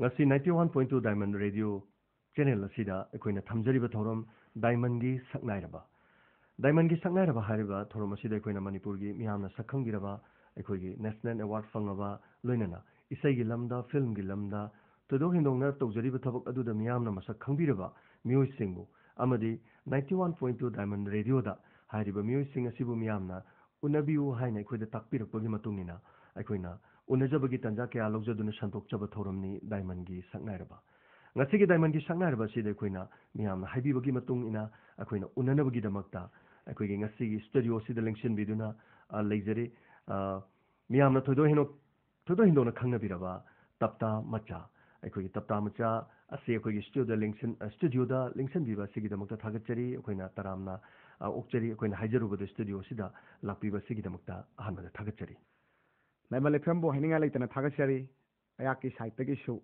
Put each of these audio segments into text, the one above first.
ꯉꯁꯤ ninety one point two Diamond radio channel ꯑꯁꯤꯗ ꯑꯩꯈꯣꯏꯅ ꯊꯝꯖꯔꯤꯕ ꯊꯧꯔꯝ ꯗꯥꯏꯃꯟꯒꯤ ꯁꯛꯅꯥꯏꯔꯕ ꯗꯥꯏꯃꯟꯒꯤ ꯁꯛꯅꯥꯏꯔꯕ ꯍꯥꯏꯔꯤꯕ ꯊꯧꯔꯝ ꯑꯁꯤꯗ ꯑꯩꯈꯣꯏꯅ ꯃꯅꯤꯄꯨꯔꯒꯤ ꯃꯤꯌꯥꯝꯅ ꯁꯛꯈꯪꯕꯤꯔꯕ ꯑꯩꯈꯣꯏꯒꯤ ꯅꯦꯁꯅꯦꯜ ꯑꯦꯋꯥꯔꯗ ꯐꯪꯂꯕ ꯂꯣꯏꯅꯅ ꯏꯁꯩꯒꯤ ꯂꯝꯗ ꯐꯤꯂꯝꯒꯤ ꯂꯝꯗ ꯊꯣꯏꯗꯣꯛ ꯍꯦꯟꯗꯣꯛꯅ ꯇꯧꯖꯔꯤꯕ ꯊꯕꯛ ꯑꯗꯨꯗ ꯃꯤꯌꯥꯝꯅ ꯃꯁꯛ ꯈꯪꯕꯤꯔꯕ ꯃꯤꯑꯣꯏꯁꯤꯡꯕꯨ ꯑꯃꯗꯤ ninety one point two Diamond ꯔꯦꯗꯤꯑꯣꯗ ꯍꯥꯏꯔꯤꯕ ꯃꯤꯑꯣꯏꯁꯤꯡ ꯑꯁꯤꯕꯨ ꯃꯤꯌꯥꯝꯅ ꯎꯅꯕꯤꯌꯨ ꯍꯥꯏꯅ ꯑꯩꯈꯣꯏꯗ ꯇꯥꯛꯄꯤꯔꯛꯄꯒꯤ ꯃꯇꯨꯡ ꯏꯟꯅ ꯑꯩꯈꯣꯏꯅ akoida takpirakpagi matungina akoina unajabagi tanja kya lojaduna santokchaba thoramni diamond gi saknairaba ngasi diamond gi saknairaba sida akoina miyamna haibibagi matung ina akoina unanabagi damakta akoigi ngasi gi studio sida lengsin biduna leijari miyamna thodo hino thodo hindona khangnabiraba tapta macha ꯑꯩꯈꯣꯏꯒꯤ ꯇꯞꯇꯥ ꯃꯆꯥ ꯑꯁꯤ ꯑꯩꯈꯣꯏꯒꯤ ꯁ꯭ꯇꯨꯗꯤꯑꯣꯗ ꯂꯦꯡꯁꯤꯟ ꯁ꯭ꯇꯨꯗꯤꯑꯣꯗ ꯂꯦꯡꯁꯤꯟꯕꯤꯕ ꯑꯁꯤꯒꯤꯗꯃꯛꯇ ꯊꯥꯒꯠꯆꯔꯤ ꯑꯩꯈꯣꯏꯅ ꯇꯔꯥꯝꯅ ꯑꯣꯛꯆꯔꯤ ꯑꯩꯈꯣꯏꯅ ꯍꯥꯏꯖꯔꯨꯕꯗ ꯁ꯭ꯇꯨꯗꯤꯑꯣꯁꯤꯗ ꯂꯥꯛꯄꯤꯕ ꯑꯁꯤꯒꯤꯗꯃꯛꯇ ꯑꯍꯥꯟꯕꯗ ꯊꯥꯒꯠꯆꯔꯤ ꯂꯩꯃ ꯂꯩꯐꯝꯕꯨ ꯍꯥꯏꯅꯤꯡꯉꯥꯏ ꯂꯩꯇꯅ ꯊꯥꯒꯠꯆꯔꯤ ꯑꯩꯍꯥꯛꯀꯤ ꯁꯥꯏꯠꯇꯒꯤꯁꯨ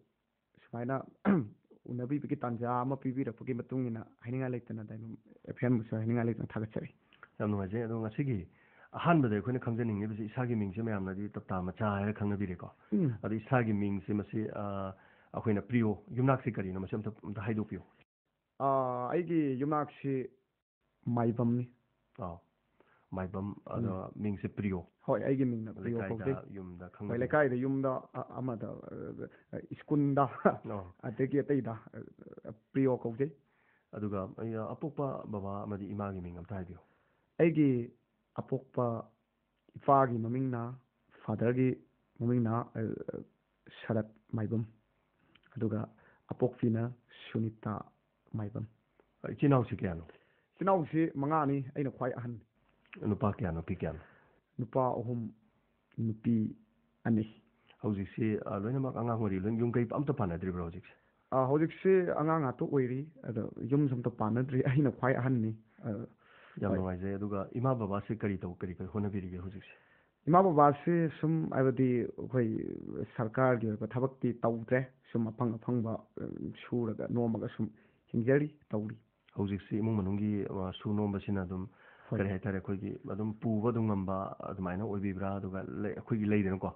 ꯁꯨꯃꯥꯏꯅ ꯎꯅꯕꯤꯕꯒꯤ ꯇꯥꯟꯖꯥ ꯑꯃ ꯄꯤꯕꯤꯔꯛꯄꯒꯤ ꯃꯇꯨꯡ ꯏꯟꯅ ꯍꯥꯏꯅꯤꯡꯉꯥꯏ ꯂꯩꯇꯅ ꯗꯥꯏꯃꯟ ꯑꯦꯐ ꯑꯦꯝꯕꯨꯁꯨ ꯍꯥꯏꯅꯤꯡꯉꯥꯏ ꯂꯩꯇꯅ ꯊꯥꯒꯠꯆꯔꯤ ꯌꯥꯝ ꯅꯨꯡꯉꯥꯏꯖꯩ ꯑꯗꯣ ꯉꯁꯤꯒꯤ ꯑꯍꯥꯟꯕꯗ ꯑꯩꯈꯣꯏꯅ ꯈꯪꯖꯅꯤꯡꯉꯤꯕꯁꯤ ꯏꯁꯥꯒꯤ ꯃꯤꯡꯁꯦ ꯃꯌꯥꯝꯅꯗꯤ ꯇꯞꯇꯥ ꯃꯆꯥ ꯍꯥꯏꯔ ꯈꯪꯅꯕꯤꯔꯦꯀꯣ ꯑꯗꯣ ꯏꯁꯥꯒꯤ ꯃꯤꯡꯁꯦ ꯃꯁꯤ ꯑꯩꯈꯣꯏꯅ ꯄ꯭ꯔꯤꯌꯣ ꯌꯨꯝꯅꯥꯛꯁꯤ ꯀꯔꯤꯅꯣ ꯃꯁꯤ ꯑꯝꯇ ꯑꯝꯇ ꯍꯥꯏꯗꯣꯛꯄꯤꯌꯨ ꯑꯩꯒꯤ ꯌꯨꯝꯅꯥꯛꯁꯤ ꯃꯥꯏꯕꯝꯅꯤ ꯑꯥꯎ ꯃꯥꯏꯕꯝ ꯑꯗꯣ ꯃꯤꯡꯁꯦ ꯄ꯭ꯔꯤꯌꯣ ꯍꯣꯏ ꯑꯩꯒꯤ ꯃꯤꯡꯅ ꯄ꯭ꯔꯤꯌꯣ ꯀꯧꯖꯩ ꯌꯨꯝꯗ ꯍꯣꯏ ꯂꯩꯀꯥꯏꯗ ꯌꯨꯝꯗ ꯑꯃꯗ ꯁ꯭ꯀꯨꯜꯗ ꯑꯗꯒꯤ ꯑꯇꯩꯗ ꯄ꯭ꯔꯤꯌꯣ ꯀꯧꯖꯩ ꯑꯗꯨꯒ ꯑꯄꯣꯛꯄ ꯕꯕꯥ ꯑꯃꯗꯤ ꯏꯃꯥꯒꯤ ꯃꯤꯡ ꯑꯝꯇ ꯍꯥꯏꯕꯤꯌꯨ ꯑꯩꯒꯤ ꯑꯄꯣꯛꯄ ꯏꯄꯥꯒꯤ ꯃꯃꯤꯡꯅ ꯐꯥꯗꯔꯒꯤ ꯃꯃꯤꯡꯅ ꯁꯔꯠ ꯃꯥꯏꯕꯝ ꯑꯗꯨꯒ ꯑꯄꯣꯛꯄꯤꯅ ꯁꯨꯅꯤꯇꯥ ꯃꯥꯏꯕꯝ ꯏꯆꯤꯜ ꯏꯅꯥꯎꯁꯤ ꯀꯌꯥꯅꯣ ꯏꯆꯤꯜ ꯏꯅꯥꯎꯁꯤ ꯃꯉꯥꯅꯤ ꯑꯩꯅ ꯈ꯭ꯋꯥꯏ ꯑꯍꯟ ꯅꯨꯄꯥ ꯀꯌꯥ ꯅꯨꯄꯤ ꯀꯌꯥꯅꯣ? ꯅꯨꯄꯥ ꯑꯍꯨꯝ ꯅꯨꯄꯤ ꯑꯅꯤ ꯍꯧꯖꯤꯛꯁꯤ ꯂꯣꯏꯅꯃꯛ ꯑꯉꯥꯡ ꯑꯣꯏꯔꯤ ꯂꯣꯏ ꯌꯨꯝ ꯀꯩ ꯑꯝꯇ ꯄꯥꯟꯅꯗ꯭ꯔꯤꯕ꯭ꯔꯣ ꯍꯧꯖꯤꯛꯁꯦ? ꯍꯧꯖꯤꯛꯁꯤ ꯑꯉꯥꯡ ꯉꯥꯛꯇ ꯑꯣꯏꯔꯤ ꯑꯗꯣ ꯌꯨꯝꯁꯨ ꯑꯝꯇ ꯄꯥꯟꯅꯗ꯭ꯔꯤ ꯑꯩꯅ ꯈ꯭ꯋꯥꯏ ꯑꯍꯟꯅꯤ ꯌꯥꯝ ꯅꯨꯡꯉꯥꯏꯖꯩ ꯑꯗꯨꯒ ꯏꯃꯥ ꯕꯕꯥꯁꯤ ꯀꯔꯤ ꯇꯧ ꯀꯔꯤ ꯀꯔꯤ ꯍꯣꯠꯅꯕꯤꯔꯤꯒꯦ ꯍꯧꯖꯤꯛꯁꯦ? ꯏꯃꯥ ꯕꯕꯥꯁꯤ ꯁꯨꯝ ꯍꯥꯏꯕꯗꯤ ꯑꯩꯈꯣꯏ ꯁꯔꯀꯥꯔꯒꯤ ꯑꯣꯏꯕ ꯊꯕꯛꯇꯤ ꯇꯧꯗ꯭ꯔꯦ ꯁꯨꯝ ꯑꯐꯪ ꯑꯐꯪꯕ ꯁꯨꯔꯒ ꯅꯣꯝꯃꯒ ꯁꯨꯝ ꯍꯤꯡꯖꯔꯤ ꯇꯧꯔꯤ ꯍꯧꯖꯤꯛꯁꯤ ꯏꯃꯨꯡ ꯃꯅꯨꯡꯒꯤ ꯁꯨ ꯅꯣꯝꯕꯁꯤꯅ ꯑꯗꯨꯝ ꯀꯔꯤ ꯍꯥꯏꯇꯥꯔꯦ ꯑꯩꯈꯣꯏꯒꯤ ꯑꯗꯨꯝ ꯄꯨꯕ ꯑꯗꯨꯝ ꯉꯝꯕ ꯑꯗꯨꯃꯥꯏꯅ ꯑꯣꯏꯕꯤꯕ꯭ꯔꯥ ꯑꯗꯨꯒ ꯑꯩꯈꯣꯏꯒꯤ ꯂꯩꯗꯅꯀꯣ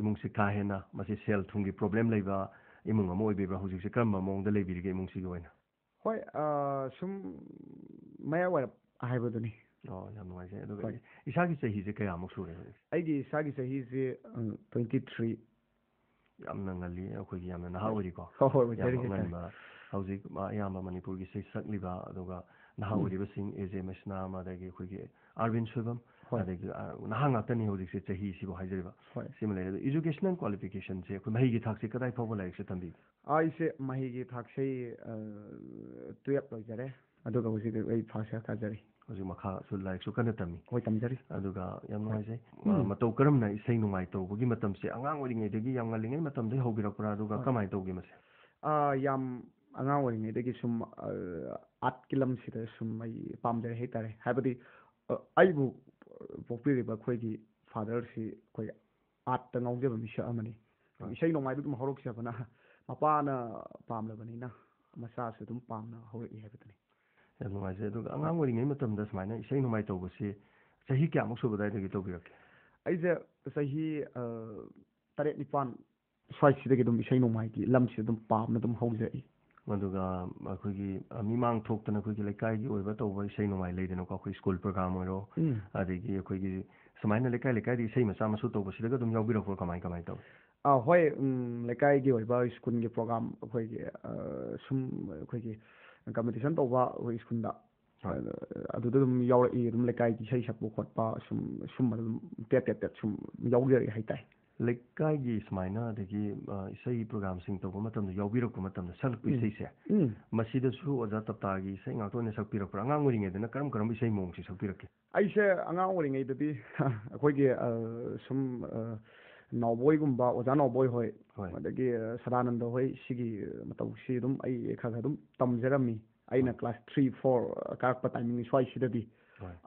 ꯏꯃꯨꯡꯁꯤ ꯀꯥ ꯍꯦꯟꯅ ꯃꯁꯤ ꯁꯦꯜ ꯊꯨꯝꯒꯤ ꯄ꯭ꯔꯣꯕ꯭ꯂꯦꯝ ꯂꯩꯕ ꯏꯃꯨꯡ ꯑꯃ ꯑꯣꯏꯕꯤꯕ꯭ꯔꯥ ꯍꯧꯖꯤꯛꯁꯤ ꯀꯔꯝꯕ ꯃꯑꯣꯡꯗ ꯂꯩꯕꯤꯔꯤꯒꯦ ꯏꯃꯨꯡꯁꯤꯒꯤ ꯑꯣꯏꯅ ꯍꯣꯏ ꯁꯨꯝ ꯃꯌꯥꯏ ꯑꯣꯏꯔꯞ ꯍꯥꯏꯕꯗꯨꯅꯤ ꯑꯣ ꯌꯥꯝ ꯅꯨꯡꯉꯥꯏꯖꯩ ꯑꯗꯨꯒ ꯏꯁꯥꯒꯤ ꯆꯍꯤꯁꯦ ꯀꯌꯥꯃꯨꯛ ꯁꯨꯔꯦ ꯍꯧꯖꯤꯛ ꯑꯩꯒꯤ ꯏꯁꯥꯒꯤ ꯆꯍꯤꯁꯦ ꯇ꯭ꯋꯦꯟꯇꯤ ꯊ꯭ꯔꯤ ꯌꯥꯝꯅ ꯉꯜꯂꯤ ꯑꯩꯈꯣꯏꯒꯤ ꯌꯥꯝꯅ ꯅꯍꯥ ꯑꯣꯏꯔꯤꯀꯣ ꯍꯣꯏ ꯍꯣꯏ ꯌꯥꯝ ꯉꯟꯕ ꯍꯧꯖꯤꯛ ꯑꯌꯥꯝꯕ ꯃꯅꯤꯄꯨꯔꯒꯤ ꯏꯁꯩ ꯁꯛꯂꯤꯕ ꯑꯗꯨꯒ ꯅꯍꯥ ꯑꯣꯏꯔꯤꯕꯁꯤꯡ ꯑꯦ ꯖꯦ ꯃꯩꯁꯅꯥꯝ ꯑꯗꯒꯤ ꯑꯩꯈꯣꯏꯒꯤ ꯑꯥꯔꯕꯤꯟ ꯁꯣꯏꯕꯝ ꯑꯗꯒꯤ ꯅꯍꯥ ꯉꯥꯛꯇꯅꯤ ꯍꯧꯖꯤꯛꯁꯦ ꯆꯍꯤꯁꯤꯕꯨ ꯍꯥꯏꯖꯔꯤꯕ ꯁꯤꯃ ꯂꯩꯔꯦ ꯑꯗꯣ ꯏꯖꯨꯀꯦꯁꯅꯦꯜ ꯀ꯭ꯋꯥꯂꯤꯐꯤꯀꯦꯁꯟꯁꯦ ꯑꯩꯈꯣꯏ ꯃꯍꯩꯒꯤ ꯊꯥꯛꯁꯦ ꯀꯗꯥꯏ ꯐꯥꯎꯕ ꯂꯥꯏꯔꯤꯛꯁꯦ ꯇꯝꯕꯤꯒꯦ ꯑꯩꯁꯦ ꯃꯍꯩꯒꯤ ꯊꯥꯛꯁꯦ ꯇꯨꯌꯦꯜꯞ ꯂꯣꯏꯖꯔꯦ ꯑꯗꯨꯒ ꯍꯧꯖꯤꯛ ꯑꯩ ꯐꯥꯔꯁ ꯏꯌꯥꯔ ꯀꯥꯖꯔꯤ ꯍꯧꯖꯤꯛ ꯃꯈꯥꯁꯨ ꯂꯥꯏꯔꯤꯛꯁꯨ ꯀꯟꯅ ꯇꯝꯃꯤ ꯍꯣꯏ ꯇꯝꯖꯔꯤ ꯑꯗꯨꯒ ꯌꯥꯝ ꯅꯨꯡꯉꯥꯏꯖꯩ ꯃꯇꯧ ꯀꯔꯝꯅ ꯏꯁꯩ ꯅꯣꯡꯃꯥꯏ ꯇꯧꯕꯒꯤ ꯃꯇꯝꯁꯦ ꯑꯉꯥꯡ ꯑꯣꯏꯔꯤꯉꯩꯗꯒꯤ ꯌꯥꯝ ꯉꯜꯂꯤꯉꯩ ꯃꯇꯝꯗꯒꯤ ꯍꯧꯕꯤꯔꯛꯄ꯭ꯔꯥ ꯑꯗꯨꯒ ꯀꯃꯥꯏꯅ ꯇꯧꯒꯦ ꯃꯁꯦ ꯌꯥꯝ ꯑꯉꯥꯡ ꯑꯣꯏꯔꯤꯉꯩꯗꯒꯤ ꯁꯨꯝ ꯑꯥꯔꯠꯀꯤ ꯂꯝꯁꯤꯗ ꯁꯨꯝ ꯑꯩ ꯄꯥꯝꯖꯔꯦ ꯍꯥꯏꯇꯥꯔꯦ ꯍꯥꯏꯕꯗꯤ ꯑꯩꯕꯨ ꯄꯣꯛꯄꯤꯔꯤꯕ ꯑꯩꯈꯣꯏꯒꯤ ꯐꯥꯗꯔꯁꯤ ꯑꯩꯈꯣꯏ ꯑꯥꯔꯠꯇ ꯉꯥꯎꯖꯕ ꯃꯤꯁꯛ ꯑꯃꯅꯤ ꯏꯁꯩ ꯅꯣꯡꯃꯥꯏꯗ ꯑꯗꯨꯝ ꯍꯧꯔꯛꯆꯕꯅ ꯃꯄꯥꯅ ꯄꯥꯝꯂꯕꯅꯤꯅ ꯃꯆꯥꯁꯨ ꯑꯗꯨꯝ ꯄꯥꯝꯅ ꯍꯧꯔꯛꯏ ꯍꯥꯏꯕꯗꯨꯅꯤ ꯌꯥꯝ ꯅꯨꯡꯉꯥꯏꯖꯩ ꯑꯗꯨꯒ ꯑꯉꯥꯡ ꯑꯣꯏꯔꯤꯉꯩ ꯃꯇꯝꯗ ꯁꯨꯃꯥꯏꯅ ꯏꯁꯩ ꯅꯣꯡꯃꯥꯏ ꯇꯧꯕꯁꯤ ꯆꯍꯤ ꯀꯌꯥꯃꯨꯛ ꯁꯨꯕ ꯑꯗꯨꯋꯥꯏꯗꯒꯤ ꯇꯧꯕꯤꯔꯛꯀꯦ ꯑꯩꯁꯦ ꯆꯍꯤ ꯇꯔꯦꯠ ꯅꯤꯄꯥꯜ ꯁ꯭ꯋꯥꯏꯁꯤꯗꯒꯤ ꯑꯗꯨꯝ ꯏꯁꯩ ꯅꯣꯡꯃꯥꯏꯒꯤ ꯂꯝꯁꯤꯗ ꯑꯗꯨꯝ ꯄꯥꯝꯅ ꯑꯗꯨꯝ ꯍꯧꯖꯔꯛꯏ ꯑꯗꯨꯒ ꯑꯩꯈꯣꯏꯒꯤ ꯃꯤꯃꯥꯡ ꯊꯣꯛꯇꯅ ꯑꯩꯈꯣꯏꯒꯤ ꯂꯩꯀꯥꯏꯒꯤ ꯑꯣꯏꯕ ꯇꯧꯕ ꯏꯁꯩ ꯅꯣꯡꯃꯥꯏ ꯂꯩꯗꯅꯀോ ꯑꯩꯈꯣꯏ ꯁ꯭ꯀꯨꯜ ꯄ꯭ꯔꯣꯒ꯭ꯔꯥꯝ ꯑꯣꯏꯔో ꯑꯗꯒꯤ ꯑꯩꯈꯣꯏꯒꯤ ꯁꯨꯃꯥꯏꯅ ꯂꯩꯀꯥꯏ ꯂꯩꯀꯥꯏꯗ ꯏꯁꯩ ꯃꯆꯥ ꯃꯁꯨ ꯇꯧꯕꯁꯤꯗꯒ ꯑꯗꯨꯝ ꯌꯥꯎꯕꯤꯔꯛꯄ꯭ꯔꯣ ꯀꯃꯥꯏ ꯀꯃꯥꯏ ꯇꯧꯏ? ꯑꯥ ꯍꯣꯏ ꯂꯩꯀꯥꯏꯒꯤ ꯑꯣꯏꯕ ꯁ꯭ꯀꯨꯜꯒꯤ ꯄ꯭ꯔꯣꯒ꯭ꯔꯥꯝ ꯑꯩꯈꯣꯏꯒꯤ ꯁꯨꯝ ꯑꯩꯈꯣꯏꯒꯤ ꯀꯝꯄꯤꯇꯤꯁꯟ ꯇꯧꯕ ꯑꯩꯈꯣꯏ ꯁ꯭ꯀꯨꯜꯗ ꯑꯗꯨꯗ ꯑꯗꯨꯝ ꯌꯥꯎꯔꯛꯏ ꯑꯗꯨꯝ ꯂꯩꯀꯥꯏꯒꯤ ꯏꯁꯩ ꯁꯛꯄ ꯈꯣꯠꯄ ꯁꯨꯝ ꯁꯨꯝꯕ ꯑꯗꯨꯝ ꯇꯦꯠ ꯇꯦꯠ ꯇꯦꯠ ꯁꯨꯝ ꯌꯥꯎꯖꯔꯛꯏ ꯍꯥꯏꯇꯥꯔꯦ ꯂꯩꯀꯥꯏꯒꯤ ꯁꯨꯃꯥꯏꯅ ꯑꯗꯒꯤ ꯏꯁꯩ ꯄ꯭ꯔꯣꯒ꯭ꯔꯥꯝꯁꯤꯡ ꯇꯧꯕ ꯃꯇꯝꯗ ꯌꯥꯎꯕꯤꯔꯛꯄ ꯃꯇꯝꯗ ꯁꯛꯂꯛꯄ ꯏꯁꯩꯁꯦ ꯃꯁꯤꯗꯁꯨ ꯑꯣꯖꯥ ꯇꯞꯇꯥꯒꯤ ꯏꯁꯩ ꯉꯥꯛꯇ ꯑꯣꯏꯅ ꯁꯛꯄꯤꯔꯛꯄ꯭ꯔꯥ? ꯑꯉꯥꯡ ꯑꯣꯏꯔꯤꯉꯩꯗꯅ ꯀꯔꯝ ꯀꯔꯝꯕ ꯏꯁꯩ ꯃꯑꯣꯡꯁꯦ ꯁꯛꯄꯤꯔꯛꯀꯦ? ꯑꯩꯁꯦ ꯑꯉꯥꯡ ꯑꯣꯏꯔꯤꯉꯩꯗꯗꯤ ꯑꯩꯈꯣꯏꯒꯤ ꯁꯨꯝ ꯅꯥꯎꯕꯣꯏꯒꯨꯝꯕ ꯑꯣꯖꯥ ꯅꯥꯎꯕꯣꯏ ꯍꯣꯏ ꯑꯗꯒꯤ ꯁꯗꯥꯅꯟꯗ ꯍꯣꯏ ꯁꯤꯒꯤ ꯃꯇꯧꯁꯤ ꯑꯗꯨꯝ ꯑꯩ ꯈꯔ ꯈꯔ ꯑꯗꯨꯝ ꯇꯝꯖꯔꯝꯃꯤ ꯑꯩꯅ ꯀ꯭ꯂꯥꯁ ꯊ꯭ꯔꯤ ꯐꯣꯔ ꯀꯥꯔꯛꯄ ꯇꯥꯏꯃꯤꯡ ꯁ꯭ꯋꯥꯏꯁꯤꯗꯗꯤ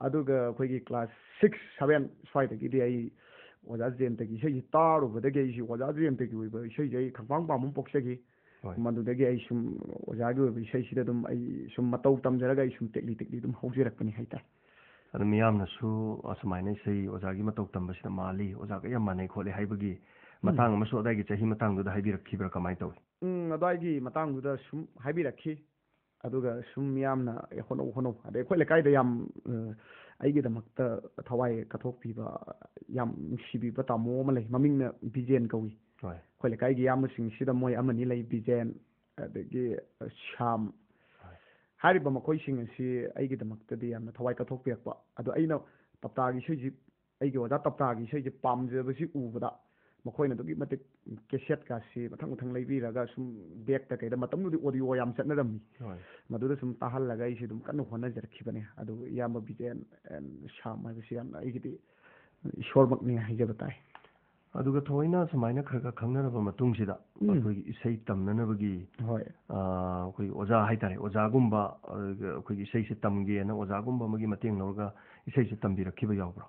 ꯑꯗꯨꯒ ꯑꯩꯈꯣꯏꯒꯤ ꯀ꯭ꯂꯥꯁ ꯁꯤꯛꯁ ꯁꯚꯦꯟ ꯁ꯭ꯋꯥꯏꯗꯒꯤꯗꯤ ꯑꯩ 我家之前得给些一打了，不得给些我家之前得给不些些看方把门剥些去。man du dege ishum ojagu bi shay shida dum ai shum matau tam jara ga ishum tekli tekli dum hauji rak pani haita. Ana miyam na su asmai nei sei ojagi matau tam ba shida mali ojaga ya mane khole hai bagi hmm. matang ma su adai gi chahi matang du da hai bi rakhi bra kamai tau. Hmm, um adai gi matang du da shum hai bi rakhi. Aduga shum miyam na e hono hono adai khole kai da yam ꯑꯩꯒꯤꯗꯃꯛꯇ ꯊꯋꯥꯏ ꯀꯠꯊꯣꯛꯄꯤꯕ ꯌꯥꯝ ꯅꯨꯡꯁꯤꯕꯤꯕ ꯇꯥꯃꯣ ꯑꯃ ꯂꯩ ꯃꯃꯤꯡꯅ ꯕꯤꯖꯦꯟ ꯀꯧꯏ ꯍꯣꯏ ꯑꯩꯈꯣꯏ ꯂꯩꯀꯥꯏꯒꯤ ꯏꯌꯥꯝꯕꯁꯤꯡꯁꯤꯗ ꯃꯣꯏ ꯑꯃꯅꯤ ꯂꯩ ꯕꯤꯖꯦꯟ ꯑꯗꯒꯤ ꯁ꯭ꯌꯥꯝ ꯍꯥꯏꯔꯤꯕ ꯃꯈꯣꯏꯁꯤꯡ ꯑꯁꯤ ꯑꯩꯒꯤꯗꯃꯛꯇꯗꯤ ꯌꯥꯝꯅ ꯊꯋꯥꯏ ꯀꯠꯊꯣꯛꯄꯤꯔꯛꯄ ꯑꯗꯣ ꯑꯩꯅ ꯇꯞꯇꯥꯒꯤ ꯏꯁꯩꯁꯤ ꯑꯩꯒꯤ ꯑꯣꯖꯥ ꯇꯞꯇꯥꯒꯤ ꯏꯁꯩꯁꯦ ꯄꯥꯝꯖꯕꯁꯤ ꯎꯕꯗ ꯃꯈꯣꯏꯅ ꯑꯗꯨꯛꯀꯤ ꯃꯇꯤꯛ ꯀꯦꯁꯦꯠꯀꯥꯁꯤ ꯃꯊꯪ ꯃꯊꯪ ꯂꯩꯕꯤꯔꯒ ꯁꯨꯝ ꯕꯦꯛꯇ ꯀꯩꯗ ꯃꯇꯝꯗꯨꯗꯤ ꯑꯣꯗꯤꯑꯣ ꯌꯥꯝ ꯆꯠꯅꯔꯝꯃꯤ ꯃꯗꯨꯗ ꯁꯨꯝ ꯇꯥꯍꯜꯂꯒ ꯑꯩꯁꯤ ꯑꯗꯨꯝ ꯀꯟꯅ ꯍꯣꯠꯅꯖꯔꯛꯈꯤꯕꯅꯦ ꯑꯗꯨ ꯏꯌꯥꯝꯕ ꯕꯤꯖꯦꯟ ꯑꯦꯟ ꯁ꯭ꯌꯥꯝ ꯍꯥꯏꯕꯁꯤ ꯌꯥꯝꯅ ꯑꯩꯒꯤꯗꯤ ꯏꯁꯣꯔꯃꯛꯅꯤ ꯍꯥꯏꯖꯕ ꯇꯥꯏ ꯑꯗꯨꯒ ꯊꯑꯣꯏꯅ ꯁꯨꯃꯥꯏꯅ ꯈꯔ ꯈꯔ ꯈꯪꯅꯔꯕ ꯃꯇꯨꯡꯁꯤꯗ ꯑꯩꯈꯣꯏꯒꯤ ꯏꯁꯩ ꯇꯝꯅꯅꯕꯒꯤ ꯍꯣꯏ ꯑꯩꯈꯣꯏꯒꯤ ꯑꯣꯖꯥ ꯍꯥꯏꯇꯥꯔꯦ ꯑꯣꯖꯥꯒꯨꯝꯕ ꯑꯩꯈꯣꯏꯒꯤ ꯏꯁꯩꯁꯦ ꯇꯝꯒꯦꯅ ꯑꯣꯖꯥꯒꯨꯝꯕ ꯑꯃꯒꯤ ꯃꯇꯦꯡ ꯂꯧꯔꯒ ꯏꯁꯩꯁꯦ ꯇꯝꯕꯤꯔꯛꯈꯤꯕ ꯌꯥꯎꯕ꯭ꯔꯣ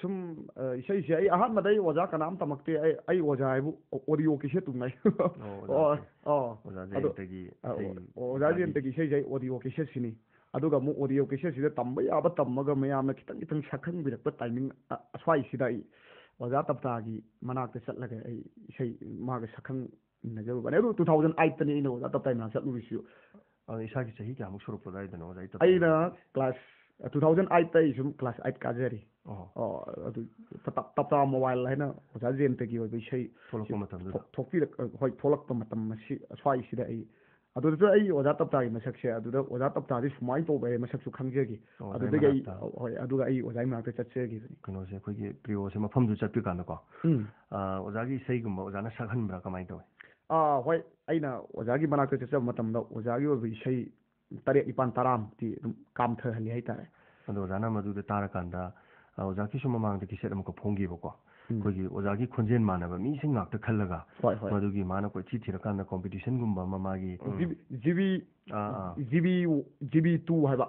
ꯁꯨꯝ ꯏꯁꯩꯁꯦ ꯑꯩ ꯑꯍꯥꯟꯕꯗ ꯑꯩ ꯑꯣꯖꯥ ꯀꯅꯥꯝ ꯇꯝꯃꯛꯇꯦ ꯑꯩ ꯑꯩ ꯑꯣꯖꯥ ꯍꯥꯏꯕꯨ ꯑꯣꯗꯤꯑꯣ ꯀꯦꯁꯦꯠ ꯇꯨꯡꯉꯥꯏ ꯑꯣꯖꯥ ꯖꯌꯦꯟꯇꯒꯤ ꯏꯁꯩꯁꯦ ꯑꯩ ꯑꯣꯗꯤꯑꯣ ꯀꯦꯁꯦꯠꯁꯤꯅꯤ ꯑꯗꯨꯒ ꯑꯃꯨꯛ ꯑꯣꯗꯤꯑꯣ ꯀꯦꯁꯦꯠꯁꯤꯗ ꯇꯝꯕ ꯌꯥꯕ ꯇꯝꯃꯒ ꯃꯌꯥꯝꯅ ꯈꯤꯇꯪ ꯈꯤꯇꯪ ꯁꯛꯈꯪꯕꯤꯔꯛꯄ ꯇꯥꯏꯃꯤꯡ ꯑꯁ꯭ꯋꯥꯏꯁꯤꯗ ꯑꯩ ꯑꯣꯖꯥ ꯇꯞꯇꯥꯒꯤ ꯃꯅꯥꯛꯇ ꯆꯠꯂꯒ ꯑꯩ ꯏꯁꯩ ꯃꯥꯒ ꯁꯛꯈꯪꯅꯖꯔꯨꯕꯅꯦ ꯑꯗꯨ ꯇꯨ ꯊꯥꯎꯖꯟ ꯑꯥꯏꯠꯇꯅꯤ ꯑꯩꯅ ꯑꯣꯖꯥ ꯇꯞꯇꯥꯒꯤ ꯃꯅꯥꯛ ꯆꯠꯂꯨꯔꯤꯁꯤꯁꯨ ꯏꯁꯥꯒꯤ ꯆꯍꯤ ꯀꯌꯥꯃꯨꯛ ꯁꯨꯔꯛꯄ ꯑꯗꯨꯋꯥꯏꯗꯅꯣ ꯑꯣꯖꯥ ꯑꯩꯅ ꯀ꯭ꯂꯥꯁ ꯇꯨ ꯊꯥꯎꯖꯟ ꯑꯥꯏꯠꯇ ꯑꯩ ꯁꯨꯝ ꯀ꯭ꯂꯥꯁ ꯑꯥꯏꯠ ꯀꯥꯖꯔꯤ ꯑꯗꯨ ꯇꯞꯇꯥ ꯃꯣꯕꯥꯏꯜ ꯍꯥꯏꯅ ꯑꯣꯖꯥ ꯖꯌꯦꯟꯇꯒꯤ ꯑꯣꯏꯕ ꯏꯁꯩ ꯊꯣꯛꯂꯛꯄ ꯃꯇꯝꯗꯨꯗ ꯊꯣꯛꯄꯤꯔꯛ ꯍꯣꯏ ꯊꯣꯛꯂꯛꯄ ꯃꯇꯝ ꯑꯁꯤ ꯑꯁ꯭ꯋꯥꯏꯁꯤꯗ ꯑꯩ ꯑꯗꯨꯗꯁꯨ ꯑꯩ ꯑꯣꯖꯥ ꯇꯞꯇꯥꯒꯤ ꯃꯁꯛꯁꯦ ꯑꯗꯨꯗ ꯑꯣꯖꯥ ꯇꯞꯇꯥꯗꯤ ꯁꯨꯃꯥꯏꯅ ꯇꯧꯕ ꯑꯩ ꯃꯁꯛꯁꯨ ꯈꯪꯖꯈꯤ ꯑꯗꯨꯗꯒꯤ ꯑꯩ ꯍꯣꯏ ꯑꯗꯨꯒ ꯑꯩ ꯑꯣꯖꯥꯒꯤ ꯃꯅꯥꯛꯇ ꯆꯠꯆꯈꯤꯕꯅꯤ ꯀꯩꯅꯣꯁꯦ ꯑꯩꯈꯣꯏꯒꯤ ꯄ꯭ꯔꯤꯌꯣꯁꯦ ꯃꯐꯝꯗꯨ ꯆꯠꯄꯤ ꯀꯥꯟꯗꯀꯣ ꯑꯣꯖꯥꯒꯤ ꯏꯁꯩꯒꯨꯝꯕ ꯑꯣꯖꯥꯅ ꯁꯛꯍꯟꯕ꯭ꯔꯥ ꯀꯃꯥꯏꯅ ꯇꯧꯋꯤ ꯑꯥ ꯍꯣꯏ ꯑꯩꯅ ꯑꯣꯖꯥꯒꯤ ꯃꯅꯥꯛꯇ ꯆꯠꯆꯕ ꯃꯇꯝꯗ ꯑꯣꯖꯥꯒꯤ ꯑꯣꯏꯕ ꯏꯁꯩ ꯇꯔꯦꯠ ꯅꯤꯄꯥꯜ ꯇꯔꯥꯃꯨꯛꯇꯤ ꯑꯗꯨꯝ ꯀꯥꯝꯊꯍꯜꯂꯤ ꯍꯥꯏꯇꯥꯔꯦ ꯑꯗꯣ ꯑꯣꯖꯥꯅ ꯃꯗꯨꯗ ꯇꯥꯔꯀꯥꯟꯗ ꯑꯣꯖꯥꯒꯤꯁꯨ ꯃꯃꯥꯡꯗ ꯀꯤꯁꯦꯠ ꯑꯃꯨꯛꯀ ꯐꯣꯡꯈꯤꯕꯀꯣ ꯑꯩꯈꯣꯏꯒꯤ ꯑꯣꯖꯥꯒꯤ ꯈꯣꯟꯖꯦꯜ मानꯕ ꯃꯤꯁꯤꯡ ꯉꯥꯛꯇ ꯈꯜꯂꯒ ꯃꯗꯨꯒꯤ ꯃꯥꯅ ꯀꯣꯏꯊꯤ ꯊꯤꯔꯀꯥꯟꯗ ꯀꯣꯝꯄꯤꯇꯤꯁꯟꯒꯨꯝꯕ ꯑꯃ ꯃꯥꯒꯤ ꯖꯤꯕꯤ ꯖꯤꯕꯤ ꯖꯤꯕꯤ ꯇꯨ ꯍꯥꯏꯕ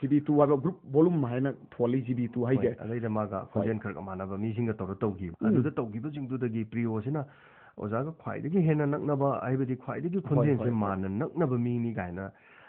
ꯖꯤꯕꯤ ꯇꯨ ꯍꯥꯏꯕ ꯒ꯭ꯔꯨꯞ volume ꯍꯥꯏꯅ ꯊꯣꯜꯂꯤ ꯖꯤꯕꯤ ꯇꯨ ꯍꯥꯏꯁꯦ ꯑꯗꯩꯗ ꯃꯥꯒ ꯈꯣꯟꯖꯦꯜ ꯈꯔꯒ ꯃꯥꯟꯅꯕ ꯃꯤꯁꯤꯡꯒ ꯇꯧꯔ ꯇꯧꯈꯤꯕ ꯑꯗꯨꯗ ꯇꯧꯈꯤꯕꯁꯤꯡꯗꯨꯗꯒꯤ ꯄ꯭ꯔꯤꯌꯣꯁꯤꯅ ꯑꯣꯖꯥꯒ ꯈ꯭ꯋꯥꯏꯗꯒꯤ ꯍꯦꯟꯅ ꯅꯛꯅꯕ ꯍꯥꯏꯕꯗꯤ ꯈ꯭ꯋꯥꯏꯗꯒꯤ ꯈꯣꯟꯖꯦꯜꯁꯦ ꯃꯥꯟꯅ ꯅꯛꯅꯕ ꯃꯤꯅꯤ ꯀꯥꯏꯅ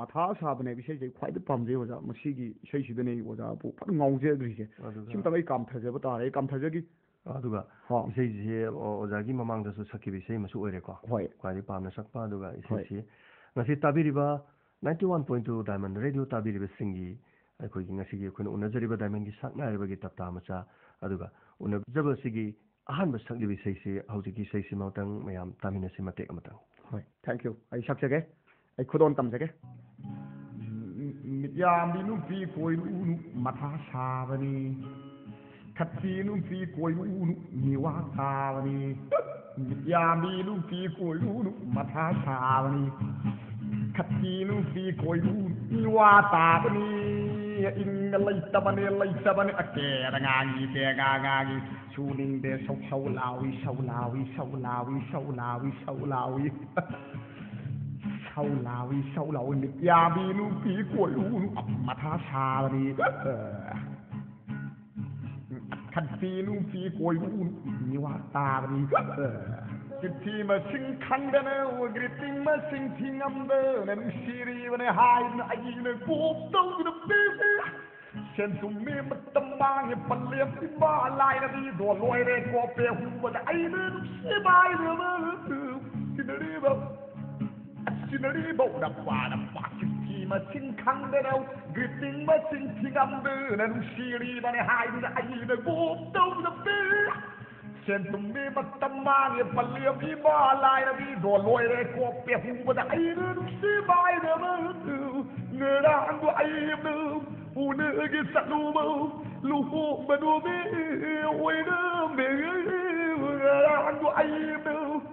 ꯃꯊꯥ ꯁꯥꯕꯅꯦꯕ ꯏꯁꯩꯁꯦ ꯈ꯭ꯋꯥꯏꯗꯒꯤ ꯄꯥꯝꯖꯩ ꯑꯣꯖꯥ ꯃꯁꯤꯒꯤ ꯏꯁꯩꯁꯤꯗꯅꯦ ꯑꯩ ꯑꯣꯖꯥꯕꯨ ꯐꯖꯅ ꯉꯥꯎꯖꯈ꯭ꯔꯤꯁꯦ ꯁꯤꯃꯇꯪ ꯑꯩ ꯀꯥꯝꯊꯖꯕ ꯇꯥꯔꯦ ꯑꯩ ꯀꯥꯝꯊꯖꯈꯤ ꯑꯗꯨꯒ ꯏꯁꯩꯁꯦ ꯑꯣꯖꯥꯒꯤ ꯃꯃꯥꯡꯗꯁꯨ ꯁꯛꯈꯤꯕ ꯏꯁꯩ ꯑꯃꯁꯨ ꯑꯣꯏꯔꯦꯀꯣ ꯍꯣꯏ ꯈ꯭ꯋꯥꯏꯗꯒꯤ ꯄꯥꯝꯅ ꯁꯛꯄ ꯑꯗꯨꯒ ꯏꯁꯩꯁꯤ ꯉꯁꯤ ꯇꯥꯕꯤꯔꯤꯕ ninety one point two Diamond radio ꯇꯥꯕꯤꯔꯤꯕꯁꯤꯡꯒꯤ ꯑꯩꯈꯣꯏꯒꯤ ꯉꯁꯤꯒꯤ ꯑꯩꯈꯣꯏꯅ ꯎꯅꯖꯔꯤꯕ ꯗꯥꯏꯃꯟꯒꯤ ꯁꯛꯅꯥꯏꯔꯕꯒꯤ ꯇꯞꯇꯥ ꯃꯆꯥ ꯑꯗꯨꯒ ꯎꯅꯖꯕꯁꯤꯒꯤ ꯑꯍꯥꯟꯕ ꯁꯛꯂꯤꯕ ꯏꯁꯩꯁꯤ ꯍꯧꯖꯤꯛꯀꯤ ꯏꯁꯩꯁꯤ ꯑꯃꯇꯪ ꯃꯌꯥꯝ ꯇꯥꯃꯤꯟꯅꯁꯤ ꯃꯇꯦꯛ ꯑꯃꯇꯪ ꯍꯣꯏ ꯊꯦꯡꯛ ꯌꯨ ꯑꯩ ꯁꯛꯆꯒꯦ ꯑꯩ ꯈꯨꯗꯣꯜ ꯇꯝꯖꯒꯦ ꯃꯤꯠꯌꯥꯝꯕꯤ ꯅꯨꯄꯤ ꯀꯣꯏꯔꯨꯅꯨ ꯃꯊꯥ ꯁꯥꯕꯅꯤ ꯈꯠꯄꯤ ꯅꯨꯄꯤ ꯀꯣꯏꯔꯨꯅꯨ ꯃꯤꯋꯥ ꯇꯥꯕꯅꯤ ꯃꯤꯠꯌꯥꯝꯕꯤ ꯅꯨꯄꯤ ꯀꯣꯏꯔꯨꯅꯨ ꯃꯊꯥ ꯁꯥꯕꯅꯤ ꯈꯠꯄꯤ ꯅꯨꯄꯤ ꯀꯣꯏꯔꯨꯅꯨ ꯃꯤꯋꯥ ꯇꯥꯕꯅꯤ ꯏꯪꯅ ꯂꯩꯇꯕꯅꯦ ꯂꯩꯇꯕꯅꯦ ꯑꯀꯦꯔ ꯉꯥꯡꯉꯤ ꯇꯦꯒꯥ ꯉꯥꯡꯉꯤ ꯁꯨꯅꯤꯡꯗꯦ ꯁꯧ ꯁꯧ ꯂꯥꯎꯏ ꯁꯧ ꯂꯥꯎꯏ ꯁꯧ ꯂꯥꯎꯏ ꯁꯧ ꯂꯥꯎꯏ ꯁꯧ ꯂꯥꯎꯏ Shaulawi Shaulawi Yabinu Pikolun Mata Shari ขันฟีนุ่มฟีโกยวุ่นมีว่าตาดีกิทีมาสิงคันเดนเอวกริติมาสิงทิงัมเดนนุสิรีวันหายนอายีนกูต้องนับีบเช่นสุมีมันตมบางเห็บปเลียมที่บ้าลายนาดีดัวลอยเรกอเปียหูวันไอเดนุชีบายเรือมาเรือที่นรีแบบ 기늘이 보다 빠는 박스티마 칭캉대라우 그띵마 칭팅함드는 시리반의 하이드 하이드 곱도우더 빌라 젠툼비 맞다마니 빨리어비 마라이라비 돌로이레 코페 후보다 아이는 시바이라무 너랑도 아이브 우너게 살루무 루호 마노베 오이르 메 너랑도 아이브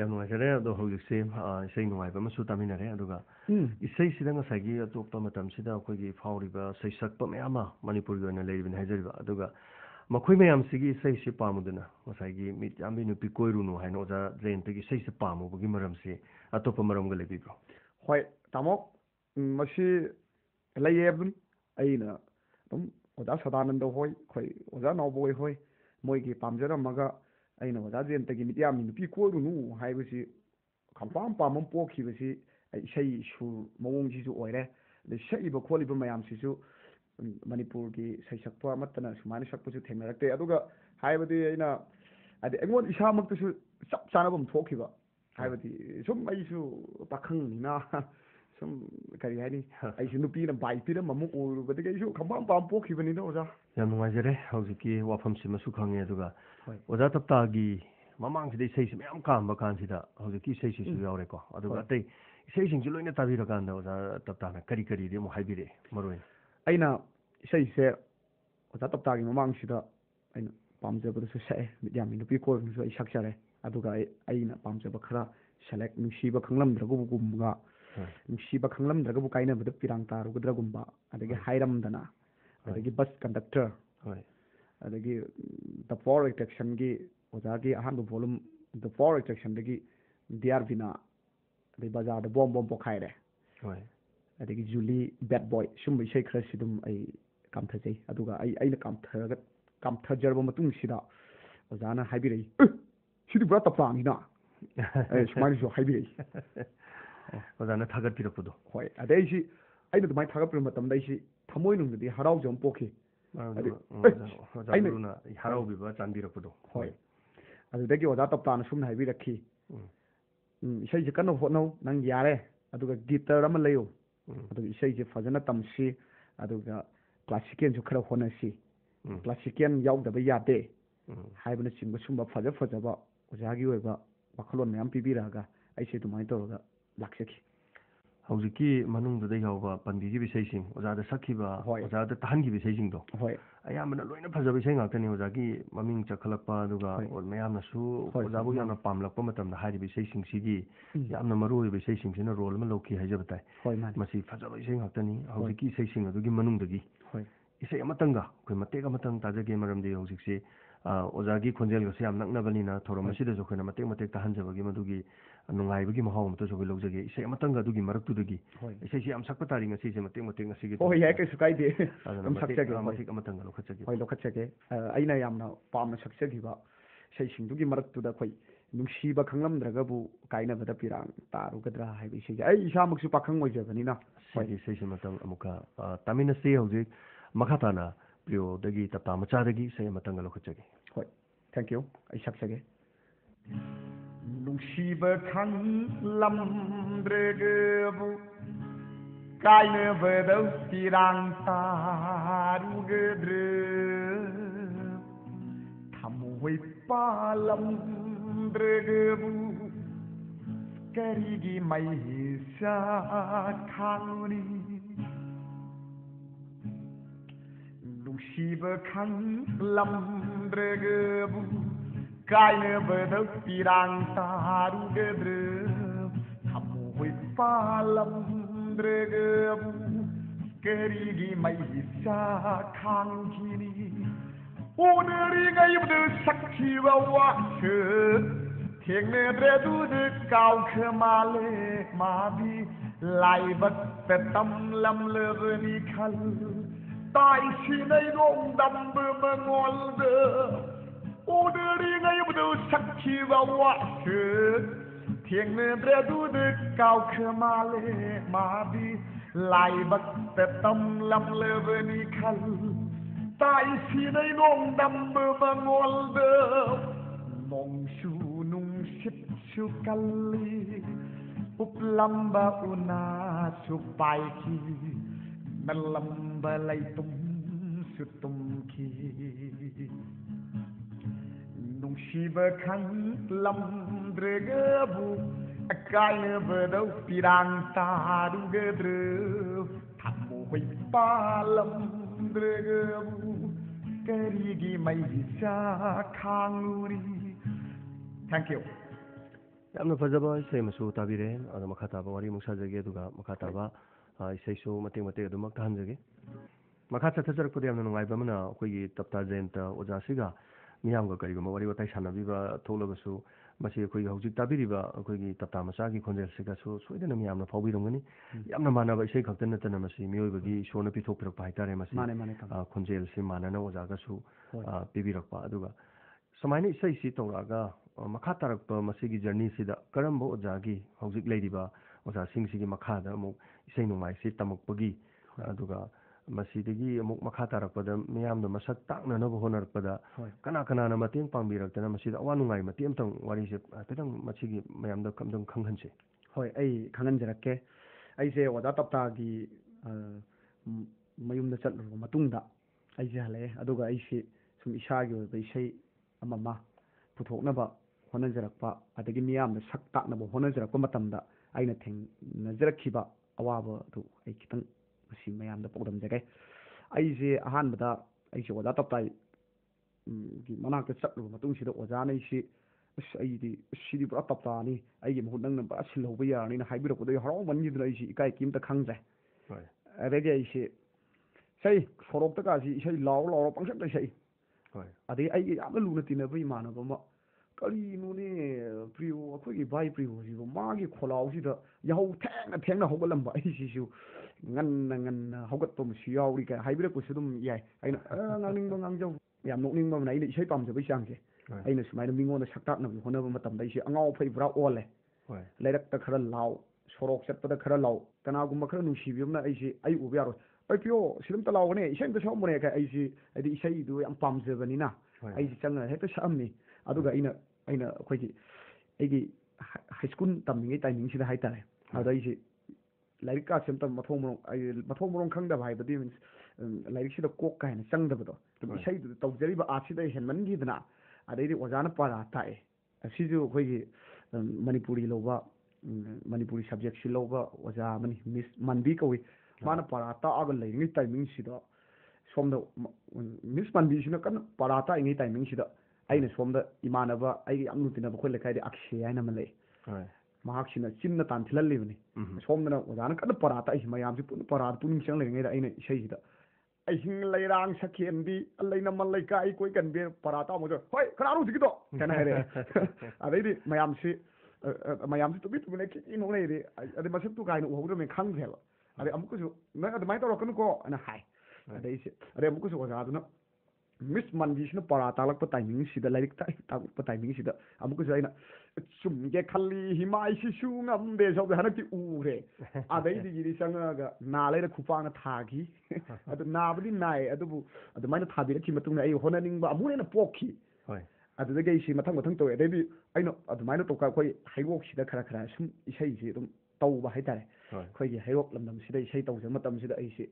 ꯌꯥꯝ ꯅꯨꯡꯉꯥꯏꯖꯔꯦ ꯑꯗꯣ ꯍꯧꯖꯤꯛꯁꯦ ꯏꯁꯩ ꯅꯨꯡꯉꯥꯏꯕ ꯑꯃꯁꯨ ꯇꯥꯃꯤꯟꯅꯔꯦ ꯑꯗꯨꯒ ꯏꯁꯩꯁꯤꯗ ꯉꯁꯥꯏꯒꯤ ꯑꯇꯣꯞꯄ ꯃꯇꯝꯁꯤꯗ ꯑꯩꯈꯣꯏꯒꯤ ꯐꯥꯎꯔꯤꯕ ꯁꯩꯁꯛꯄ ꯃꯌꯥꯝ ꯑꯃ ꯃꯅꯤꯄꯨꯔꯒꯤ ꯑꯣꯏꯅ ꯂꯩꯔꯤꯕꯅꯤ ꯍꯥꯏꯖꯔꯤꯕ ꯑꯗꯨꯒ ꯃꯈꯣꯏ ꯃꯌꯥꯝꯁꯤꯒꯤ ꯏꯁꯩꯁꯤ ꯄꯥꯝꯃꯨꯗꯅ ꯉꯁꯥꯏꯒꯤ ꯃꯤꯠ ꯌꯥꯝꯕꯤ ꯅꯨꯄꯤ ꯀꯣꯏꯔꯨꯅꯨ ꯍꯥꯏꯅ ꯑꯣꯖꯥ ꯖꯌꯦꯟꯇꯒꯤ ꯏꯁꯩꯁꯤ ꯄꯥꯝꯃꯨꯕꯒꯤ ꯃꯔꯝꯁꯤ ꯑꯇꯣꯞꯄ ꯃꯔꯝꯒ ꯂꯩꯕꯤꯕ꯭ꯔꯣ ꯍꯣꯏ ꯇꯥꯃꯣ ꯃꯁꯤ ꯂꯩꯌꯦ ꯑꯗꯨꯝ ꯑꯩꯅ ꯑꯗꯨꯝ ꯑꯣꯖꯥ ꯁꯗꯥꯅꯟꯗ ꯍꯣꯏ ꯑꯩꯈꯣꯏ ꯑꯣꯖꯥ ꯅꯥꯎꯕꯣꯏ ꯍꯣꯏ ꯃꯣꯏꯒꯤ ꯄꯥꯝꯖꯔꯝꯃꯒ ꯑꯩꯅ ꯑꯣꯖꯥ ꯖꯌꯦꯟꯇꯒꯤ ꯃꯤꯠꯌꯥꯝꯕꯤ ꯅꯨꯄꯤ ꯀꯣꯏꯔꯨꯅꯨ ꯍꯥꯏꯕꯁꯤ ꯈꯪꯄꯥꯝ ꯄꯥꯝꯕ ꯄꯣꯛꯈꯤꯕꯁꯤ ꯏꯁꯩ ꯁꯨꯔ ꯃꯑꯣꯡꯁꯤꯁꯨ ꯑꯣꯏꯔꯦ ꯑꯗꯩ ꯁꯛꯏꯕ ꯈꯣꯠꯂꯤꯕ ꯃꯌꯥꯝꯁꯤꯁꯨ ꯃꯅꯤꯄꯨꯔꯒꯤ ꯁꯩꯁꯛꯄ ꯑꯃꯠꯇꯅ ꯁꯨꯃꯥꯏꯅ ꯁꯛꯄꯁꯨ ꯊꯦꯡꯅꯔꯛꯇꯦ ꯑꯗꯨꯒ ꯍꯥꯏꯕꯗꯤ ꯑꯩꯅ ꯍꯥꯏꯗꯤ ꯑꯩꯉꯣꯟꯗ ꯏꯁꯥꯃꯛꯇꯁꯨ ꯆꯞ ꯆꯥꯅꯕ ꯑꯃ ꯊꯣꯛꯈꯤꯕ ꯍꯥꯏꯕꯗꯤ ꯁꯨꯝ ꯑꯩꯁꯨ ꯄꯥꯈꯪꯅꯤꯅ ꯁꯨꯝ ꯀꯔꯤ ꯍꯥꯏꯅꯤ ꯑꯩꯁꯨ ꯅꯨꯄꯤꯅ ꯕꯥꯏ ꯄꯤꯔꯝꯕ ꯑꯃ ꯑꯣꯏꯔꯨꯕꯗꯒꯤ ꯑꯩꯁꯨ ꯈꯪꯄꯥꯝ ꯄꯥꯝ ꯄꯣꯛꯈꯤꯕꯅꯤꯅ ꯑꯣꯖꯥ ꯌꯥꯝ ꯅꯨꯡꯉꯥꯏꯖꯔꯦ ꯍꯧꯖꯤꯛꯀꯤ ꯋꯥꯐꯝꯁꯤꯃꯁꯨ ꯈꯪꯉꯦ ꯑꯗꯨꯒ ꯑꯣꯖꯥ ꯇꯞꯇꯥꯒꯤ ꯃꯃꯥꯡꯁꯤꯗ ꯏꯁꯩꯁꯤ ꯃꯌꯥꯝ ꯀꯥꯝꯕ ꯀꯥꯟꯁꯤꯗ ꯍꯧꯖꯤꯛꯀꯤ ꯏꯁꯩꯁꯤꯁꯨ ꯌꯥꯎꯔꯦꯀꯣ ꯑꯗꯨꯒ ꯑꯇꯩ ꯏꯁꯩꯁꯤꯡꯁꯤ ꯂꯣꯏꯅ ꯇꯥꯕꯤꯔꯀꯥꯟꯗ ꯑꯣꯖꯥ ꯇꯞꯇꯥꯅ ꯀꯔꯤ ꯀꯔꯤꯗꯤ ꯑꯃꯨꯛ ꯍꯥꯏꯕꯤꯔꯛꯑꯦ ꯃꯔꯨꯑꯣꯏꯅ ꯑꯩꯅ ꯏꯁꯩꯁꯦ ꯑꯣꯖꯥ ꯇꯞꯇꯥꯒꯤ ꯃꯃꯥꯡꯁꯤꯗ ꯑꯩꯅ ꯄꯥꯝꯖꯕꯗꯁꯨ ꯁꯛꯑꯦ ꯃꯤꯠꯌꯥꯝꯕꯤ ꯅꯨꯄꯤ ꯀꯣꯏꯔꯨꯅꯨꯁꯨ ꯑꯩ ꯁꯛꯆꯔꯦ ꯑꯗꯨꯒ ꯑꯩ ꯑꯩꯅ ꯄꯥꯝꯖꯕ ꯈꯔ ꯁꯦꯂꯦꯛ ꯅꯨꯡꯁꯤꯕ ꯈꯪꯂꯝꯗ꯭ꯔꯒꯕꯨꯒꯨꯝꯕ ꯅꯨꯡꯁꯤꯕ ꯈꯪꯂꯝꯗ꯭ꯔꯒꯕꯨ ꯀꯥꯏꯅꯕꯗ ꯄꯤꯔꯥꯡ ꯇꯥꯔꯨꯒꯗ꯭ꯔꯒꯨꯝꯕ ꯑꯗꯒꯤ ꯍꯥꯏꯔꯝꯗꯅ ꯑꯗꯒꯤ ꯕꯁ ꯀꯟꯗꯛꯇꯔ ꯑꯗꯒꯤ ꯗ ꯄꯋꯥꯔ ꯑꯦꯇ꯭ꯔꯦꯛꯁꯟꯒꯤ ꯑꯣꯖꯥꯒꯤ ꯑꯍꯥꯟꯕ ꯚꯣꯂꯨꯝ ꯗ ꯄꯋꯥꯔ ꯑꯦꯇ꯭ꯔꯦꯛꯁꯟꯗꯒꯤ ꯗꯤ ꯑꯥꯔ ꯕꯤꯅꯥ ꯑꯗꯩ ꯕꯖꯥꯔꯗ ꯕꯣꯝ ꯕꯣꯝ ꯄꯣꯈꯥꯏꯔꯦ ꯑꯗꯒꯤ ꯖꯨꯂꯤ ꯕꯦꯠ ꯕꯣꯏ ꯁꯨꯝꯕ ꯏꯁꯩ ꯈꯔꯁꯤ ꯑꯗꯨꯝ ꯑꯩ ꯀꯥꯝꯊꯖꯩ ꯑꯗꯨꯒ ꯑꯩ ꯑꯩꯅ ꯀꯥꯝꯊꯔꯒ ꯀꯥꯝꯊꯖꯔꯕ ꯃꯇꯨꯡꯁꯤꯗ ꯑꯣꯖꯥꯅ ꯍꯥꯏꯕꯤꯔꯛꯏ ꯁꯤꯗꯤ ꯄꯨꯔꯥ ꯇꯞꯇꯥꯅꯤꯅ ꯁꯨꯃꯥꯏꯅꯁꯨ ꯍꯥꯏꯕꯤꯔꯛꯏ ꯑꯣꯖꯥꯅ ꯊꯥꯒꯠꯄꯤꯔꯛꯄꯗꯣ ꯍꯣꯏ ꯑꯗꯩ ꯑꯩꯁꯤ ꯑꯩꯅ ꯑꯗꯨꯃꯥꯏꯅ ꯊꯥꯒꯠꯄꯤꯕ ꯃꯇꯝꯗ ꯑꯩꯁꯤ ꯊꯃꯣꯏꯅꯨꯡꯗꯗꯤ ꯍꯔꯥꯎꯖꯕ ꯑꯃ ꯄꯣꯛꯈꯤ ꯑꯩꯅ ꯍꯔꯥꯎꯕꯤꯕ ꯆꯥꯟꯕꯤꯔꯛꯄꯗꯣ ꯍꯣꯏ ꯑꯗꯨꯗꯒꯤ ꯑꯣꯖꯥ ꯇꯞꯇꯥꯅ ꯁꯨꯝꯅ ꯍꯥꯏꯕꯤꯔꯛꯈꯤ ꯏꯁꯩꯁꯦ ꯀꯟꯅ ꯍꯣꯠꯅꯧ ꯅꯪ ꯌꯥꯔꯦ ꯑꯗꯨꯒ ꯒꯤꯇꯔ ꯑꯃ ꯂꯩꯌꯨ ꯑꯗꯨꯒ ꯏꯁꯩꯁꯦ ꯐꯖꯅ ꯇꯝꯁꯤ ꯑꯗꯨꯒ ꯀ꯭ꯂꯥꯁꯤꯀꯦꯜꯁꯨ ꯈꯔ ꯍꯣꯠꯅꯁꯤ ꯀ꯭ꯂꯥꯁꯤꯀꯦꯜ ꯌꯥꯎꯗꯕ ꯌꯥꯗꯦ ꯍꯥꯏꯕꯅꯆꯤꯡꯕ ꯁꯨꯝꯕ ꯐꯖ ꯐꯖꯕ ꯑꯣꯖꯥꯒꯤ ꯑꯣꯏꯕ ꯋꯥꯈꯜꯂꯣꯟ ꯃꯌꯥꯝ ꯄꯤꯕꯤꯔꯛꯑꯒ ꯑꯩꯁꯦ ꯑꯗꯨꯃꯥꯏꯅ ꯇꯧꯔꯒ ꯂꯥꯛꯆꯈꯤ ꯍꯧꯖꯤꯛꯀꯤ ꯃꯅꯨꯡꯗꯨꯗ ꯌꯥꯎꯕ ꯄꯟꯕꯤꯈꯤꯕ ꯏꯁꯩꯁꯤꯡ ꯑꯣꯖꯥꯗ ꯁꯛꯈꯤꯕ ꯑꯣꯖꯥꯗ ꯇꯥꯍꯟꯈꯤꯕ ꯏꯁꯩꯁꯤꯡꯗꯣ ꯍꯣꯏ ꯑꯌꯥꯝꯕꯅ ꯂꯣꯏꯅ ꯐꯖꯕ ꯏꯁꯩ ꯉꯥꯛꯇꯅꯤ ꯑꯣꯖꯥꯒꯤ ꯃꯃꯤꯡ ꯆꯈꯠꯂꯛꯄ ꯑꯗꯨꯒ ꯃꯌꯥꯝꯅꯁꯨ ꯑꯣꯖꯥꯕꯨ ꯌꯥꯝꯅ ꯄꯥꯝꯂꯛꯄ ꯃꯇꯝꯗ ꯍꯥꯏꯔꯤꯕ ꯏꯁꯩꯁꯤꯡꯁꯤꯒꯤ ꯌꯥꯝꯅ ꯃꯔꯨꯑꯣꯏꯕ ꯏꯁꯩꯁꯤꯡꯁꯤꯅ ꯔꯣꯜ ꯑꯃ ꯂꯧꯈꯤ ꯍꯥꯏꯖꯕ ꯇꯥꯏ ꯃꯁꯤ ꯐꯖꯕ ꯏꯁꯩ ꯉꯥꯛꯇꯅꯤ ꯍꯧꯖꯤꯛꯀꯤ ꯏꯁꯩꯁꯤꯡ ꯑꯗꯨꯒꯤ ꯃꯅꯨꯡꯗꯒꯤ ꯏꯁꯩ ꯑꯃꯇꯪꯒ ꯑꯩꯈꯣꯏ ꯃꯇꯦꯛ ꯑꯃꯇꯪ ꯇꯥꯖꯒꯦ ꯃꯔꯝꯗꯤ ꯍꯧꯖꯤꯛꯁꯤ ꯑꯣꯖꯥꯒꯤ ꯈꯣꯟꯖꯦꯜꯒꯁꯨ ꯌꯥꯝ ꯅꯛꯅꯕꯅꯤꯅ ꯊꯧꯔꯝ ꯑꯁꯤꯗꯁꯨ ꯑꯩꯈꯣꯏꯅ ꯃꯇꯦꯛ ꯃꯇꯦꯛ ꯇꯥꯍꯟꯖꯕꯒꯤ ꯃꯗꯨꯒꯤ ꯅꯨꯡꯉꯥꯏꯕꯒꯤ ꯃꯍꯥꯎ ꯑꯃꯇꯁꯨ ꯑꯩꯈꯣꯏ ꯂꯧꯖꯒꯦ ꯏꯁꯩ ꯑꯃꯇꯪꯒ ꯑꯗꯨꯒꯤ ꯃꯔꯛꯇꯨꯗꯒꯤ ꯏꯁꯩꯁꯤ ꯌꯥꯝ ꯁꯛꯄ ꯇꯥꯔꯤ ꯉꯁꯤꯁꯦ ꯃꯇꯦꯛ ꯃꯇꯦꯛ ꯉꯁꯤꯒꯤ ꯍꯣꯏ ꯌꯥꯏ ꯀꯩꯁꯨ ꯀꯥꯏꯗꯦ ꯑꯗꯨꯅ ꯃꯇꯦꯛ ꯃꯇꯦꯛ ꯑꯃꯇꯪꯒ ꯂꯧꯈꯠꯆꯒꯦ ꯍꯣꯏ ꯂꯧꯈꯠꯆꯒꯦ ꯑꯩꯅ ꯌꯥꯝꯅ ꯄꯥꯝꯅ ꯁꯛꯆꯈꯤꯕ ꯏꯁꯩꯁꯤꯡꯗꯨꯒꯤ ꯃꯔꯛꯇꯨꯗ ꯑꯩꯈꯣꯏ ꯅꯨꯡꯁꯤꯕ ꯈꯪꯂꯝꯗ꯭ꯔꯒꯕꯨ ꯀꯥꯏꯅꯕꯗ ꯄꯤꯔꯥꯡ ꯇꯥꯔꯨꯒꯗ꯭ꯔꯥ ꯍꯥꯏꯕ ꯏꯁꯩꯁꯦ ꯑꯩ ꯏꯁꯥꯃꯛꯁꯨ ꯄꯥꯈꯪ ꯑꯣꯏꯖꯕꯅꯤꯅ ꯁꯤꯒꯤ ꯏꯁꯩꯁꯤ ꯃꯇꯪ ꯑꯃꯨꯛꯀ ꯇꯥꯃꯤꯟꯅꯁꯤ ꯍꯧꯖꯤꯛ ꯃꯈꯥ ꯇꯥꯅ ꯄ꯭ꯔꯤꯌꯣꯗꯒꯤ ꯇꯞꯇꯥ ꯃꯆꯥꯗꯒꯤ ꯏꯁꯩ ꯑꯃꯇꯪꯒ ꯂꯧꯈꯠꯆꯒꯦ ꯍꯣꯏ ꯊꯦꯡꯛ ꯌꯨ ꯑꯩ ꯁꯛꯆꯒꯦ 시벅한람들그 까이네 버더 시랑타루그드 탐호이 빠람들그 까리기 마이사 칸우니 시벅한람들그 Kaină vădă piranta rugădră, Hamu hui palam drăgă, Cărigi mai hisa kangkini, Unări ngai vădă sakti văoașă, Thiekne dredu de cao khơ ma lê ma vi, Lai vật pe tâm lâm lơ ni khăn, Tai si nay rộng đâm bơ mơ ngon dơ, 오늘이 모두 착취와 와크 팅는래도 늦가오 그 말에 마비 라이박 때땀 람레브니 칼 따이시네 농담부방월드 농슈 농십슈 칼리 ઉપલંબ ઉના છુપાઈખી મલંબ લઈ તુમ સુતુમ ખી ꯄꯥꯜꯂꯝꯗ꯭ꯔꯒꯕꯨ ꯀꯔꯤꯒꯤ ꯃꯩꯁꯥ ꯈꯥꯡꯂꯨꯔꯤ thank you ꯌꯥꯝꯅ ꯐꯖꯕ ꯏꯁꯩ ꯑꯃꯁꯨ ꯇꯥꯕꯤꯔꯦ ꯑꯗꯣ ꯃꯈꯥ ꯇꯥꯕ ꯋꯥꯔꯤ ꯑꯃꯨꯛ ꯁꯥꯖꯒꯦ ꯑꯗꯨꯒ ꯃꯈꯥ ꯇꯥꯕ ꯏꯁꯩꯁꯨ ꯃꯇꯦꯛ ꯃꯇꯦꯛ ꯑꯗꯨꯃꯛ ꯇꯥꯍꯟꯖꯒꯦ ꯃꯈꯥ ꯆꯠꯊꯖꯔꯛꯄꯗ ꯌꯥꯝꯅ ꯅꯨꯡꯉꯥꯏꯕ ꯑꯃꯅ ꯑꯩꯈꯣꯏꯒꯤ ꯇꯞꯇꯥ ꯖꯌꯟꯇ ꯑꯣꯖꯥꯁꯤꯒ ꯃꯤꯌꯥꯝꯒ ꯀꯔꯤꯒꯨꯝꯕ ꯋꯥꯔꯤ ꯋꯥꯇꯥꯏ ꯁꯥꯟꯅꯕꯤꯕ ꯊꯣꯛꯂꯒꯁꯨ ꯃꯁꯤ ꯑꯩꯈꯣꯏꯒꯤ ꯍꯧꯖꯤꯛ ꯇꯥꯕꯤꯔꯤꯕ ꯑꯩꯈꯣꯏꯒꯤ ꯇꯞꯇꯥ ꯃꯆꯥꯒꯤ ꯈꯣꯟꯖꯦꯜꯁꯤꯒꯁꯨ ꯁꯣꯏꯗꯅ ꯃꯤꯌꯥꯝꯅ ꯐꯥꯎꯕꯤꯔꯝꯒꯅꯤ ꯌꯥꯝꯅ ꯃꯥꯟꯅꯕ ꯏꯁꯩ ꯈꯛꯇ ꯅꯠꯇꯅ ꯃꯁꯤ ꯃꯤꯑꯣꯏꯕꯒꯤ ꯏꯁꯣꯔꯅ ꯄꯤꯊꯣꯛꯄꯤꯔꯛꯄ ꯍꯥꯏꯇꯥꯔꯦ ꯃꯁꯤ ꯃꯥꯅꯦ ꯃꯥꯅꯦ ꯈꯣꯟꯖꯦꯜꯁꯤ ꯃꯥꯟꯅꯅ ꯑꯣꯖꯥꯒꯁꯨ ꯄꯤꯕꯤꯔꯛꯄ ꯑꯗꯨꯒ ꯁꯨꯃꯥꯏꯅ ꯏꯁꯩꯁꯤ ꯇꯧꯔꯛꯑꯒ ꯃꯈꯥ ꯇꯥꯔꯛꯄ ꯃꯁꯤꯒꯤ ꯖꯔꯅꯤꯁꯤꯗ ꯀꯔꯝꯕ ꯑꯣꯖꯥꯒꯤ ꯍꯧꯖꯤꯛ ꯂꯩꯔꯤꯕ ꯑꯣꯖꯥꯁꯤꯡꯁꯤꯒꯤ ꯃꯈꯥꯗ ꯑꯃꯨꯛ ꯏꯁꯩ ꯅꯣꯡꯃꯥꯏꯁꯤ ꯇꯝꯃꯛꯄꯒꯤ ꯑꯗꯨꯒ ꯃꯁꯤꯗꯒꯤ ꯑꯃꯨꯛ ꯃꯈꯥ ꯇꯥꯔꯛꯄꯗ ꯃꯤꯌꯥꯝꯗ ꯃꯁꯛ ꯇꯥꯛꯅꯅꯕ ꯍꯣꯠꯅꯔꯛꯄꯗ ꯀꯅꯥ ꯀꯅꯥꯅ ꯃꯇꯦꯡ ꯄꯥꯡꯕꯤꯔꯛꯇꯅ ꯃꯁꯤꯗ ꯑꯋꯥ ꯅꯨꯡꯉꯥꯏ ꯃꯇꯦꯛ ꯑꯃꯇꯪ ꯋꯥꯔꯤꯁꯦ ꯍꯥꯏꯐꯦꯠꯇꯪ ꯃꯁꯤꯒꯤ ꯃꯌꯥꯝꯗ ꯑꯝꯇꯪ ꯈꯪꯍꯟꯁꯤ ꯍꯣꯏ ꯑꯩ ꯈꯪꯍꯟꯖꯔꯛꯀꯦ ꯑꯩꯁꯦ ꯑꯣꯖꯥ ꯇꯞꯇꯥꯒꯤ ꯃꯌꯨꯝꯗ ꯆꯠꯂꯨꯔꯕ ꯃꯇꯨꯡꯗ ꯑꯩꯁꯦ ꯍꯜꯂꯛꯑꯦ ꯑꯗꯨꯒ ꯑꯩꯁꯤ ꯁꯨꯝ ꯏꯁꯥꯒꯤ ꯑꯣꯏꯕ ꯏꯁꯩ ꯑꯃ ꯑꯃ ꯄꯨꯊꯣꯛꯅꯕ ꯍꯣꯠꯅꯖꯔꯛꯄ ꯑꯗꯒꯤ ꯃꯤꯌꯥꯝꯗ ꯁꯛ ꯇꯥꯛꯅꯕ ꯍꯣꯠꯅꯖꯔꯛꯄ ꯃꯇꯝꯗ ꯑꯩꯅ ꯊꯦꯡꯅꯖꯔꯛꯈꯤꯕ ꯑꯋꯥꯕ ꯑꯗꯨ ꯑꯩ ꯈꯤꯇꯪ ꯃꯁꯤ ꯃꯌꯥꯝꯗ ꯄꯥꯎꯗꯝꯖꯒꯦ ꯑꯩꯁꯦ ꯑꯍꯥꯟꯕꯗ ꯑꯩꯁꯦ ꯑꯣꯖꯥ ꯇꯞꯇꯥꯏ ꯒꯤ ꯃꯅꯥꯛꯇ ꯆꯠꯂꯨꯕ ꯃꯇꯨꯡꯁꯤꯗ ꯑꯣꯖꯥꯅ ꯑꯩꯁꯤ ꯑꯁ ꯑꯩꯗꯤ ꯁꯤꯗꯤ ꯄꯨꯔꯥ ꯇꯞꯇꯥꯅꯤ ꯑꯩꯒꯤ ꯃꯍꯨꯠ ꯅꯪꯅ ꯄꯨꯔꯥ ꯁꯤꯜꯍꯧꯕ ꯌꯥꯔꯅꯤꯅ ꯍꯥꯏꯕꯤꯔꯛꯄꯗꯒꯤ ꯍꯔꯥꯎꯃꯟꯈꯤꯗꯅ ꯑꯩꯁꯤ ꯏꯀꯥꯏ ꯀꯤꯝꯇ ꯈꯪꯗ꯭ꯔꯦ ꯑꯗꯒꯤ ꯑꯩꯁꯤ ꯏꯁꯩ ꯁꯣꯔꯣꯛꯇꯀꯥꯁꯤ ꯏꯁꯩ ꯂꯥꯎꯔ ꯂꯥꯎꯔ ꯄꯪꯁꯛꯇ ꯁꯛꯏ ꯑꯗꯩ ꯑꯩꯒ ꯌꯥꯝꯅ ꯂꯨꯅ ꯇꯤꯟꯅꯕ ꯏꯃꯥꯟꯅꯕ ꯑꯃ ꯀꯔꯤꯅꯣꯅꯦ ꯄ꯭ꯔꯤꯌꯣ ꯑꯩꯈꯣꯏꯒꯤ ꯚꯥꯏ ꯄ꯭ꯔꯤꯌꯣꯁꯤꯕꯨ ꯃꯥꯒꯤ ꯈꯣꯜꯂꯥꯎꯁꯤꯗ ꯌꯥꯍꯧ ꯊꯦꯡꯅ ꯊꯦꯡꯅ ꯍꯧꯒꯠꯂꯝꯕ ꯑꯩꯁꯤꯁꯨ ꯉꯟꯅ ꯉꯟꯅ ꯍꯧꯒꯠꯄ ꯑꯃꯁꯨ ꯌꯥꯎꯔꯤ ꯀꯥꯏ ꯍꯥꯏꯕꯤꯔꯛꯄꯁꯨ ꯑꯗꯨꯝ ꯌꯥꯏ ꯑꯩꯅ ꯉꯥꯡꯅꯤꯡꯕ ꯉꯥꯡꯖꯧ ꯌꯥꯝ ꯅꯣꯛꯅꯤꯡꯕ ꯑꯃꯅ ꯑꯩꯅ ꯏꯁꯩ ꯄꯥꯝꯖꯕꯩ ꯆꯥꯡꯁꯦ ꯑꯩꯅ ꯁꯨꯃꯥꯏꯅ ꯃꯤꯉꯣꯟꯗ ꯁꯛꯇꯥꯛꯅꯕ ꯍꯣꯠꯅꯕ ꯃꯇꯝꯗ ꯑꯩꯁꯦ ꯑꯉꯥꯎ ꯑꯐꯩ ꯄꯨꯔꯥ ꯑꯣꯜꯂꯦ ꯂꯩꯔꯛꯇ ꯈꯔ ꯂꯥꯎ ꯁꯣꯔꯣꯛ ꯆꯠꯄꯗ ꯈꯔ ꯂꯥꯎ ꯀꯅꯥꯒꯨꯝꯕ ꯈꯔ ꯅꯨꯡꯁꯤꯕꯤ ꯑꯃꯅ ꯑꯩꯁꯦ ꯑꯩ ꯎꯕ ꯌꯥꯔꯣꯏ ꯑꯩ ꯄꯤꯌꯣ ꯁꯤꯗꯝꯇ ꯂꯥꯎꯕꯅꯦ ꯏꯁꯩ ꯑꯝꯇ ꯁꯛꯑꯝꯕꯅꯦ ꯀꯥꯏ ꯑꯩꯁꯤ ꯍꯥꯏꯗꯤ ꯏꯁꯩꯗꯨ ꯌꯥꯝ ꯄꯥꯝꯖꯕꯅꯤꯅ ꯑꯩꯁꯤ ꯆꯪꯉꯒ ꯍꯦꯛꯇ ꯁꯛꯑꯝꯃꯤ ꯑꯗꯨꯒ ꯑꯩꯅ ꯑꯩꯅ ꯑꯩꯈꯣꯏꯒꯤ ꯑꯩꯒꯤ ꯍꯥꯏ ꯁ꯭ꯀꯨꯜ ꯇꯝꯃꯤꯉꯩ ꯇꯥꯏꯃꯤꯡꯁꯤꯗ ꯍꯥꯏꯇꯥꯔꯦ ꯑꯗꯨꯗ ꯑꯩꯁꯤ ꯂꯥꯏꯔꯤꯛ ꯀꯥꯁꯦ ꯑꯝꯇ ꯃꯊꯣꯡ ꯃꯔꯣꯡ ꯑꯩ ꯃꯊꯣꯡ ꯃꯔꯣꯡ ꯈꯪꯗꯕ ꯍꯥꯏꯕꯗꯤ ꯃꯤꯟꯁ ꯂꯥꯏꯔꯤꯛꯁꯤꯗ ꯀꯣꯛ ꯀꯥ ꯍꯦꯟꯅ ꯆꯪꯗꯕꯗꯣ ꯑꯗꯨꯝ ꯏꯁꯩꯗꯨꯗ ꯇꯧꯖꯔꯤꯕ ꯑꯥꯔꯠꯁꯤꯗ ꯍꯦꯟꯃꯟꯈꯤꯗꯅ ꯑꯗꯩꯗꯤ ꯑꯣꯖꯥꯅ ꯄꯔꯥ ꯇꯥꯛꯑꯦ ꯑꯁꯤꯁꯨ ꯑꯩꯈꯣꯏꯒꯤ ꯃꯅꯤꯄꯨꯔꯤ ꯂꯧꯕ ꯃꯅꯤꯄꯨꯔꯤ ꯁꯕꯖꯦꯛꯁꯤ ꯂꯧꯕ ꯑꯣꯖꯥ ꯑꯃꯅꯤ ꯃꯤꯁ ꯃꯟꯕꯤ ꯀꯧꯏ ꯃꯥꯅ ꯄꯔꯥ ꯇꯥꯛꯑꯒ ꯂꯩꯔꯤꯉꯩ ꯇꯥꯏꯃꯤꯡꯁꯤꯗ ꯁꯣꯝꯗ ꯃꯤꯁ ꯃꯟꯕꯤꯁꯤꯅ ꯀꯟꯅ ꯄꯔꯥ ꯇꯥꯛꯏꯉꯩ ꯇꯥꯏꯃꯤꯡꯁꯤꯗ ꯑꯩꯅ ꯁꯣꯝꯗ ꯏꯃꯥꯟꯅꯕ ꯑꯩꯒ ꯌꯥꯝ ꯂꯨ ꯇꯤꯟꯅꯕ ꯑꯩꯈꯣꯏ ꯂꯩꯀꯥꯏꯗ ꯑꯛꯁꯦ ꯍꯥꯏꯅ ꯑꯃ ꯂꯩ ꯃꯍꯥꯛꯁꯤꯅ ꯆꯤꯟꯅ ꯇꯥꯟꯊꯤꯜꯍꯜꯂꯤꯕꯅꯤ ꯁꯣꯝꯗꯅ ꯑꯣꯖꯥꯅ ꯀꯟꯅ ꯄꯔꯥ ꯇꯥꯛꯏꯁꯤ ꯃꯌꯥꯝꯁꯤ ꯄꯨꯟꯅ ꯄꯔꯥꯗ ꯄꯨꯛꯅꯤꯡ ꯆꯪ ꯂꯩꯔꯤꯉꯩꯗ ꯑꯩꯅ ꯏꯁꯩꯁꯤꯗ ꯑꯍꯤꯡ ꯂꯩꯔꯥꯡ ꯁꯈꯦꯟꯕꯤ ꯂꯩꯅꯃꯟ ꯂꯩꯀꯥꯏ ꯀꯣꯏꯒꯟꯕꯤ ꯄꯔꯥ ꯇꯥꯛꯃꯗ ꯍꯣꯏ ꯀꯅꯥꯅꯣ ꯍꯧꯖꯤꯛꯀꯤꯗꯣ ꯀꯩꯅꯣ ꯍꯥꯏꯔꯛꯑꯦ ꯑꯗꯩꯗꯤ ꯃꯌꯥꯝꯁꯤ ꯃꯌꯥꯝꯁꯤ ꯇꯨꯃꯤ ꯇꯨꯃꯤꯟꯅ ꯈꯤꯛꯤ ꯅꯣꯛ ꯂꯩꯔꯤ ꯑꯗꯩ ꯃꯁꯛꯇꯨ ꯀꯥꯏꯅ ꯎꯍꯧꯗ꯭ꯔꯕꯅꯤ ꯈꯪꯗ꯭ꯔꯦꯕ ꯑꯗꯩ ꯑꯃꯨꯛꯀꯁꯨ ꯅꯪ ꯑꯗꯨꯃꯥꯏꯅ ꯇꯧꯔꯛꯀꯅꯨꯀꯣ ꯑꯅ ꯍꯥꯏ ꯑꯗꯩꯁꯦ ꯑꯗꯩ ꯑꯃꯨꯛꯀꯁꯨ ꯑꯣꯖꯥꯗꯨꯅ ꯃꯤꯁ ꯃꯟꯕꯤꯁꯤꯅ ꯄꯔꯥ ꯇꯥꯛꯂꯛꯄ ꯇꯥꯏꯃꯤꯡꯁꯤꯗ ꯂꯥꯏꯔꯤꯛ ꯇꯥꯛꯂꯛꯄ ꯇꯥꯏꯃꯤꯡꯁꯤꯗ ꯑꯃꯨꯛꯀꯁꯨ ꯑꯩꯅ chum ge khali himai shi shu ngam be so de hanak ti u re a dai di ji di sang ga ga na le de khu pa na tha gi a de na bi nai a de bu a de mai na tha bi ki ma tung na ai ho na ning ba mu ne na po ki a de ge shi ma thang ma thang to ye dai bi ai no a de mai na to ka khoi hai wo shi da khara khara shum i sai ji dum tau ba hai ta re khoi ge hai wo lam lam shi dai sai tau se ma tam shi da ai shi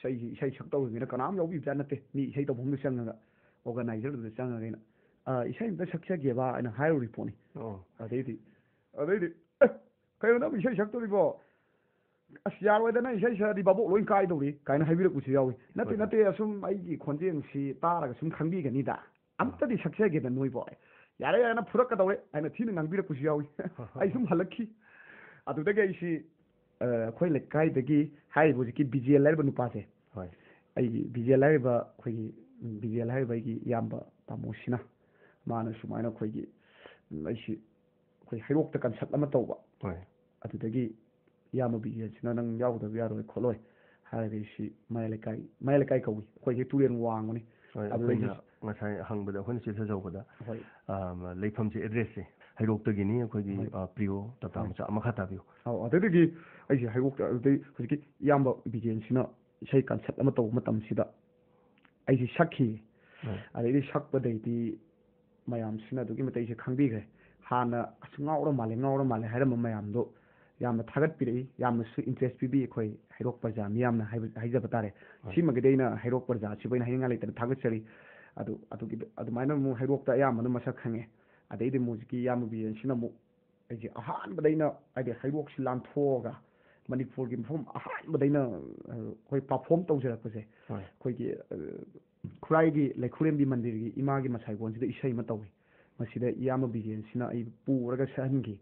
sai shi sai chak tau ngi na ka nam yo bi jan na te ni sai tau bu ngi sang ga organizer du sang ga ni ꯏꯁꯩ ꯑꯝꯇ ꯁꯛꯆꯒꯦꯕ ꯑꯩꯅ ꯍꯥꯏꯔꯨꯔꯤ ꯄꯣꯠꯅꯤ ꯑꯗꯩꯗꯤ ꯑꯗꯩꯗꯤ ꯑꯦ ꯀꯩꯅꯣ ꯅꯪ ꯏꯁꯩ ꯁꯛꯇꯣꯔꯤꯕꯣ ꯑꯁ ꯌꯥꯔꯣꯏꯗ ꯅꯪ ꯏꯁꯩ ꯁꯛꯑꯗꯤ ꯚꯥꯕꯣꯛ ꯂꯣꯏ ꯀꯥꯏꯗꯧꯔꯤ ꯀꯥꯏꯅ ꯍꯥꯏꯕꯤꯔꯛꯄꯁꯨ ꯌꯥꯎꯏ ꯅꯠꯇꯦ ꯅꯠꯇꯦ ꯑꯁꯨꯝ ꯑꯩꯒꯤ ꯈꯣꯟꯖꯦꯜꯁꯤ ꯇꯥꯔꯒ ꯁꯨm ꯈꯪꯕꯤꯒꯅꯤꯗ ꯑꯝꯇꯗꯤ ꯁꯛꯆꯒꯦꯗ ꯅꯣꯏꯕꯣ ꯌꯥꯔꯦ ꯌꯥꯔꯦꯅ ꯐꯨꯔꯛꯀꯗꯧꯔꯦ ꯍꯥꯏꯅ ꯊꯤꯅ ꯉꯥꯡꯕꯤꯔꯛꯄꯁꯨ ꯌꯥꯎꯏ ꯑꯩ ꯁꯨꯝ ꯍꯜꯂꯛꯈꯤ ꯑꯗꯨꯗꯒꯤ ꯑꯩꯁꯤ ꯑꯩꯈꯣꯏ ꯂꯩꯀꯥꯏꯗꯒꯤ ꯍꯥꯏꯔꯤꯕ ꯍꯧꯖꯤꯛꯀꯤ ꯕꯤꯖꯦꯜ ꯍꯥꯏꯔꯤꯕ ꯅꯨꯄꯥꯁꯦ ꯑꯩꯒꯤ ꯕꯤꯖꯦꯜ ꯍꯥꯏꯔꯤꯕ ꯑꯩꯈꯣꯏꯒꯤ ꯕꯤꯖꯦꯜ ꯍꯥꯏꯔꯤꯕ ꯑꯩꯒꯤ ꯏꯌꯥꯝꯕ ꯇꯥꯃꯣꯁꯤꯅ ꯃꯥꯅ ꯁꯨꯃꯥꯏꯅ ꯑꯩꯈꯣꯏꯒꯤ ꯑꯩꯁꯤ ꯑꯩꯈꯣꯏ ꯍꯩꯔꯣꯛꯇ ꯀꯟꯁꯔꯠ ꯑꯃ ꯇꯧꯕ ꯑꯗꯨꯗꯒꯤ ꯏꯌꯥꯝꯕꯕꯤꯁꯤꯅ ꯅꯪ ꯌꯥꯎꯗꯕ ꯌꯥꯔꯣꯏ ꯈꯣꯠꯂꯣꯏ ꯍꯥꯏꯔꯒ ꯑꯩꯁꯤ ꯃꯌꯥꯏ ꯂꯩꯀꯥꯏ ꯃꯌꯥꯏ ꯂꯩꯀꯥꯏ ꯀꯧꯏ ꯑꯩꯈꯣꯏꯁꯦ ꯇꯨꯔꯦꯟ ꯋꯥꯡꯕꯅꯤ ꯑꯩꯈꯣꯏꯅ ꯉꯁꯥꯏ ꯍꯪꯕꯗ ꯑꯩꯈꯣꯏꯅ ꯆꯦꯊꯖꯧꯕꯗ ꯂꯩꯐꯝꯁꯦ ꯑꯦꯗ꯭ꯔꯦꯁꯁꯦ ꯍꯩꯔꯣꯛꯇꯒꯤꯅꯤ ꯑꯩꯈꯣꯏꯒꯤ ꯄ꯭ꯔꯤꯌꯣ ꯇꯇꯥ ꯃꯆꯥ ꯑꯃꯈꯛ ꯇꯥꯕꯤꯌꯨ ꯑꯧ ꯑꯗꯨꯗꯒꯤ ꯑꯩꯁꯦ ꯍꯩꯔꯣꯛꯇ ꯑꯗꯨꯗꯩ ꯍꯧꯖꯤꯛꯀꯤ ꯏꯌꯥꯝꯕ ꯕꯤꯖꯦꯟꯁꯤꯅ ꯏꯁꯩ ꯀꯟꯁꯔꯠ ꯑꯃ ꯇꯧꯕ ꯃꯇꯝꯁꯤꯗ ꯑꯩꯁꯤ ꯁꯛꯈꯤ ꯑꯗꯩꯗꯤ ꯁꯛꯄꯗꯩꯗꯤ ꯃꯌꯥꯝꯁꯤꯅ ꯑꯗꯨꯛꯀꯤ ꯃꯇꯤꯛ ꯑꯩꯁꯦ ꯈꯪꯕꯤꯈ꯭ꯔꯦ ꯍꯥꯟꯅ ꯑꯁ ꯉꯥꯎꯔ ꯃꯥꯜꯂꯦ ꯉꯥꯎꯔ ꯃꯥꯜꯂꯦ ꯍꯥꯏꯔꯝꯕ ꯃꯌꯥꯝꯗꯣ ꯌꯥꯝꯅ ꯊꯥꯒꯠꯄꯤꯔꯛꯏ ꯌꯥꯝꯅꯁꯨ ꯏꯟꯇꯔꯦꯁ ꯄꯤꯕꯤ ꯑꯩꯈꯣꯏ ꯍꯩꯔꯣꯛ ꯄ꯭ꯔꯖꯥ ꯃꯤꯌꯥꯝꯅ ꯍꯥꯏꯖꯕ ꯇꯥꯔꯦ ꯁꯤꯃꯒꯤꯗꯤ ꯑꯩꯅ ꯍꯩꯔꯣꯛ ꯄ꯭ꯔꯖꯥꯁꯤꯕꯨ ꯑꯩꯅ ꯍꯥꯏꯅꯤꯡꯉꯥꯏ ꯂꯩꯇꯅ ꯊꯥꯒꯠꯆꯔꯤ ꯑꯗꯨ ꯑꯗꯨꯒꯤ ꯑꯗꯨꯃꯥꯏꯅ ꯑꯃꯨꯛ ꯍꯩꯔꯣꯛꯇ ꯑꯌꯥꯝꯕꯅ ꯃꯁꯛ ꯈꯪꯉꯦ ꯑꯗꯩꯗꯤ ꯃꯨꯖꯤꯛꯀꯤ ꯏꯌꯥꯝꯕ ꯕꯤꯔꯦꯟꯁꯤꯅ ꯑꯃꯨꯛ ꯑꯩꯁꯦ ꯑꯍꯥꯟꯕꯗ ꯑꯩꯅ ꯍꯥꯏꯗꯤ ꯍꯩꯔꯣꯛꯁꯤ ꯂꯥꯟꯊꯣꯛꯑꯒ ꯃꯅꯤꯄꯨꯔꯒꯤ ꯃꯐꯝ ꯑꯍꯥꯟꯕꯗꯩꯅ ꯑꯩꯈꯣꯏ ꯄꯥꯔꯐꯣꯝ ꯇꯧꯖꯔꯛꯄꯁꯦ ꯑꯩꯈꯣꯏꯒꯤ ꯈꯨꯔꯥꯏꯒꯤ ꯂꯩꯈꯨꯔꯦꯝꯕꯤ ꯃꯟꯗꯤꯔꯒꯤ ꯏꯃꯥꯒꯤ ꯃꯁꯥꯏꯒꯣꯟꯁꯤꯗ ꯏꯁꯩ ꯑꯃ ꯇꯧꯏ ꯃꯁꯤꯗ ꯏꯌꯥꯝꯕ ꯕꯤꯔꯦꯟꯁꯤꯅ ꯑꯩ ꯄꯨꯔꯒ ꯁꯛꯍꯟꯈꯤ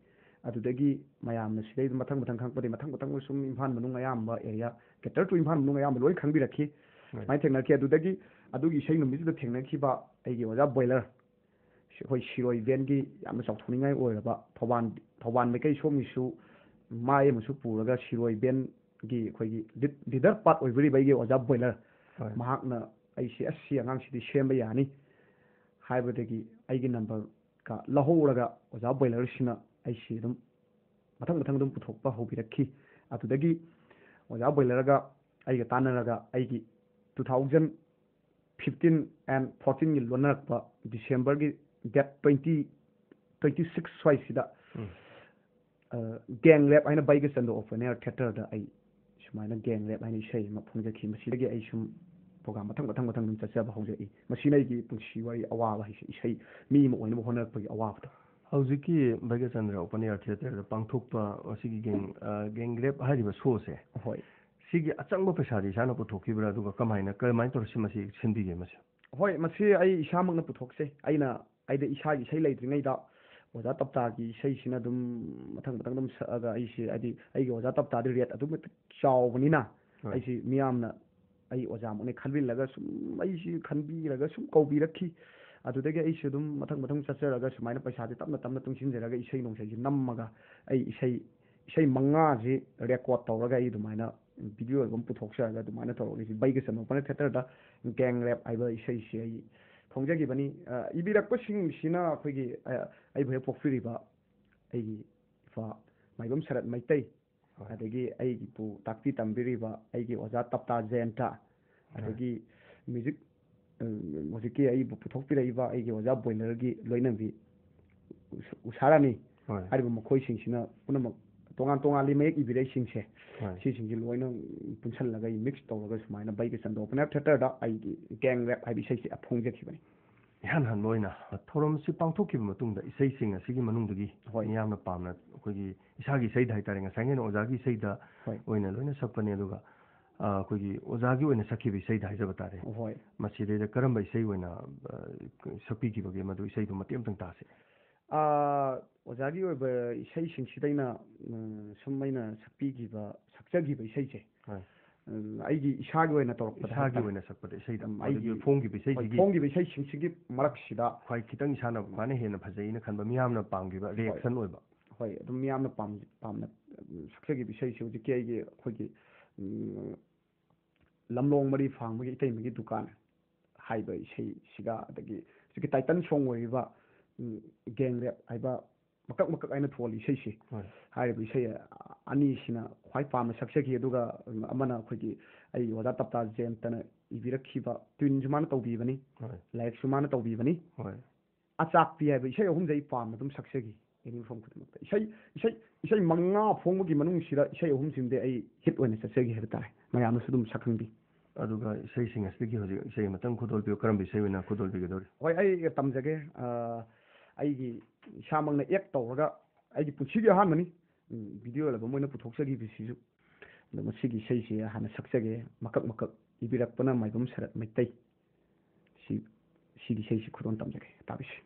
ꯑꯗꯨꯗꯒꯤ ꯃꯌꯥꯝꯅ ꯁꯤꯗꯩꯗ ꯃꯊꯪ ꯃꯊꯪ ꯈꯪꯉꯛꯄꯗꯒꯤ ꯃꯊꯪ ꯃꯊꯪ ꯁꯨꯝ ꯏꯝꯐꯥꯜ ꯃꯅꯨꯡ ꯑꯌꯥꯝꯕ ꯑꯦꯔꯤꯌꯥ ꯒꯦꯇꯔ ꯇꯨ ꯏꯝꯐꯥꯜ ꯃꯅꯨꯡ ꯑꯌꯥꯝꯕ ꯂꯣꯏ ꯈꯪꯕꯤꯔꯛꯈꯤ ꯁꯨꯃꯥꯏꯅ ꯊꯦꯡꯅꯔꯛꯈꯤ ꯑꯗꯨꯗꯒꯤ ꯑꯗꯨꯒꯤ ꯏꯁꯩ ꯅꯨꯃꯤꯠꯇꯨꯗ ꯊꯦꯡꯅꯈꯤꯕ ꯑꯩꯒꯤ ꯑꯣꯖꯥ ꯕꯣꯏꯂꯔ ꯑꯩꯈꯣই ꯁꯤꯔꯣꯏ ꯕꯦꯟꯒꯤ ꯌꯥꯝꯅ ꯆꯥꯎꯊꯣꯛꯅꯤꯡꯉꯥꯏ ꯑꯣꯏꯔꯕ ꯊꯧꯕꯥꯜ ꯊꯧꯕꯥꯜ ꯃꯥꯏꯀꯩ ꯁꯣꯝꯒꯤꯁꯨ ꯃꯥꯏ ꯑꯃꯁꯨ ꯄꯨꯔꯒ ꯁꯤꯔꯣꯏ ꯕꯦꯟꯒꯤ ꯑꯩꯈꯣꯏꯒꯤ ꯂꯤꯗꯔ ꯄꯥꯔꯠ ꯑꯣꯏꯕꯤꯔꯤꯕ ꯑꯩꯒꯤ ꯑꯣꯖꯥ ꯕꯣꯏꯂꯔ ꯃꯍꯥꯛꯅ ꯑꯩꯁꯤ ꯑꯁ ꯁꯤ ꯑꯉꯥꯡꯁꯤꯗꯤ ꯁꯦꯝꯕ ꯌꯥꯅꯤ ꯍꯥꯏꯕꯗꯒꯤ ꯑꯩꯒꯤ ꯅꯝꯕꯔꯒ ꯂꯧꯍꯧꯔꯒ ꯑꯣꯖꯥ ꯕꯣꯏꯂꯔꯁꯤꯅ ꯑꯩꯁꯤ ꯑꯗꯨꯝ ꯃꯊꯪ ꯃꯊꯪ ꯑꯗꯨꯝ ꯄꯨꯊꯣꯛꯄ ꯍꯧꯕꯤꯔꯛꯈꯤ ꯑꯗꯨꯗꯒꯤ ꯑꯣꯖꯥ ꯕꯣꯏꯂꯔꯒ ꯑꯩꯒ ꯇꯥꯟꯅꯔꯒ ꯑꯩꯒꯤ ꯇꯨ ꯊꯥꯎꯖꯟ ꯐꯤꯐꯇꯤꯟ ꯑꯦꯟ ꯐꯣꯔꯇꯤꯟꯒꯤ ꯂꯣꯟꯅꯔꯛꯄ ꯗꯤꯁꯦꯝꯕꯔꯒꯤ ꯗꯦꯠ ꯇ꯭ꯋꯦꯟꯇꯤ ꯇ꯭ꯋꯦꯟꯇꯤ ꯁꯤꯛꯁ ꯁ꯭ꯋꯥꯏꯁꯤꯗ ꯒꯦꯡ ꯔꯦꯞ ꯍꯥꯏꯅ ꯕꯩꯒ ꯆꯟꯗ ꯑꯣꯄꯟ ꯑꯦꯌꯔ ꯊꯤꯌꯦꯇꯔꯗ ꯑꯩ ꯁꯨꯃꯥꯏꯅ ꯒꯦꯡ ꯔꯦꯞ ꯍꯥꯏꯅ ꯏꯁꯩ ꯑꯃ ꯐꯣꯡꯖꯈꯤ ꯃꯁꯤꯗꯒꯤ ꯑꯩ ꯁꯨꯝ ꯄ꯭ꯔꯣꯒꯥꯝ ꯃꯊꯪ ꯃꯊꯪ ꯃꯊꯪ ꯑꯗꯨꯝ ꯆꯠꯆꯕ ꯍꯧꯖꯔꯛꯏ ꯃꯁꯤꯅ ꯑꯩꯒꯤ ꯄꯨꯟꯁꯤ ꯋꯥꯔꯤ ꯑꯋꯥꯕ ꯍꯥꯏꯁꯦ ꯏꯁꯩ ꯃꯤ ꯑꯃ ꯑꯣꯏꯅꯕ ꯍꯣꯠꯅꯔꯛꯄꯒꯤ ꯑꯋꯥꯕꯗꯣ ꯍꯧꯖꯤꯛꯀꯤ ꯚꯩꯒꯆꯟꯗ꯭ꯔ ꯑꯣꯄꯟ ꯑꯦꯌꯔ ꯊꯤꯌꯦꯇꯔꯗ ꯄꯥꯡꯊꯣꯛꯄ ꯑꯁꯤꯒꯤ ꯒꯦꯡ ꯒꯦꯡ ꯔꯦꯞ ꯍꯥꯏꯔꯤꯕ ꯁꯣꯁꯦ ꯍꯣꯏ ꯁꯤꯒꯤ ꯑꯆꯪꯕ ꯄꯩꯁꯥꯗꯤ ꯏꯁꯥꯅ ꯄꯨꯊꯣꯛꯈꯤꯕ꯭ꯔꯥ ꯑꯗꯨꯒ ꯀꯃꯥꯏꯅ ꯀꯔꯝꯍꯥꯏꯅ ꯇꯧꯔ ꯁꯤ ꯃꯁꯤ ꯁꯤꯟꯕꯤꯒꯦ ꯃꯁꯤ ꯍꯣꯏ ꯃꯁꯤ ꯑꯩ ꯏꯁꯥꯃꯛꯅ ꯄꯨꯊꯣꯛꯆꯩ ꯑꯩꯅ ꯑꯩꯗ ꯏꯁꯥꯒꯤ ꯏꯁꯩ ꯂꯩꯇ꯭ꯔꯤꯉꯩꯗ ꯑꯣꯖꯥ ꯇꯞꯇꯥꯒꯤ ꯏꯁꯩꯁꯤꯅ ꯑꯗꯨꯝ ꯃꯊꯪ ꯃꯊꯪ ꯑꯗꯨꯝ ꯁꯛꯑꯒ ꯑꯩꯁꯤ ꯍꯥꯏꯗꯤ ꯑꯩꯒꯤ ꯑꯣꯖꯥ ꯇꯞꯇꯥꯗꯤ ꯔꯦꯠ ꯑꯗꯨꯛ ꯃꯇꯤꯛ ꯆꯥꯎꯕꯅꯤꯅ ꯑꯩꯁꯤ ꯃꯤꯌꯥꯝꯅ ꯑꯩ ꯑꯣꯖꯥꯃꯛꯅꯤ ꯈꯟꯕꯤꯜꯂꯒ ꯁꯨꯝ ꯑꯩꯁꯤ ꯈꯟꯕꯤꯔꯒ ꯁꯨꯝ ꯀꯧꯕꯤꯔꯛꯈꯤ ꯑꯗꯨꯗꯒꯤ ꯑꯩꯁꯨ ꯑꯗꯨꯝ ꯃꯊꯪ ꯃꯊꯪ ꯆꯠꯆꯔꯒ ꯁꯨꯃꯥꯏꯅ ꯄꯩꯁꯥꯁꯦ ꯇꯞꯅ ꯇꯞꯅ ꯇꯨꯡꯁꯤꯟꯖꯔꯒ ꯏꯁꯩ ꯅꯣꯡꯁꯩꯁꯤ ꯅꯝꯃꯒ ꯑꯩ ꯏꯁꯩ ꯏꯁꯩ ꯃꯉꯥꯁꯤ ꯔꯦꯀꯣꯔꯠ ꯇꯧꯔꯒ ꯑꯩ ꯑꯗꯨꯃꯥꯏꯅ ꯚꯤꯗꯤꯑꯣ ꯑꯗꯨꯝ ꯄꯨꯊꯣꯛꯆꯔꯒ ꯑꯗꯨꯃꯥꯏꯅ ꯇꯧꯔꯒ ꯕꯩꯒ ꯆꯟꯗꯣꯛꯄꯅ ꯊꯦꯇꯔꯗ ꯒꯦꯡ ꯔꯦꯞ ꯍꯥꯏꯕ ꯏꯁꯩꯁꯤ ꯑꯩ ꯐꯣꯡꯖꯈꯤꯕꯅꯤ ꯏꯕꯤꯔꯛꯄꯁꯤꯡꯁꯤꯅ ꯑꯩꯈꯣꯏꯒꯤ ꯑꯩꯕꯨ ꯍꯦꯛ ꯄꯣꯛꯄꯤꯔꯤꯕ ꯑꯩꯒꯤ ꯏꯄꯥ ꯃꯥꯏꯕꯝ ꯁꯔꯠ ꯃꯩꯇꯩ ꯑꯗꯒꯤ ꯑꯩꯒꯤꯕꯨ ꯇꯥꯛꯄꯤ ꯇꯝꯕꯤꯔꯤꯕ ꯑꯩꯒꯤ ꯑꯣꯖꯥ ꯇꯞꯇꯥ ꯖꯌꯟꯇ ꯑꯗꯒꯤ ꯃ꯭ꯌꯨꯖꯤꯛ ꯍꯧꯖꯤꯛꯀꯤ ꯑꯩꯕꯨ ꯄꯨꯊꯣꯛꯄꯤꯔꯛꯏꯕ ꯑꯩꯒꯤ ꯑꯣꯖꯥ ꯕꯣꯏꯂꯔꯒꯤ ꯂꯣꯏꯅꯕꯤ ꯎꯁꯥꯔꯥꯅꯤ ꯍꯥꯏꯔꯤꯕ ꯃꯈꯣꯏꯁꯤꯡꯁꯤꯅ ꯄꯨꯝꯅꯃꯛ ꯇꯣꯉꯥꯟ ꯇꯣꯉꯥꯟꯂꯤ ꯃꯌꯦꯛ ꯏꯕꯤꯔꯛꯏꯁꯤꯡꯁꯦ ꯁꯤꯁꯤꯡꯁꯦ ꯂꯣꯏꯅ ꯄꯨꯟꯁꯜꯂꯒ ꯑꯩ ꯃꯤꯛꯁ ꯇꯧꯔꯒ ꯁꯨꯃꯥꯏꯅ ꯕꯩꯒ ꯆꯟꯗꯣꯛꯄꯅ ꯊꯤꯌꯦꯇꯔꯗ ꯑꯩꯒꯤ ꯒꯦꯡ ꯔꯦꯞ ꯍꯥꯏꯕ ꯏꯁꯩꯁꯦ ꯐꯣꯡꯖꯈꯤꯕꯅꯤ ꯏꯍꯥꯟ ꯍꯥꯟꯕ ꯑꯣꯏꯅ ꯊꯧꯔꯝꯁꯤ ꯄꯥꯡꯊꯣꯛꯈꯤꯕ ꯃꯇꯨꯡꯗ ꯏꯁꯩꯁꯤꯡ ꯑꯁꯤꯒꯤ ꯃꯅꯨꯡꯗꯒꯤ ꯃꯤꯌꯥꯝꯅ ꯄꯥꯝꯅ ꯑꯩꯈꯣꯏꯒꯤ ꯏꯁꯥꯒꯤ ꯏꯁꯩꯗ ꯍꯥꯏꯇꯥꯔꯦ ꯉꯁꯥꯏꯒꯤꯅ ꯑꯣꯖꯥꯒꯤ ꯏꯁꯩꯗ ꯑꯣꯏꯅ ꯂꯣꯏꯅ ꯁꯛꯄꯅꯤ ꯑꯗꯨꯒ ꯑꯩꯈꯣꯏꯒꯤ ꯑꯣꯖꯥꯒꯤ ꯑꯣꯏꯅ ꯁꯛꯈꯤꯕ ꯏꯁꯩꯗ ꯍꯥꯏꯖꯕ ꯇꯥꯔꯦ ꯃꯁꯤꯗꯩꯗ ꯀꯔꯝꯕ ꯏꯁꯩ ꯑꯣꯏꯅ ꯁꯛꯄꯤꯈꯤꯕꯒꯦ ꯃꯗꯨ ꯏꯁꯩꯗꯨ ꯃꯇꯦꯛ ꯑꯃꯇꯪ ꯇꯥꯁꯤ ꯑꯣꯖꯥꯒꯤ ꯑꯣꯏꯕ ꯏꯁꯩꯁꯤꯡꯁꯤꯗ ꯑꯩꯅ ꯁꯨꯝ ꯑꯩꯅ ꯁꯛꯄꯤꯈꯤꯕ ꯁꯛꯆꯈꯤꯕ ꯏꯁꯩꯁꯦ ꯑꯩꯒꯤ ꯏꯁꯥꯒꯤ ꯑꯣꯏꯅ ꯇꯧꯔꯛꯄꯗ ꯏꯁꯥꯒꯤ ꯑꯣꯏꯅ ꯁꯛꯄꯗ ꯏꯁꯩꯗ ꯑꯩꯒꯤ ꯐꯣꯡꯈꯤꯕ ꯏꯁꯩꯁꯤꯒꯤ ꯐꯣꯡꯈꯤꯕ ꯏꯁꯩꯁꯤꯡꯁꯤꯒꯤ ꯃꯔꯛꯁꯤꯗ ꯈ꯭ꯋꯥꯏ ꯈꯤꯇꯪ ꯏꯁꯥꯅ ꯈ꯭ꯋꯥꯏꯅ ꯍꯦꯟꯅ ꯐꯖꯩꯅ ꯈꯟꯕ ꯃꯤꯌꯥꯝꯅ ꯄꯥꯝꯈꯤꯕ ꯔꯤꯌꯦꯛꯁꯟ ꯑꯣꯏꯕ ꯍꯣꯏ ꯑꯗꯨꯝ ꯃꯤꯌꯥꯝꯅ ꯄꯥꯝꯅ ꯁꯛꯆꯈꯤꯕ ꯏꯁꯩꯁꯤ ꯍꯧꯖꯤꯛꯀꯤ ꯑꯩꯒꯤ ꯑꯩꯈꯣꯏꯒꯤ ꯂꯝꯂꯣꯡ ꯃꯔꯤ ꯐꯥꯡꯕꯒꯤ ꯏꯇꯩꯃꯒꯤ ꯗꯨꯀꯥꯟ ꯍꯥꯏꯕ ꯏꯁꯩꯁꯤꯒ ꯑꯗꯒꯤ ꯍꯧꯖꯤꯛꯀꯤ ꯇꯥꯏꯇꯟ ꯁꯣꯡ ꯑꯣꯏꯔꯤꯕ ꯒꯦꯡ ꯔꯦꯞ ꯍꯥꯏꯕ ꯃꯀꯛ ꯃꯀꯛ ꯍꯥꯏꯅ ꯊꯣꯜꯂꯤ ꯏꯁꯩꯁꯤ ꯍꯥꯏꯔꯤꯕ ꯏꯁꯩ ꯑꯅꯤꯁꯤꯅ ꯈ꯭ꯋꯥꯏ ꯄꯥꯝꯅ ꯁꯛꯆꯈꯤ ꯑꯗꯨꯒ ꯑꯃꯅ ꯑꯩꯈꯣꯏꯒꯤ ꯑꯩꯒꯤ ꯑꯣꯖꯥ ꯇꯞꯇꯥ ꯖꯦꯟꯇꯅ ꯏꯕꯤꯔꯛꯈꯤꯕ ꯇ꯭ꯋꯤꯟꯁꯨ ꯃꯥꯅ ꯇꯧꯕꯤꯕꯅꯤ ꯂꯥꯏꯔꯤꯛꯁꯨ ꯃꯥꯅ ꯇꯧꯕꯤꯕꯅꯤ ꯑꯆꯥꯛꯄꯤ ꯍꯥꯏꯕ ꯏꯁꯩ ꯑꯍꯨꯝꯁꯦ ꯑꯩ ꯄꯥꯝꯅ ꯑꯗꯨꯝ ꯁꯛꯆꯈꯤ ꯑꯦꯅꯤ ꯃꯐꯝ ꯈꯨꯗꯤꯡꯃꯛꯇ ꯏꯁꯩ ꯏꯁꯩ ꯏꯁꯩ ꯃꯉꯥ ꯐꯣꯡꯕꯒꯤ ꯃꯅꯨꯡꯁꯤꯗ ꯏꯁꯩ ꯑꯍꯨꯝꯁꯤꯃꯗꯤ ꯑꯩ ꯍꯤꯠ ꯑꯣꯏꯅ ꯆꯠꯆꯈꯤ ꯍꯥꯏꯕ ꯇꯥꯔꯦ ꯃꯌꯥꯝꯅꯁꯨ ꯑꯗꯨꯝ ꯁꯛꯈꯪꯕꯤ ꯑꯗꯨꯒ ꯏꯁꯩꯁꯤꯡ ꯑꯁꯤꯗꯒꯤ ꯍꯧꯖꯤꯛ ꯏꯁꯩ ꯑꯃꯇꯪ ꯈꯨꯗꯣꯜꯕꯤꯌꯨ ꯀꯔꯝꯕ ꯏꯁꯩ ꯑꯣꯏꯅ ꯈꯨꯗꯣꯜꯕꯤꯒꯗꯧꯔꯤ ꯍꯣꯏ ꯑꯩ ꯇꯝꯖꯒꯦ ꯑꯩꯒꯤ ꯏꯁꯥꯃꯛꯅ ꯑꯦꯛ ꯇꯧꯔꯒ ꯑꯩꯒꯤ ꯄꯨꯟꯁꯤꯒꯤ ꯑꯍꯥꯟꯕꯅꯤ ꯚꯤꯗꯤꯑꯣ ꯑꯦꯜꯕꯝ ꯑꯣꯏꯅ ꯄꯨꯊꯣꯛꯆꯈꯤꯕꯁꯤꯁꯨ ꯑꯗꯣ ꯃꯁꯤꯒꯤ ꯏꯁꯩꯁꯤ ꯍꯥꯟꯅ ꯁꯛꯆꯒꯦ ꯃꯀꯛ ꯃꯀꯛ ꯏꯕꯤꯔꯛꯄꯅ ꯃꯥꯏꯕꯝ ꯁꯔꯠ ꯃꯩꯇꯩ ꯁꯤ ꯁꯤꯒꯤ ꯏꯁꯩꯁꯤ ꯈꯨꯗꯣꯜ ꯇꯝꯖꯒꯦ ꯇꯥꯕꯤꯁꯤ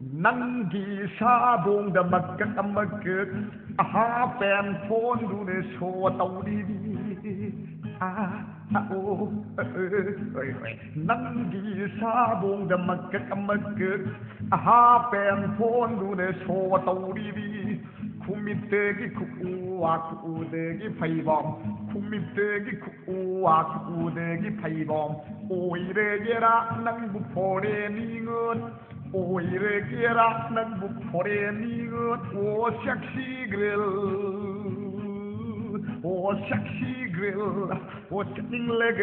난기 사봉다 막각 막각 아하 뺨 폰눈에 소다우리리. 아오 아, 난기 어, 어, 어, 사봉다 막각 막각 아하 뺨 폰눈에 소다우리리. 구미떼기 쿠우와 쿠우대기 파이범. 구미떼기 쿠우와 쿠우대기 파이범. 오이래게라 난부포레 닝은 Oire kera nak buk fore ni gut o shaksi grill. O shaksi grill o sitting leg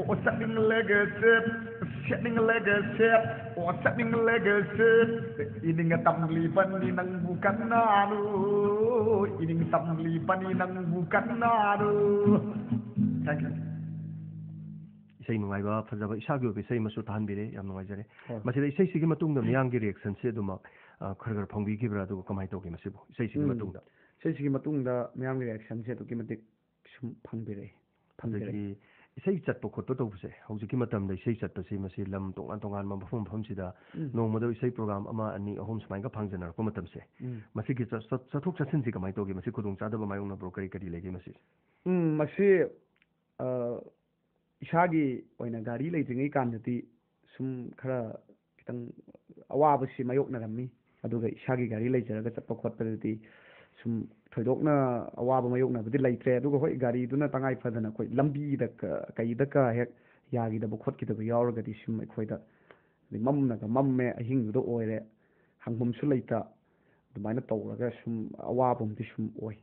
o sitting leg set sitting o sitting leg set ini ngetam liban ni nang bukan naru ini ngetam liban ni nang bukan naru. Thank ꯏꯁꯩ ꯅꯨꯡꯉꯥꯏꯕ ꯐꯖꯕ ꯏꯁꯥꯒꯤ ꯑꯣꯏꯕ ꯏꯁꯩ ꯑꯃꯁꯨ ꯇꯥꯍꯟꯕꯤꯔꯦ ꯌꯥꯝ ꯅꯨꯡꯉꯥꯏꯖꯔꯦ ꯃꯁꯤꯗ ꯏꯁꯩꯁꯤꯒꯤ ꯃꯇꯨꯡꯗ ꯃꯤꯌꯥꯝꯒꯤ ꯔꯤꯌꯦꯛꯁꯟꯁꯤ ꯑꯗꯨꯃꯛ 아, khara khara phangbikhibra aduga kamai tawge masibu isaisigi 음. matungda ꯏꯁꯩꯁꯤꯒꯤ ꯃꯇꯨꯡꯗ ꯃꯤꯌꯥꯝꯒꯤ ꯔꯤꯌꯦꯛꯁꯟꯁꯦ ꯑꯗꯨꯛꯀꯤ ꯃꯇꯤꯛ ꯁꯨꯝ ꯐꯪꯕꯤꯔꯛꯑꯦ ꯐꯪꯕꯤꯔꯛꯑꯦ ꯑꯗꯒꯤ ꯏꯁꯩ ꯆꯠꯄ ꯈꯣꯠꯄ ꯇꯧꯕꯁꯦ ꯍꯧꯖꯤꯛꯀꯤ ꯃꯇꯝꯗ ꯏꯁꯩ ꯆꯠꯄꯁꯤ ꯃꯁꯤ ꯂꯝ ꯇꯣꯉꯥꯟ ꯇꯣꯉꯥꯟꯕ ꯃꯐꯝ ꯃꯐꯝꯁꯤda ꯎꯝ. ꯅꯣꯡꯃꯗ ꯏꯁꯩ ꯄ꯭ꯔꯣꯒ꯭ꯔꯥꯝ ꯑꯃ ꯑꯅꯤ ꯑꯍꯨꯝ ꯁꯨꯃꯥꯏꯅ ꯐꯪꯖꯅꯔꯛꯄ ꯃꯇꯝꯁꯦ ꯎꯝ. ꯃꯁꯤꯒꯤ ꯆꯠ- ꯆꯠ- ꯆꯠꯊꯣꯛ ꯆꯠꯁꯤꯟꯁꯤ ꯀꯃꯥꯏꯅ ꯇꯧꯒꯦ ꯃꯁꯤ ꯈꯨꯗꯣꯡꯆꯥꯗꯕ ꯃꯥꯌꯣꯛꯅꯕ꯭ꯔꯣ ꯀꯔꯤ ꯀꯔꯤ ꯂꯩꯒꯦ ꯃꯁꯤ ꯎꯝ ꯃꯁꯤ ꯑꯥ, ꯏꯁꯥꯒꯤ ꯑꯣꯏꯅ ꯒꯥꯔꯤ ꯂꯩꯇ꯭ꯔꯤꯉꯩ ꯀꯥꯟꯗꯗꯤ ꯁꯨꯝ ꯈꯔ ꯈꯤꯇꯪ ꯑꯋꯥꯕꯁꯤ ꯃꯥꯌꯣꯛꯅꯔꯝꯃꯤ ꯑꯗꯨꯒ ꯏꯁꯥꯒꯤ ꯒꯥꯔꯤ ꯂꯩꯖꯔꯒ ꯆꯠꯄ ꯈꯣꯠꯄꯗꯗꯤ ꯁꯨꯝ ꯊꯣꯏꯗꯣꯛꯅ ꯑꯋꯥꯕ ꯃꯥꯌꯣꯛꯅꯕꯗꯤ ꯂꯩꯇ꯭ꯔꯦ ꯑꯗꯨꯒ ꯍꯣꯏ ꯒꯥꯔꯤꯗꯨꯅ ꯇꯉꯥꯏ ꯐꯗꯅ ꯑꯩꯈꯣꯏ ꯂꯝꯕꯤꯗ ꯀ- ꯀꯩꯗꯀ ꯍꯦꯛ ꯌꯥꯈꯤꯗꯕ ꯈꯣꯠꯈꯤꯗꯕ ꯌꯥꯎꯔꯒꯗꯤ ꯁꯨꯝ ꯑꯩꯈꯣꯏꯗ ꯃꯝꯅꯒ ꯃꯝꯃꯦ ꯑꯍꯤꯡꯗꯨꯗ ꯑꯣꯏꯔꯦ ꯍꯪꯐꯝꯁꯨ ꯂꯩꯇ ꯑꯗꯨꯃꯥꯏꯅ ꯇꯧꯔꯒ ꯁꯨꯝ ꯑꯋꯥꯕ ꯑꯃꯗꯤ ꯁꯨꯝ ꯑꯣꯏ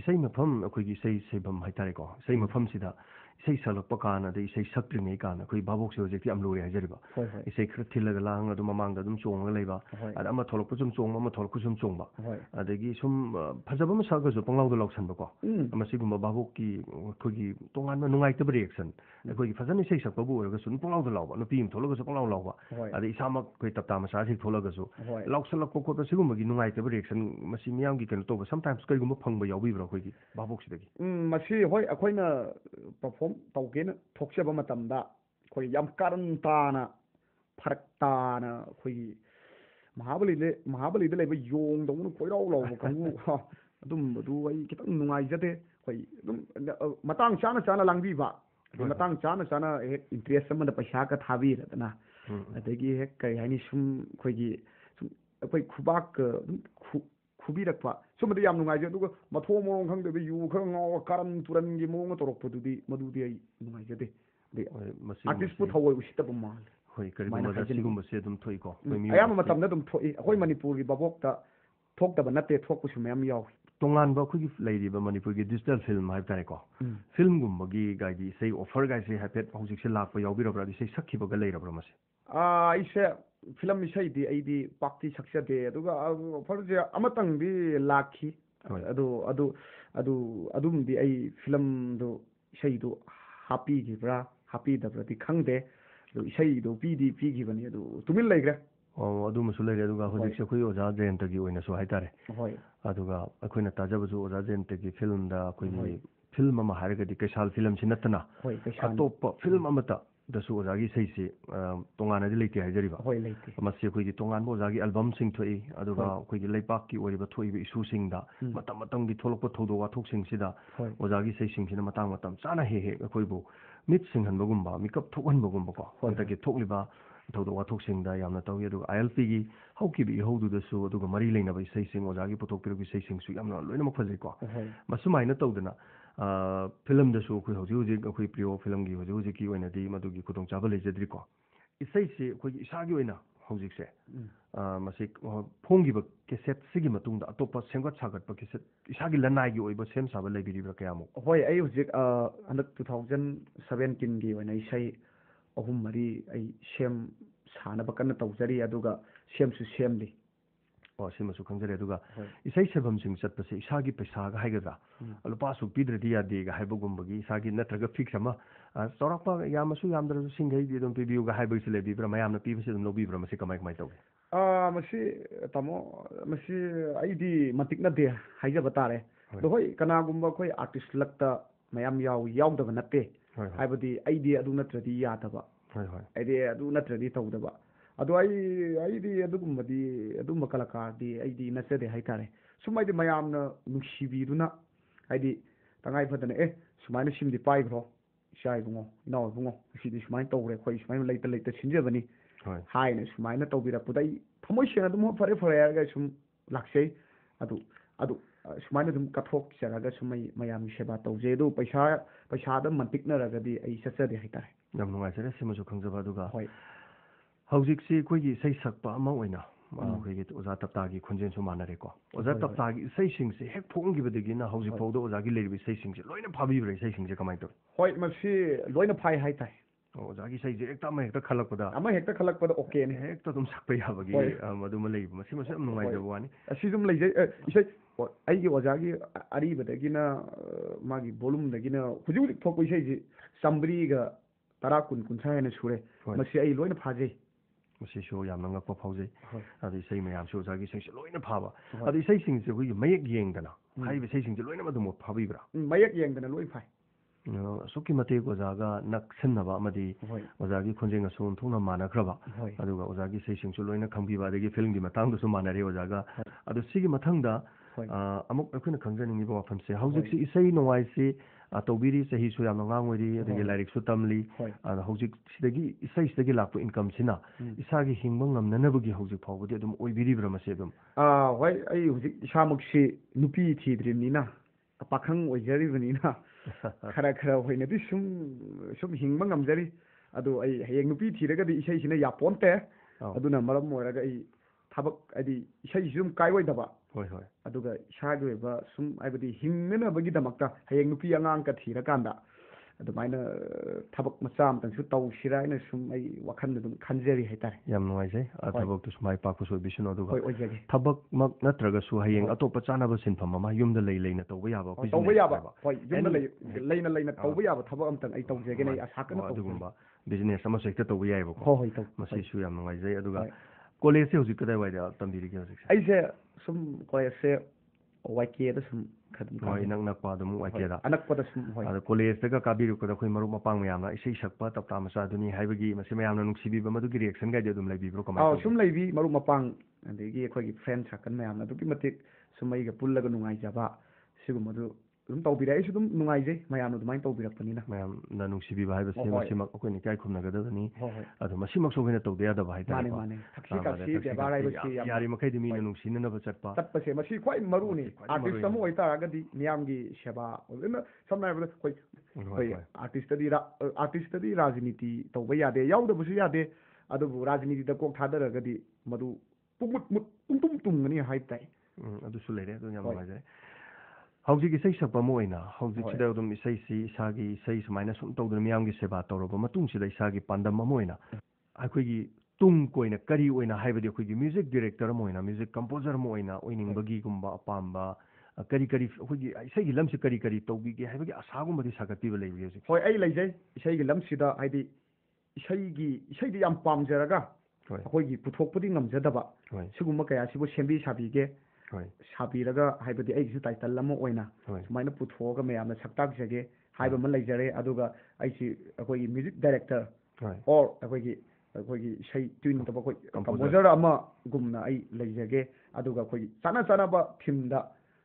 ꯏꯁꯩ ꯃꯐꯝ ꯑꯩꯈꯣꯏꯒꯤ ꯏꯁꯩ ꯁꯩꯐꯝ ꯍꯥꯏꯇꯥꯔꯦꯀꯣ ꯏꯁꯩ ꯃꯐꯝꯁꯤꯗ ꯏꯁꯩ ꯁꯛꯂꯛꯄ ꯀꯥꯟ ꯑꯗꯩ ꯏꯁꯩ ꯁꯛꯇ꯭ꯔꯤꯉꯩ ꯀꯥꯟ ꯑꯩꯈꯣꯏ ꯚꯥꯕꯣꯛꯁꯦ ꯍꯧꯖꯤꯛꯇꯤ ꯌꯥꯝ ꯂꯨꯔꯦ ꯍꯥꯏꯖꯔꯤꯕ ꯍꯣꯏ ꯍꯣꯏ ꯏꯁꯩ ꯈꯔ ꯊꯤꯜꯂꯒ ꯂꯥꯡꯉꯒ ꯑꯗꯨꯝ ꯃꯃꯥꯡꯗ ꯑꯗꯨꯝ ꯆꯣꯡꯉꯒ ꯂꯩꯕ ꯍꯣꯏ ꯑꯗ ꯑꯃ ꯊꯣꯛꯂꯛꯄ ꯁꯨꯝ ꯆꯣꯡꯕ ꯑꯃ ꯊꯣꯛꯂꯛꯄ ꯁꯨꯝ ꯆꯣꯡꯕ ꯍꯣꯏ ꯑꯗꯒꯤ ꯁꯨꯝ ꯑ, ꯐꯖꯕ ꯑꯃ ꯁꯛꯑꯒꯁꯨ ꯄꯪꯂꯥꯎꯗ ꯂꯥꯎꯁꯟꯕꯀꯣ ꯎꯝ ꯃꯁꯤꯒꯨꯝꯕ ꯚꯥꯕꯣꯛꯀꯤ ꯑꯩꯈꯣꯏꯒꯤ ꯇꯣꯉꯥꯟꯕ ꯅꯨꯡꯉꯥꯏꯇꯕ ꯔꯤꯌꯦꯛꯁꯟ ꯑꯩꯈꯣꯏꯒꯤ ꯐꯖꯅ ꯏꯁꯩ ꯁꯛꯄꯕꯨ ꯑꯣꯏꯔꯒꯁꯨ ꯑꯗꯨꯝ ꯄꯪꯂꯥꯎꯗ ꯂꯥꯎꯕ ꯅꯨꯄꯤ ꯑꯃ ꯊꯣꯛꯂꯒꯁꯨ ꯄꯪꯂꯥꯎ ꯂꯥꯎꯕ ꯍꯣꯏ ꯑꯗꯩ ꯏꯁꯥꯃꯛ ꯑꯩꯈꯣꯏ ꯇꯞꯇꯥ ꯃꯆꯥꯁꯤ ꯊꯣꯛꯂꯒꯁꯨ ꯍꯣꯏ ꯂꯥꯎꯁꯜꯂꯛꯄ ꯈꯣꯠꯄ ꯁꯤꯒꯨꯝꯕꯒꯤ ꯅꯨꯡꯉꯥꯏꯇꯕ ꯔꯤꯌꯦꯛꯁꯟ ꯃꯁꯤ ꯃꯤꯌꯥꯝꯒꯤ ꯀꯩꯅꯣ ꯇꯧꯕ ꯁꯝꯇꯥꯏꯝꯁ ꯀꯔꯤꯒꯨꯝꯕ ꯐꯪꯕ ꯌꯥꯎꯕꯤꯕ꯭ꯔꯥ ꯑꯩꯈꯣꯏꯒꯤ ꯚꯥꯕꯣꯛꯁꯤꯗꯒꯤ ꯎꯝ ꯃꯁꯤ ꯍꯣꯏ ꯑꯩꯈꯣꯏꯅ ꯄꯔꯐꯣꯝ ꯇꯧꯒꯦꯅ ꯊꯣꯛꯆꯕ ꯃꯇꯝꯗ ꯑꯩꯈꯣꯏ ꯌꯥꯝ ꯀꯥꯔꯟ ꯇꯥꯅ ꯐꯔꯛ ꯇꯥꯅ ꯑꯩꯈꯣꯏꯒꯤ ꯃꯍꯥꯕꯂꯤꯗ ꯃꯍꯥꯕꯂꯤꯗ ꯂꯩꯕ ꯌꯣꯡꯗꯧꯅ ꯀꯣꯏꯔꯥꯎ ꯂꯥꯎꯕ ꯀꯥꯡꯕꯨ ꯍꯥ, ꯑꯗꯨꯝꯕꯗꯨ ꯑꯩꯈꯤꯇꯪ ꯅꯨꯡꯉꯥꯏꯖꯗꯦ ꯑꯩꯈꯣꯏ ꯑꯗꯨꯝ ꯑ, ꯃꯇꯥꯡ ꯆꯥꯅ ꯆꯥꯅ ꯂꯥꯡꯕꯤꯕ ꯑꯗꯩ ꯍꯣꯏ. ꯃꯇꯥꯡ ꯆꯥꯅ ꯆꯥꯅ ꯍꯦꯛ ꯏꯟꯇꯔꯦꯁ ꯑꯃꯗ ꯄꯩꯁꯥꯒ ꯊꯥꯕꯤꯔꯗꯅ ꯎꯝ. ꯑꯗꯒꯤ ꯍꯦꯛ ꯀꯔꯤ ꯍꯥꯏꯅꯤ ꯁꯨꯝ ꯑꯩꯈꯣꯏꯒꯤ ꯁꯨꯝ ꯑꯩꯈꯣꯏ ꯈꯨꯕꯥꯛꯀ ꯑꯗꯨꯝ ꯈꯨ ꯈꯨꯕꯤꯔꯛꯄ ꯁꯨꯝꯕꯗꯤ ꯌꯥꯝ ꯅꯨꯡꯉꯥꯏꯖꯩ ꯑꯗꯨꯒ ꯃꯊꯣꯡ ꯃꯔꯣꯡ ꯈꯪꯗꯕ ꯌꯨ ꯈꯔ ꯉꯥꯎꯔ ꯀꯥꯔꯟ ꯇꯨꯔꯟꯒꯤ ꯃꯑꯣꯡꯗ ꯇꯧꯔꯛꯄꯗꯨꯗꯤ ꯃꯗꯨꯗꯤ ꯑꯩ ꯅꯨꯡꯉꯥꯏꯖꯗꯦ ꯑꯗꯩ ꯍꯣꯏ ꯑꯥꯔꯇꯤꯁꯄꯨ ꯃꯁꯤꯒꯨꯝꯕꯁꯤ ꯊꯑꯣꯏ ꯎꯁꯤꯠꯇꯕ ꯃꯥꯜꯂꯦ ꯍꯣꯏ ꯑꯗꯨꯃꯥꯏꯅ ꯀꯔꯤꯒꯨꯝꯕꯗ ꯍꯥꯏꯖꯅꯤꯡꯉꯤ. ꯁꯤꯒꯨꯝꯕꯁꯦ ꯑꯗꯨꯝ ꯊꯣꯛꯏꯀꯣ ꯎꯝ, ꯑꯩꯈꯣꯏ ꯑꯌꯥꯝꯕ ꯃꯤꯑꯣꯏꯕꯁꯤ ꯃꯇꯝꯗ ꯑꯗꯨꯝ ꯊꯣꯛꯏ ꯑꯩꯈꯣꯏ ꯃꯅꯤꯄꯨꯔꯒꯤ ꯚꯥꯕꯣꯛꯇ ꯊꯣꯛꯇꯕ ꯅꯠꯇꯦ ꯊꯣꯛꯄꯁꯨ ꯃꯌꯥꯝ ꯌꯥꯎꯏ ꯇꯣꯉꯥꯟꯕ ꯑꯩꯈꯣꯏꯒꯤ ꯂꯩꯔꯤꯕ ꯃꯅꯤꯄꯨꯔꯒꯤ ꯗꯤꯖꯤꯇꯦꯜ ꯐꯤꯜꯝ ꯍꯥꯏꯕ ꯇꯥꯔꯦꯀꯣ ꯐꯤꯜꯝꯒꯨꯝꯕꯒꯤ ꯒꯥꯏꯗꯤ ꯏꯁꯩ ꯑꯣꯐꯔꯒꯥꯏꯁꯦ ꯍꯥꯏꯐꯦꯠ ꯍꯧꯖꯤꯛꯁꯦ ꯂꯥꯛꯄ ꯌꯥꯎꯕꯤꯔꯕ꯭ꯔꯥ ꯑꯗꯩ ꯏꯁꯩ ꯁꯛꯈꯤꯕꯒ ꯂꯩꯔꯕ꯭ꯔꯥ ꯃꯁꯤ ꯑꯥ, ꯑꯩꯁꯦ ꯐꯤꯂꯝ ꯏꯁꯩꯗꯤ ꯑꯩꯗꯤ ꯄꯥꯛꯇꯤ ꯁꯛꯆꯗꯦ ꯑꯗꯨꯒ ꯑꯣꯐꯔꯁꯦ ꯑꯃꯇꯪꯗꯤ ꯂꯥꯛꯈꯤ ꯍꯣꯏ. ꯑꯗꯨ ꯑꯗꯨ ꯑꯗꯨ ꯑꯗꯨꯝꯗꯤ ꯑꯩ ꯐꯤꯂꯝꯗꯨ ꯏꯁꯩꯗꯨ ꯍꯥꯞꯄꯤꯈꯤꯕ꯭ꯔꯥ ꯍꯥꯞꯄꯤꯗꯕ꯭ꯔꯗꯤ ꯈꯪꯗꯦ ꯑꯗꯨ ꯏꯁꯩꯗꯨ ꯄꯤꯗꯤ ꯄꯤꯈꯤꯕꯅꯤ ꯑꯗꯨ ꯇꯨꯃꯤꯟ ꯂꯩꯈ꯭ꯔꯦ ꯑꯣ ꯑꯗꯨꯃꯁꯨ ꯂꯩꯔꯦ ꯑꯗꯨꯒ ꯍꯧꯖꯤꯛꯁꯦ ꯑꯩꯈꯣꯏ ꯑꯣꯖꯥ ꯖꯌꯟꯇꯒꯤ ꯑꯣꯏꯅꯁꯨ ꯍꯥꯏꯇꯥꯔꯦ ꯍꯣꯏ ꯑꯗꯨꯒ ꯑꯩꯈꯣꯏꯅ ꯇꯥꯖꯕꯁꯨ ꯑꯣꯖꯥ ꯖꯌꯟꯇꯒꯤ ꯐꯤꯜꯝꯗ ꯑꯩꯈꯣꯏꯒꯤ ꯍꯣꯏ. ꯐꯤꯜꯝ ꯑꯃ ꯍꯥꯏꯔꯒꯗꯤ ꯀꯩꯁꯥꯜ ꯐꯤꯜꯝꯁꯤ ꯅꯠꯇꯅ दसु ओजागी सैसे तोंगाना दि लेके हाइजरी बा होय लेके मसे कोइ दि तोंगान बो ओजागी एल्बम सिंग थोई अदुगा कोइ दि लेपाक की ओरि बा थोई बि इशू सिंग दा मतम मतम दि थोलक पो थोदो वा थोक सिंग सिदा ओजागी सै सिंग सिना मतम मतम चाना हे हे कोइ बो मिट सिंग हन बगुम बा मेकअप थोक हन बगुम बको होय ता के थोक लिबा थोदो वा थोक सिंग दा यामना तौ ये दु आईएलपी की हौ की बि हौ दु दसु अदुगा मरी लेना बि सै सिंग ओजागी पो थोक पिरो की सै सिंग सु यामना लोइना मखजे को मसु माइना तौ दना ꯐꯤꯂꯝꯗꯁꯨ ꯑꯩꯈꯣꯏ ꯍꯧꯖꯤꯛ ꯍꯧꯖꯤꯛ ꯑꯩꯈꯣꯏ ꯄ꯭ꯔꯤꯌꯣ ꯐꯤꯂꯝꯒꯤ ꯍꯧꯖꯤꯛ ꯍꯧꯖꯤꯛꯀꯤ ꯑꯣꯏꯅꯗꯤ ꯃꯗꯨꯒꯤ ꯈꯨꯗꯣꯡꯆꯥꯕ ꯂꯩꯖꯗ꯭ꯔꯤꯀꯣ ꯏꯁꯩꯁꯤ ꯑꯩꯈꯣꯏꯒꯤ ꯏꯁꯥꯒꯤ ꯑꯣꯏꯅ ꯍꯧꯖꯤꯛꯁꯦ ꯃꯁꯤ ꯐꯣꯡꯈꯤꯕ ꯀꯦꯁꯦꯠꯁꯤꯒꯤ ꯃꯇꯨꯡꯗ ꯑꯇꯣꯞꯄ ꯁꯦꯝꯒꯠ ꯁꯥꯒꯠꯄ ꯀꯦꯁꯦꯠ ꯏꯁꯥꯒꯤ ꯂꯅꯥꯏꯒꯤ ꯑꯣꯏꯕ ꯁꯦꯝ ꯁꯥꯕ ꯂꯩꯕꯤꯔꯤꯕ꯭ꯔꯥ ꯀꯌꯥꯃꯨꯛ? ꯍꯣꯏ ꯑꯩ ꯍꯧꯖꯤꯛ ꯍꯟꯗꯛ ꯇꯨ ꯊꯥꯎꯖꯟ ꯁꯚꯦꯟꯇꯤꯟꯒꯤ ꯑꯣꯏꯅ ꯏꯁꯩ ꯑꯍꯨꯝ ꯃꯔꯤ ꯑꯩ ꯁꯦꯝ ꯁꯥꯅꯕ ꯀꯟꯅ ꯇꯧꯖꯔꯤ ꯑꯗꯨꯒ ꯁꯦꯝꯁꯨ ꯁꯦꯝꯂꯤ ꯑꯣ ꯁꯤꯃꯁꯨ ꯈꯪꯖꯔꯦ ꯑꯗꯨꯒ ꯍꯣꯏ ꯏꯁꯩ ꯁꯩꯐꯝꯁꯤꯡ ꯆꯠꯄꯁꯦ ꯏꯁꯥꯒꯤ ꯄꯩꯁꯥꯒ ꯍꯥꯏꯒꯗ꯭ꯔꯥ ꯎꯝ. ꯂꯨꯄꯥ ꯑꯁꯨꯛ ꯄꯤꯗ꯭ꯔꯗꯤ ꯌꯥꯗꯦꯒ ꯍꯥꯏꯕꯒꯨꯝꯕꯒꯤ ꯏꯁꯥꯒꯤ ꯅꯠꯇ꯭ꯔꯒ ꯐꯤꯛꯁ ꯑꯃ ꯑ, ꯆꯥꯎꯔꯥꯛꯄ ꯌꯥꯝꯃꯁꯨ ꯌꯥꯝꯗ꯭ꯔꯁꯨ ꯁꯤꯡꯈꯩꯗꯤ ꯑꯗꯨꯝ ꯄꯤꯕꯤꯌꯨꯒ ꯍꯥꯏꯕꯒꯤꯁꯨ ꯂꯩꯕꯤꯕ꯭ꯔꯥ ꯃꯌꯥꯝꯅ ꯄꯤꯕꯁꯤ ꯑꯗꯨꯝ ꯂꯧꯕꯤꯕ꯭ꯔꯥ ꯃꯁꯤ ꯀꯃꯥꯏ ꯀꯃꯥꯏ ꯇꯧꯏ ꯑꯥ, ꯃꯁꯤ ꯇꯥꯃꯣ ꯃꯁꯤ ꯑꯩꯗꯤ ꯃꯇꯤꯛꯅꯗꯦ ꯍꯥꯏꯖꯕ ꯇꯥꯔꯦ ꯍꯣꯏ. ꯑꯗꯣ ꯍꯣꯏ ꯀꯅꯥꯒꯨꯝꯕ ꯑꯩꯈꯣꯏ ꯑꯥꯔꯇꯤꯁ ꯂꯛꯇ ꯃꯌꯥꯝ ꯌꯥꯎꯏ ꯌꯥꯎꯗꯕ ꯅꯠꯇꯦ ꯍꯣꯏ ꯍꯣꯏ ꯍꯥꯏꯕꯗꯤ ꯑꯩꯗꯤ ꯑꯗꯨ ꯅꯠꯇ꯭ꯔꯗꯤ ꯌꯥꯗꯕ ꯍꯣꯏ ꯍꯣꯏ ꯑꯩꯗꯤ ꯑꯗꯨ ꯅꯠꯇ꯭ꯔꯗꯤ ꯇꯧꯗꯕ ꯑꯗꯣ ꯑꯩ ꯑꯩꯗꯤ ꯑꯗꯨꯒꯨꯝꯕꯗꯤ ꯑꯗꯨꯝꯕ ꯀꯂꯥꯀꯥꯔꯗꯤ ꯑꯩꯗꯤ ꯅꯠꯆꯗꯦ ꯍꯥꯏꯇꯥꯔꯦ ꯁꯨꯝ ꯍꯥꯏꯗꯤ ꯃꯌꯥꯝꯅ ꯅꯨꯡꯁꯤꯕꯤꯗꯨꯅ ꯍꯥꯏꯗꯤ ꯇꯉꯥꯏ ꯐꯗꯅ ꯑꯦ ꯁꯨꯃꯥꯏꯅ ꯁꯤꯃꯗꯤ ꯄꯥꯏꯈ꯭ꯔꯣ ꯏꯆꯥ ꯏꯕꯨꯡꯉꯣ ꯏꯅꯥꯎ ꯏꯕꯨꯡꯉꯣ ꯁꯤꯗꯤ ꯁꯨꯃꯥꯏꯅ ꯇꯧꯔꯦ ꯑꯩꯈꯣꯏ ꯁꯨꯃꯥꯏꯅ ꯂꯩꯇ ꯂꯩꯇ ꯁꯤꯟꯖꯕꯅꯤ ꯍꯥꯏꯅ ꯁꯨꯃꯥꯏꯅ ꯇꯧꯕꯤꯔꯛꯄꯗ ꯑꯩ ꯊꯃꯣꯏ ꯁꯦꯡꯅ ꯑꯗꯨꯝ ꯐꯔꯦ ꯐꯔꯦ ꯍꯥꯏꯔꯒ ꯁꯨꯝ ꯂꯥꯛꯆꯩ ꯑꯗꯨ ꯑꯗꯨ ꯁꯨꯃꯥꯏꯅ ꯑꯗꯨꯝ ꯀꯠꯊꯣꯛꯆꯔꯒ ꯁꯨꯝ ꯑꯩ ꯃꯌꯥꯝꯒꯤ ꯁꯦꯕꯥ ꯇꯧꯖꯩ ꯑꯗꯨ ꯄꯩꯁꯥ ꯄꯩꯁꯥꯗ ꯃꯟꯇꯤꯛꯅꯔꯒꯗꯤ ꯑꯩ ꯆꯠꯆꯗꯦ ꯍꯥꯏꯇꯥꯔꯦ ꯌꯥꯝ ꯅꯨꯡꯉꯥꯏꯖꯔꯦ ꯁꯤꯃꯁꯨ ꯈꯪꯖꯕ ꯑꯗꯨꯒ ꯍꯣꯏ ꯍꯧꯖꯤꯛꯁꯤ ꯑꯩꯈꯣꯏꯒꯤ ꯏꯁꯩ ꯁꯛꯄ ꯑꯃ ꯑꯣꯏꯅ ꯑ, ꯎꯝ. ꯑꯩꯈꯣꯏꯒꯤ ꯑꯣꯖꯥ ꯇꯞꯇꯥꯒꯤ ꯈꯣꯟꯖꯦꯜꯁꯨ ꯃꯥꯟꯅꯔꯦꯀꯣ ꯍꯣꯏ, ꯑꯣꯖꯥ ꯍꯣꯏ. ꯇꯞꯇꯥꯒꯤ ꯏꯁꯩꯁꯤꯡꯁꯦ ꯍꯦꯛ ꯐꯣꯡꯈꯤꯕꯗꯒꯤꯅ ꯍꯧꯖꯤꯛ ꯍꯣꯏ. ꯐꯥꯎꯗ ꯑꯣꯖꯥꯒꯤ ꯂꯩꯔꯤꯕ ꯏꯁꯩꯁꯤꯡꯁꯦ ꯂꯣꯏꯅ ꯐꯥꯕꯤꯕ꯭ꯔꯥ ꯏꯁꯩꯁꯤꯡꯁꯦ ꯀꯃꯥꯏꯅ ꯇꯧꯏ ꯍꯣꯏ ꯃꯁꯤ ꯂꯣꯏꯅ ꯐꯥꯏ ꯍꯥꯏꯇꯥꯏ ꯑꯣ, ꯑꯣꯖꯥꯒꯤ ꯏꯁꯩꯁꯦ ꯍꯦꯛꯇ ꯑꯃ ꯍꯦꯛꯇ ꯈꯜꯂꯛꯄꯗ ꯑꯃ ꯍꯦꯛꯇ ꯈꯜꯂꯛꯄꯗ ꯑꯣꯀꯦꯅꯦ ꯍꯦꯛꯇ ꯑꯗꯨꯝ ꯁꯛꯄ ꯌꯥꯕꯒꯤ ꯍꯣꯏ. ꯑ, ꯃꯗꯨꯃ ꯂꯩꯕ ꯃꯁꯤꯃꯁꯨ ꯌꯥꯝ ꯅꯨꯡꯉꯥꯏꯖꯕ ꯋꯥꯅꯤ ꯑꯁꯤ ꯑꯗꯨꯝ ꯂꯩꯖꯩ ꯑꯦ, ꯏꯁꯩ ꯍꯣꯏ, ꯑꯩꯒꯤ ꯑꯣꯖꯥꯒꯤ ꯑ- ꯑꯔꯤꯕꯗꯒꯤꯅ ꯑ, ꯃꯥꯒꯤ ꯚꯣꯂꯨꯝꯗꯒꯤꯅ ꯍꯧꯖꯤꯛ ꯍꯧꯖꯤꯛ ꯊꯣꯛꯄ ꯏꯁꯩꯁꯤ ꯆꯥꯝꯃꯔꯤꯒ ꯇꯔꯥ ꯀꯨꯟ ꯀꯨꯟꯊ꯭ꯔꯥ ꯍꯦꯟꯅ ꯁꯨꯔꯦ ꯍꯣꯏ. ꯃꯁꯤ ꯑꯩ ꯂꯣꯏꯅ ꯐꯥꯖꯩ ꯃꯁꯤꯁꯨ ꯌꯥꯝꯅ ꯉꯛꯄ ꯐꯥꯎꯖꯩ ꯍꯣꯏ ꯑꯗꯨ ꯏꯁꯩ ꯃꯌꯥꯝꯁꯨ ꯑꯣꯖꯥꯒꯤ ꯏꯁꯩꯁꯨ ꯂꯣꯏꯅ ꯐꯥꯕ ꯍꯣꯏ. ꯑꯗꯨ ꯏꯁꯩꯁꯤꯡꯁꯦ ꯑꯩꯈꯣꯏꯒꯤ ꯃꯌꯦꯛ ꯌꯦꯡꯗꯅ ꯎꯝ. ꯍꯥꯏꯔꯤꯕ ꯏꯁꯩꯁꯤꯡꯁꯦ ꯂꯣꯏꯅꯃꯛ ꯑꯗꯨꯃꯛ ꯐꯥꯕꯤꯕ꯭ꯔꯥ ꯎꯝ, ꯃꯌꯦꯛ ꯌꯦꯡꯗꯅ ꯂꯣꯏ ꯐꯥꯏ ꯑ, ꯑꯁꯨꯛꯀꯤ ꯃꯇꯤꯛ ꯑꯣꯖꯥꯒ ꯅꯛꯁꯤꯟꯅꯕ ꯑꯃꯗꯤ ꯍꯣꯏ ꯑꯣꯖꯥꯒꯤ ꯈꯣꯟꯖꯦꯜꯒꯁꯨ ꯑꯣꯟꯊꯣꯛꯅ ꯃꯥꯟꯅꯈ꯭ꯔꯕ ꯍꯣꯏ ꯑꯗꯨꯒ ꯑꯣꯖꯥꯒꯤ ꯏꯁꯩꯁꯤꯡꯁꯨ ꯂꯣꯏꯅ ꯈꯪꯕꯤꯕ ꯑꯗꯒꯤ ꯐꯤꯜꯝꯒꯤ ꯃꯇꯥꯡꯗꯁꯨ ꯃꯥꯟꯅꯔꯦ ꯑꯣꯖꯥꯒ ꯍꯣꯏ. ꯑꯗꯣ ꯁꯤꯒꯤ ꯃꯊꯪꯗ ꯍꯣꯏ ꯑ, ꯑꯃꯨꯛ ꯑꯩꯈꯣꯏꯅ ꯈꯪꯖꯅꯤꯡꯉꯤꯕ ꯋꯥꯐꯝꯁꯦ ꯍꯧꯖꯤꯛꯁꯤ ꯏꯁꯩ ꯅꯣꯡꯃꯥꯏꯁꯤ ꯑ, ꯇꯧꯕꯤꯔꯤ ꯆꯍꯤꯁꯨ ꯌꯥꯝꯅ ꯑꯉꯥꯡ ꯑꯣꯏꯔꯤ ꯑꯗꯒꯤ ꯍꯣꯏ. ꯂꯥꯏꯔꯤꯛꯁꯨ ꯇꯝꯂꯤ ꯍꯣꯏ ꯑꯗ ꯍꯧꯖꯤꯛ ꯁꯤꯗꯒꯤ ꯏꯁꯩꯁꯤꯗꯒꯤ ꯂꯥꯛꯄ ꯏꯟꯀꯝꯁꯤꯅ ꯎꯝ. ꯏꯁꯥꯒꯤ ꯍꯤꯡꯕ ꯉꯝꯅꯅꯕꯒꯤ ꯍꯧꯖꯤꯛ ꯐꯥꯎꯕꯗꯤ ꯑꯗꯨꯝ ꯑꯣꯏꯕꯤꯔꯤꯕ꯭ꯔꯥ ꯃꯁꯤ ꯑꯗꯨꯝ ꯑꯥ ꯍꯣꯏ ꯑꯩ ꯍꯧꯖꯤꯛ ꯏꯁꯥꯃꯛꯁꯤ ꯅꯨꯄꯤ ꯊꯤꯗ꯭ꯔꯤꯕꯅꯤꯅ ꯄꯥꯈꯪ ꯑꯣꯏꯖꯔꯤꯕꯅꯤꯅ ꯈꯔ ꯈꯔ ꯑꯣꯏꯅꯗꯤ ꯁꯨꯝ ꯁꯨꯝ ꯍꯤꯡꯕ ꯉꯝꯖꯔꯤ ꯑꯗꯣ ꯑꯩ ꯍꯌꯦꯡ ꯅꯨꯄꯤ ꯊꯤꯔꯒꯗꯤ ꯏꯁꯩꯁꯤꯅ ꯌꯥꯄꯣꯟꯇꯦ ꯑꯧ. ꯑꯗꯨꯅ ꯃꯔꯝ ꯑꯣꯏꯔꯒ ꯑꯩ ꯊꯕꯛ ꯍꯥꯏꯗꯤ ꯏꯁꯩꯁꯤꯁꯨ ꯑꯗꯨꯝ ꯀꯥꯏꯔꯣꯏꯗꯕ ꯍꯣꯏ ꯍꯣꯏ ꯑꯗꯨꯒ ꯏꯁꯥꯒꯤ ꯑꯣꯏꯕ ꯁꯨꯝ ꯍꯥꯏꯕꯗꯤ ꯍꯤꯡꯅꯅꯕꯒꯤꯗꯃꯛꯇ ꯍꯌꯦꯡ ꯅꯨꯄꯤ ꯑꯉꯥꯡꯒ ꯊꯤꯔꯀꯥꯟda ꯑꯗꯨꯃꯥꯏꯅ ꯑ, ꯊꯕꯛ ꯃꯆꯥ ꯑꯃꯇꯪꯁꯨ ꯇꯧꯁꯤꯔꯥ ꯍꯥꯏꯅ ꯁꯨm ꯑꯩ ꯋꯥꯈꯜꯗ ꯑꯗꯨꯝ ꯈꯟꯖꯔꯤ ꯍꯥꯏꯇꯥꯔꯦ ꯌꯥꯝ ꯅꯨꯡꯉꯥꯏꯖꯩ ꯑ, ꯍꯣꯏ. ꯊꯕꯛꯇꯨꯁꯨ ꯃꯥꯏ ꯄꯥꯛꯄꯁꯨ ꯑꯣꯏꯕꯤꯁꯅꯨ ꯑꯗꯨꯒ ꯍꯣꯏ ꯑꯣꯏꯖꯒꯦ ꯊꯕꯛꯃꯛ ꯅꯠꯇ꯭ꯔꯒꯁꯨ ꯍꯌꯦꯡ ꯍꯣꯏ. ꯑꯇꯣꯞꯄ ꯆꯥꯅꯕ ꯁꯤꯟꯐꯝ ꯑꯃ ꯌꯨꯝꯗ ꯂꯩ ꯂꯩꯅ ꯇꯧꯕ ꯌꯥꯕ ꯍꯣꯏ, business ꯇꯧꯕ ꯌꯥꯕ ꯍꯥꯏꯕ. ꯍꯣꯏ ꯌꯨꯝꯗ Any- ꯂꯩ ꯂꯩꯅ ꯂꯩꯅ ꯑꯥ. ꯇꯧꯕ ꯌꯥꯕ ꯊꯕꯛ ꯑꯃꯇꯪ ꯑꯩ ꯇꯧꯖꯒꯦꯅ ꯑꯩ ꯑꯁꯥ ꯀꯟꯅ ꯑꯣ, ꯇꯧꯖꯩ ꯑꯗꯨꯒꯨꯝꯕ ꯕꯤꯖꯤꯅꯦꯁ ꯑꯃꯁꯨ ꯍꯦꯛꯇ ꯇꯧꯕ ꯌꯥꯏꯑꯕꯀꯣ ꯍꯣꯏ ꯍꯣꯏ ꯇꯧ ꯍꯣꯏ. ꯃꯁꯤꯁꯨ ꯌꯥꯝ ꯅꯨꯡꯉꯥꯏꯖꯩ ꯑꯗꯨꯒ ꯍꯣꯏ. ꯀꯣꯂꯦꯖꯁꯦ ꯍꯧꯖꯤꯛ ꯀꯗꯥꯏꯋꯥꯏꯗ ꯇꯝꯕꯤꯔꯤꯒꯦ ꯍꯧꯖꯤꯛꯁꯦ ꯑꯩꯁꯦ ꯁꯨꯝ ꯀꯣꯂꯦꯖꯁꯦ ꯋꯥꯏ ꯀꯦꯗ ꯁꯨꯝ ꯈꯔ ꯑꯗꯨꯝ ꯍꯣꯏ ꯀꯥꯖꯩ. ꯏꯅꯛ ꯅꯛꯄ ꯑꯗꯨꯝ ꯍꯣꯏ, ꯋꯥꯏꯀꯦꯗ ꯑꯅꯛꯄꯗ ꯁꯨꯝ ꯍꯣꯏ ꯑꯗ ꯀꯣꯂꯦꯖꯇꯒ ꯀꯥꯕꯤꯔꯛꯄꯗ ꯑꯩꯈꯣꯏ ꯃꯔꯨꯞ ꯃꯄꯥꯡ ꯃꯌꯥꯝꯅ ꯏꯁꯩ ꯁꯛꯄ ꯇꯞꯇꯥ ꯃꯆꯥꯗꯨꯅꯤ ꯍꯥꯏꯕꯒꯤ ꯃꯁꯤ ꯃꯌꯥꯝꯅ ꯅꯨꯡꯁꯤꯕꯤꯕ ꯃꯗꯨꯒꯤ ꯔꯤꯌꯦꯛꯁꯟꯒꯥꯏꯗꯤ ꯑꯗꯨꯝ ꯂꯩꯕꯤꯕ꯭ꯔꯣ ꯑꯥꯎ ꯀꯃꯥꯏꯅ ꯁꯨꯝ ꯇꯧꯒꯦ ꯂꯩꯕꯤ ꯃꯔꯨꯞ ꯃꯄꯥꯡ ꯑꯗꯒꯤ ꯑꯩꯈꯣꯏꯒꯤ ꯐ꯭ꯔꯦꯟ ꯁꯥꯔꯀꯜ ꯃꯌꯥꯝꯅ ꯑꯗꯨꯛꯀꯤ ꯃꯇꯤꯛ ꯁꯨꯝ ꯑꯩꯒ ꯄꯨꯜꯂꯒ ꯅꯨꯡꯉꯥꯏꯖꯕ ꯁꯤꯒꯨꯝꯕꯗꯨ ꯑꯗꯨꯝ ꯇꯧꯕꯤꯔꯛꯑꯦ ꯑꯩꯁꯨ ꯑꯗꯨꯝ ꯅꯨꯡꯉꯥꯏꯖꯩ ꯃꯌꯥꯝꯅ ꯑꯗꯨꯃꯥꯏꯅ ꯇꯧꯕꯤꯔꯛꯄꯅꯤꯅ ꯃꯌꯥꯝꯅ ꯅꯨꯡꯁꯤꯕꯤꯕ ꯍꯥꯏꯕꯁꯤ ꯍꯣꯏ. ꯃꯁꯤꯃꯛ ꯑꯩꯈꯣꯏꯅ ꯏꯀꯥꯏ ꯈꯨꯝꯅꯒꯗꯕꯅꯤ ꯍꯣꯏ ꯍꯣꯏ ꯑꯗꯣ ꯃꯁꯤꯃꯛꯁꯨ ꯑꯩꯈꯣꯏꯅ ꯇꯧꯗ ꯌꯥꯗꯕ ꯃꯥꯅꯦ ꯍꯥꯏꯇꯥꯔꯦꯀꯣ ꯃꯥꯅꯦ ꯊꯛꯁꯤ ꯑꯥ, ꯈꯥꯁꯤ ꯊꯛꯁꯤ ꯕꯦꯕꯥꯔ ꯈꯥꯁꯤ ꯍꯥꯏꯕꯁꯤ ꯌꯥꯝ- ꯌꯥꯝꯅ ꯌꯥꯔꯤꯃꯈꯩꯗꯤ ꯃꯤꯅ ꯍꯣꯏ. ꯅꯨꯡꯁꯤꯅꯅꯕ ꯆꯠꯄ ꯆꯠꯄꯁꯦ ꯃꯁꯤ ꯈ꯭ꯋꯥꯏ ꯃꯔꯨꯅꯤ ꯃꯁꯤ ꯈ꯭ꯋꯥꯏꯗꯒꯤ ꯑꯥꯔꯇꯤꯁ ꯑꯃ ꯃꯔꯨ ꯑꯣꯏꯇꯥꯔꯒꯗꯤ ꯃꯤꯌꯥꯝꯒꯤ ꯁꯦꯕꯥ ꯑꯣꯏꯕꯅ ꯁꯝꯅ ꯍꯥꯏꯔꯕꯗ ꯑꯩꯈꯣꯏ ꯍꯣꯏ, ꯑꯩꯈꯣꯏ ꯍꯣꯏ. ꯑꯥꯔꯇꯤꯁꯇꯗꯤ ꯔꯥ- ꯑ, ꯑꯥꯔꯇꯤꯁꯇꯗꯤ ꯔꯥꯖꯅꯤꯇꯤ ꯇꯧꯕ ꯌꯥꯗꯦ ꯌꯥꯎꯗꯕꯁꯨ ꯌꯥꯗꯦ ꯑꯗꯨꯕꯨ ꯔꯥꯖꯅꯤꯇꯤꯗ ꯀꯣꯛ ꯊꯥꯗꯔꯒꯗꯤ ꯃꯗꯨ ꯄꯨꯡꯃꯨꯠ ꯃꯨꯠ ꯄꯨꯡꯇꯨꯝ ꯇꯨꯝꯒꯅꯤ ꯍꯥꯏꯕ ꯇꯥꯏ ꯎꯝ, ꯑꯗꯨꯁꯨ ꯂꯩꯔꯦ ꯑꯗꯨ ꯌꯥꯝ ꯍꯣꯏ. ꯅꯨꯡꯉꯥꯏꯖꯔꯦ ꯍꯧꯖꯤꯛ ꯏꯁꯩ ꯁꯛꯄ ꯑꯃ ꯑꯣꯏꯅ ꯍꯧꯖꯤꯛꯁꯤꯗ ꯍꯣꯏ. ꯑꯗꯨꯝ ꯏꯁꯩꯁꯤ ꯏꯁꯥꯒꯤ ꯏꯁꯩ ꯁꯨꯃꯥꯏꯅ ꯁꯨꯝ ꯇꯧꯗꯨꯅ ꯃꯤꯌꯥꯝꯒꯤ ꯁꯦꯕꯥ ꯇꯧꯔꯕ ꯃꯇꯨꯡꯁꯤꯗ ꯏꯁꯥꯒꯤ ꯄꯥꯟꯗꯝ ꯑꯃ ꯑꯣꯏꯅ ꯑꯩꯈꯣꯏꯒꯤ ꯇꯨꯡ ꯀꯣꯏꯅ ꯀꯔꯤ ꯑꯣꯏꯅ ꯍꯥꯏꯕꯗꯤ ꯑꯩꯈꯣꯏꯒꯤ ꯃ꯭ꯌꯨꯖꯤꯛ ꯗꯤꯔꯦꯛꯇꯔ ꯑꯃ ꯑꯣꯏꯅ ꯃ꯭ꯌꯨꯖꯤꯛ ꯀꯝꯄꯣꯖꯔ ꯑꯃ ꯑꯣꯏꯅ ꯑꯣꯏꯅꯤꯡꯕꯒꯤꯒꯨꯝꯕ ꯑꯄꯥꯝꯕ ꯑ, ꯀꯔꯤ ꯀꯔꯤ ꯑꯩꯈꯣꯏꯒꯤ ꯏꯁꯩꯒꯤ ꯂꯝꯁꯤ ꯀꯔꯤ ꯀꯔꯤ ꯇꯧꯕꯤꯒꯦ ꯍꯥꯏꯕꯒꯤ ꯑꯁꯥꯒꯨꯝꯕꯗꯤ ꯁꯥꯒꯠꯄꯤꯕ ꯂꯩꯕꯤꯒꯦ ꯍꯧꯖꯤꯛ ꯍꯣꯏ ꯑꯩ ꯂꯩꯖꯩ ꯏꯁꯩꯒꯤ ꯂꯝꯁꯤꯗ ꯍꯥꯏꯗꯤ ꯏꯁꯩꯒꯤ ꯏꯁꯩꯗꯤ ꯌꯥꯝ ꯄꯥꯝꯖꯔꯒ ꯍꯣꯏ ꯑꯩꯈꯣꯏꯒꯤ ꯄꯨꯊꯣꯛꯄꯗꯤ ꯉꯝꯖꯗꯕ ꯍꯣꯏ ꯁꯤꯒꯨꯝꯕ ꯀꯌꯥꯁꯤꯕꯨ ꯁꯦꯝꯕꯤ ꯁꯥꯕꯤꯒꯦ ꯍꯣꯏ ꯁꯥꯕꯤꯔꯒ ꯍꯥꯏꯕꯗꯤ ꯑꯩꯒꯤꯁꯨ ꯇꯥꯏꯇꯜ ꯑꯃ ꯑꯣꯏꯅ ꯍꯣꯏ ꯁꯨꯃꯥꯏꯅ ꯄꯨꯊꯣꯛꯑꯒ ꯃꯌꯥꯝꯅ ꯁꯛꯇꯥꯛꯆꯒꯦ ꯍꯥꯏꯕ ꯑꯃ ꯂꯩꯖꯔꯦ ꯑꯗꯨꯒ ꯑꯩꯁꯤ ꯑꯩꯈꯣꯏꯒꯤ ꯃ꯭ꯌꯨꯖꯤꯛ ꯗꯥꯏꯔꯦꯛꯇꯔ ꯍꯣꯏ ꯑꯣꯔ ꯑꯩꯈꯣꯏꯒꯤ ꯑꯩꯈꯣꯏꯒꯤ ꯏꯁꯩ ꯇ꯭ꯌꯨꯟ ꯇꯧꯕ ꯑꯩꯈꯣꯏ Composer. ꯀꯝꯄꯣꯖꯔ ꯑꯃꯒꯨꯝꯅ ꯑꯩ ꯂꯩꯖꯒꯦ ꯑꯗꯨꯒ ꯑꯩꯈꯣꯏꯒꯤ ꯆꯥꯟꯅ ꯆꯥꯟꯅꯕ ꯊꯤꯝꯗ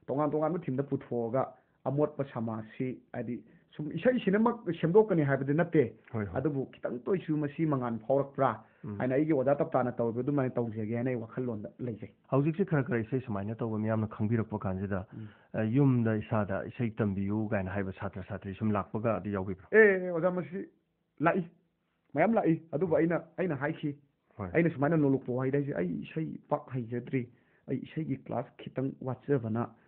ꯇꯣꯉꯥꯟ ꯇꯣꯉꯥꯟꯕ ꯊꯤꯝꯗ ꯄꯨꯊꯣꯛꯑꯒ ꯑꯃꯣꯠꯄ ꯁꯃꯥꯖꯁꯤ ꯍꯥꯏꯗꯤ ꯁꯨꯝ ꯏꯁꯩꯁꯤꯅꯃꯛ ꯁꯦꯝꯗꯣꯛꯀꯅꯤ ꯍꯥꯏꯕꯗꯤ ꯅꯠꯇꯦ ꯍꯣꯏ ꯍꯣꯏ ꯑꯗꯨꯕꯨ ꯈꯤꯇꯪ ꯇꯣꯏꯁꯨ ꯃꯁꯤ ꯃꯉꯥꯟ ꯐꯥꯎꯔꯛꯄ꯭ꯔꯥ ꯎꯝ. ꯍꯥꯏꯅ ꯑꯩꯒꯤ ꯑꯣꯖꯥ ꯇꯞꯇꯥꯅ ꯇꯧꯔꯤꯕ ꯑꯗꯨꯃꯥꯏꯅ ꯇꯧꯖꯒꯦ ꯍꯥꯏꯅ ꯑꯩ ꯋꯥꯈꯜꯂꯣꯟꯗ ꯂꯩꯖꯩ ꯍꯧꯖꯤꯛꯁꯤ ꯈꯔ ꯈꯔ ꯏꯁꯩ ꯁꯨꯃꯥꯏꯅ ꯇꯧꯕ ꯃꯤꯌꯥꯝꯅ ꯈꯪꯕꯤꯔꯛꯄ ꯀꯥꯟꯁꯤꯗ ꯎꯝ. ꯑ, ꯌꯨꯝꯗ ꯏꯁꯥꯗ ꯏꯁꯩ ꯇꯝꯕꯤꯌꯨ ꯀꯥꯏꯅ ꯍꯥꯏꯕ ꯁꯥꯇ꯭ꯔ ꯁꯥꯇ꯭ꯔꯤ ꯁꯨꯝ ꯂꯥꯛꯄꯒꯗꯤ ꯌꯥꯎꯕꯤꯕ꯭ꯔꯥ ꯑꯦ ꯑꯣꯖꯥ ꯃꯁꯤ ꯂꯥꯛꯏ ꯃꯌꯥꯝ ꯂꯥꯛꯏ ꯑꯗꯨꯕꯨ ꯑꯩꯅ ꯑꯩꯅ ꯍꯥꯏꯈꯤ ꯍꯣꯏ ꯑꯩꯅ ꯁꯨꯃꯥꯏꯅ ꯅꯣꯂꯨꯛꯄ ꯋꯥꯍꯩꯗ ꯍꯥꯏꯁꯦ ꯑꯩ ꯏꯁꯩ ꯄꯥꯛ ꯍꯩꯖꯗ꯭ꯔꯤ ꯑꯩ ꯏꯁꯩꯒꯤ ꯀ꯭ꯂꯥꯁ ꯈꯤꯇꯪ ꯋꯥꯠꯆꯕꯅ ꯍꯣꯏ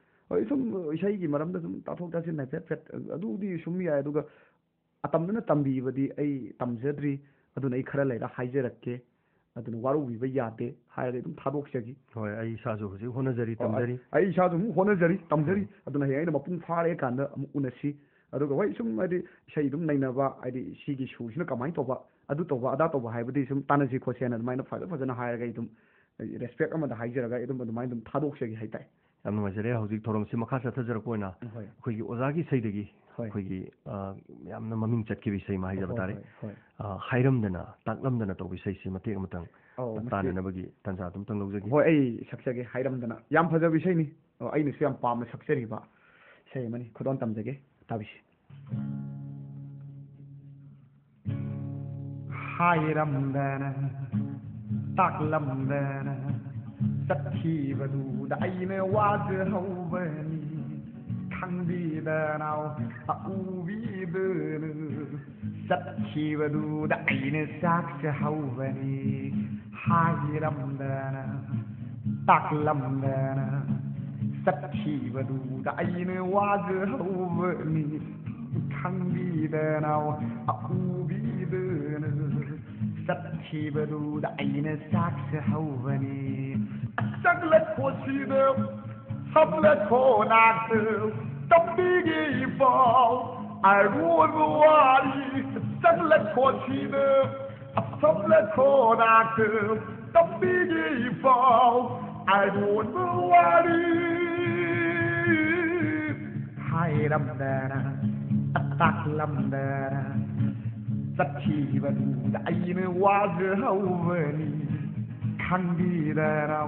ꯁꯨꯝ ꯏꯁꯩꯒꯤ ꯃꯔꯝꯗ ꯁꯨꯝ ꯇꯥꯊꯣꯛ ꯇꯥꯁꯤꯟ ꯍꯥꯏꯐꯦꯠ ꯐꯦꯠ ꯑꯗꯨꯕꯨꯗꯤ ꯁꯨꯝ ꯌꯥꯏ ꯑꯗꯨꯒ ꯑꯇꯝꯅꯅ ꯇꯝꯕꯤꯕꯗꯤ ꯑꯩ ꯇꯝꯖꯗ꯭ꯔꯤ ꯑꯗꯨꯅ ꯑꯩ ꯈꯔ ꯂꯩꯔ ꯍꯥꯏꯖꯔꯛꯀꯦ ꯑꯗꯨꯅ ꯋꯥꯔꯧꯕꯤꯕ ꯌꯥꯗꯦ ꯍꯥꯏꯔꯒ ꯑꯗꯨꯝ ꯊꯥꯗꯣꯛꯆꯒꯤ ꯍꯣꯏ ꯑꯩ ꯏꯁꯥꯁꯨ ꯍꯧꯖꯤꯛ ꯍꯣꯠꯅꯖꯔꯤ ꯇꯝꯖꯔꯤ ꯑꯩ ꯏꯁꯥꯁꯨ ꯑꯃꯨꯛ ꯍꯣꯠꯅꯖꯔꯤ ꯇꯝꯖꯔꯤ ꯑꯗꯨꯅ ꯍꯌꯦꯡ ꯑꯩꯅ ꯃꯄꯨꯡ ꯐꯥꯔꯦꯀꯥꯟꯗ ꯑꯃꯨꯛ ꯎꯅꯁꯤ ꯑꯗꯨꯒ ꯍꯣꯏ ꯁꯨꯝ ꯍꯥꯏꯗꯤ ꯏꯁꯩ ꯑꯗꯨꯝ ꯅꯩꯅꯕ ꯍꯥꯏꯗꯤ ꯁꯤꯒꯤ ꯁꯨꯁꯤꯅ ꯀꯃꯥꯏꯅ ꯇꯧꯕ ꯑꯗꯨ ꯇꯧꯕ ꯑꯗꯥ ꯇꯧꯕ ꯍꯥꯏꯕꯗꯤ ꯁꯨꯝ ꯇꯥꯟꯅꯁꯤ ꯈꯣꯠꯁꯦꯅ ꯑꯗꯨꯃꯥꯏꯅ ꯐꯖ ꯐꯖꯅ ꯍꯥꯏꯔꯒ ꯑꯩ ꯑꯗꯨꯝ ꯔꯦꯁꯄꯦꯛ ꯑꯃꯗ ꯍꯥꯏꯖꯔꯒ ꯑꯩ ꯑꯗꯨꯝ ꯑꯗꯨꯃꯥꯏꯅ ꯑꯗꯨꯝ ꯊꯥꯗꯣꯛꯆꯒꯦ ꯍꯥꯏꯇꯥꯔꯦ ꯌꯥꯝ ꯅꯨꯡꯉꯥꯏꯖꯔꯦ ꯍꯧꯖꯤꯛ ꯊꯧꯔꯝꯁꯤ ꯃꯈꯥ ꯆꯠꯊꯖꯔꯛꯄ ꯑꯣꯏꯅ ꯍꯣꯏ ꯑꯩꯈꯣꯏꯒꯤ ꯑꯣꯖꯥꯒꯤ ꯏꯁꯩꯗꯒꯤ ꯍꯣꯏ. ꯑꯩꯈꯣꯏꯒꯤ ꯑ, ꯌꯥꯝꯅ ꯃꯃꯤꯡ ꯆꯠꯈꯤꯕ ꯏꯁꯩ ꯑꯃ ꯍꯥꯏꯖꯕ ꯍꯣꯏ, ꯇꯥꯔꯦ ꯍꯣꯏ, ꯍꯣꯏ. ꯑ, ꯍꯥꯏꯔꯝꯗꯅ ꯇꯥꯛꯂꯝꯗꯅ ꯇꯧꯕ ꯏꯁꯩꯁꯤ ꯃꯇꯦꯛ ꯑꯃꯇꯪ ꯑꯧ, ꯃꯁꯤ- ꯇꯥꯅꯅꯕꯒꯤ ꯇꯥꯟꯖꯥ ꯑꯗꯨꯝꯇꯪ ꯂꯧꯖꯒꯦ ꯍꯣꯏ ꯑꯩ ꯁꯛꯆꯒꯦ ꯍꯥꯏꯔꯝꯗꯅ ꯌꯥꯝ ꯐꯖꯕ ꯏꯁꯩꯅꯤ ꯑꯣ, ꯑꯩꯅꯁꯨ ꯌꯥꯝ ꯄꯥꯝꯅ ꯁꯛꯆꯔꯤꯕ ꯏꯁꯩ ꯑꯃꯅꯤ ꯈꯨꯗꯣꯟ ꯇꯝꯖꯒꯦ ꯇꯥꯕꯤꯁꯤ ꯍꯥꯏꯔꯝꯗꯅ ꯇꯥꯛꯂꯝꯗꯅ 这提不住的一枚袜子后边你，看的的那啊无比的呢，这提不住的一枚沙子后边你，哈伊啷的呢，大啷的呢，这提不住的一枚袜子后边你，看的的那啊无比的呢，这提不住的一枚沙子后边你。Douglas Portido, Hamlet Conaxel, the big evil. I rule the wadi, Douglas Portido, Hamlet Conaxel, the big evil. I rule the wadi. ให้ลำเดินตักลำเดินสักทีวันได้ไม่ว่าจะเอาเวนีข้างดีแล้ว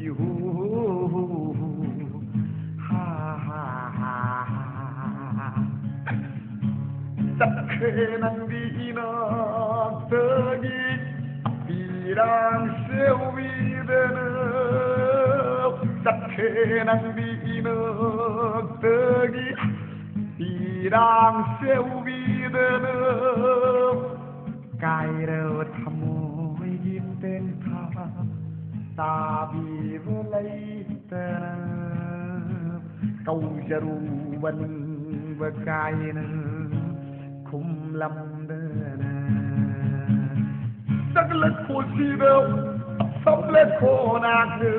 you. 딱큰한 비나 떡이 비랑 새우이 되는. 딱큰한 비나 떡이 비랑 새우이 되는. 까이로 타모이기 땐 தாவி விளைத்த கௌஷரூவன் காயின கும்லந்தன சகல கோசிரம் சப்ல கோனாக்கு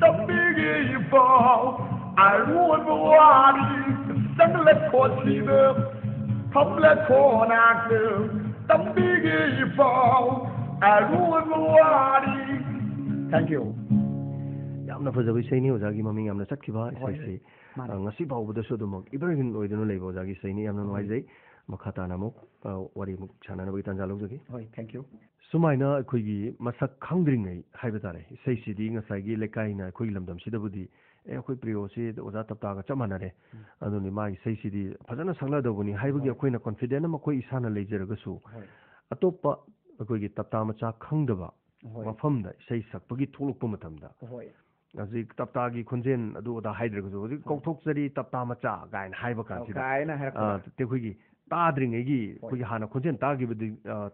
தம்பிகை இப்போ அழுவாடி சகல கோசிரம் சப்ல கோனாக்கு தம்பிகை இப்போ அழுவாடி thank you ꯌꯥꯝꯅ ꯐꯖꯕ ꯏꯁꯩꯅꯤ ꯑꯣꯖꯥꯒꯤ ꯃꯃꯤꯡ ꯌꯥꯝꯅ ꯆꯠꯈꯤꯕ ꯏꯁꯩꯁꯤ ꯉꯁꯤ ꯐꯥꯎꯕꯗꯁꯨ ꯑꯗꯨꯃꯛ ꯏꯕꯔꯒ꯭ꯔꯤꯟ ꯑꯣꯏꯗꯨꯅ ꯂꯩꯕ ꯑꯣꯖꯥꯒꯤ ꯏꯁꯩꯅꯤ ꯌꯥꯝꯅ ꯅꯨꯡꯉꯥꯏꯖꯩ ꯃꯈꯥ ꯇꯥꯅ ꯑꯃꯨꯛ ꯋꯥꯔꯤꯃꯨꯛ ꯁꯥꯟꯅꯅꯕꯒꯤ ꯇꯥꯟꯖꯥ ꯂꯧꯖꯒꯦ ꯍꯣꯏ ꯊꯦꯡꯛ ꯌꯨ ꯁꯨꯃꯥꯏꯅ ꯑꯩꯈꯣꯏꯒꯤ ꯃꯁꯛ ꯈꯪꯗ꯭ꯔꯤꯉꯩ ꯍꯥꯏꯕ ꯇꯥꯔꯦ ꯏꯁꯩꯁꯤꯗꯤ ꯉꯁꯥꯏꯒꯤ ꯂꯩꯀꯥꯏꯅ ꯑꯩꯈꯣꯏꯒꯤ ꯂꯝꯗꯝꯁꯤꯗꯕꯨꯗꯤ ꯑꯦ ꯑꯩꯈꯣꯏ ꯄ꯭ꯔꯤꯌꯣꯁꯤ ꯑꯣꯖꯥ ꯇꯞꯇꯥꯒ ꯆꯞ ꯃꯥꯟꯅꯔꯦ ꯑꯗꯨꯅꯤ ꯃꯥꯒꯤ ꯏꯁꯩꯁꯤꯗꯤ ꯐꯖꯅ ꯁꯛꯅꯗꯧꯕꯅꯤ ꯍꯥꯏꯕꯒꯤ ꯑꯩꯈꯣꯏꯅ ꯀꯣꯟꯐꯤꯗꯦꯟ ꯑꯃ ꯑꯩꯈꯣꯏ ꯏꯁꯥꯅ ꯂꯩꯖꯔꯒꯁꯨ ꯑꯇꯣꯞꯄ ꯑꯩꯈꯣꯏꯒꯤ ꯇꯞꯇꯥ ꯃꯆꯥ ꯈꯪꯗꯕ ꯃꯐꯝꯗ ꯏꯁꯩ ꯁꯛꯄꯒꯤ ꯊꯣꯛꯂꯛꯄ ꯃꯇꯝꯗ ꯍꯧꯖꯤꯛ ꯇꯞꯇꯥꯒꯤ ꯈꯣꯟꯖꯦꯜ ꯑꯗꯨ ꯑꯗꯥ ꯍꯥꯏꯗ꯭ꯔꯒꯁꯨ ꯍꯧꯖꯤꯛ ꯀꯧꯊꯣꯛꯆꯔꯤ ꯇꯞꯇꯥ ꯃꯆꯥ ꯀꯥꯏꯅ ꯍꯥꯏꯕ ꯀꯥꯟꯁꯤꯗ ꯑꯩꯈꯣꯏꯒꯤ ꯇꯥꯗ꯭ꯔꯤꯉꯩꯒꯤ ꯑꯩꯈꯣꯏꯒꯤ ꯍꯥꯟꯅ ꯈꯣꯟꯖꯦꯜ ꯇꯥꯈꯤꯕꯗꯤ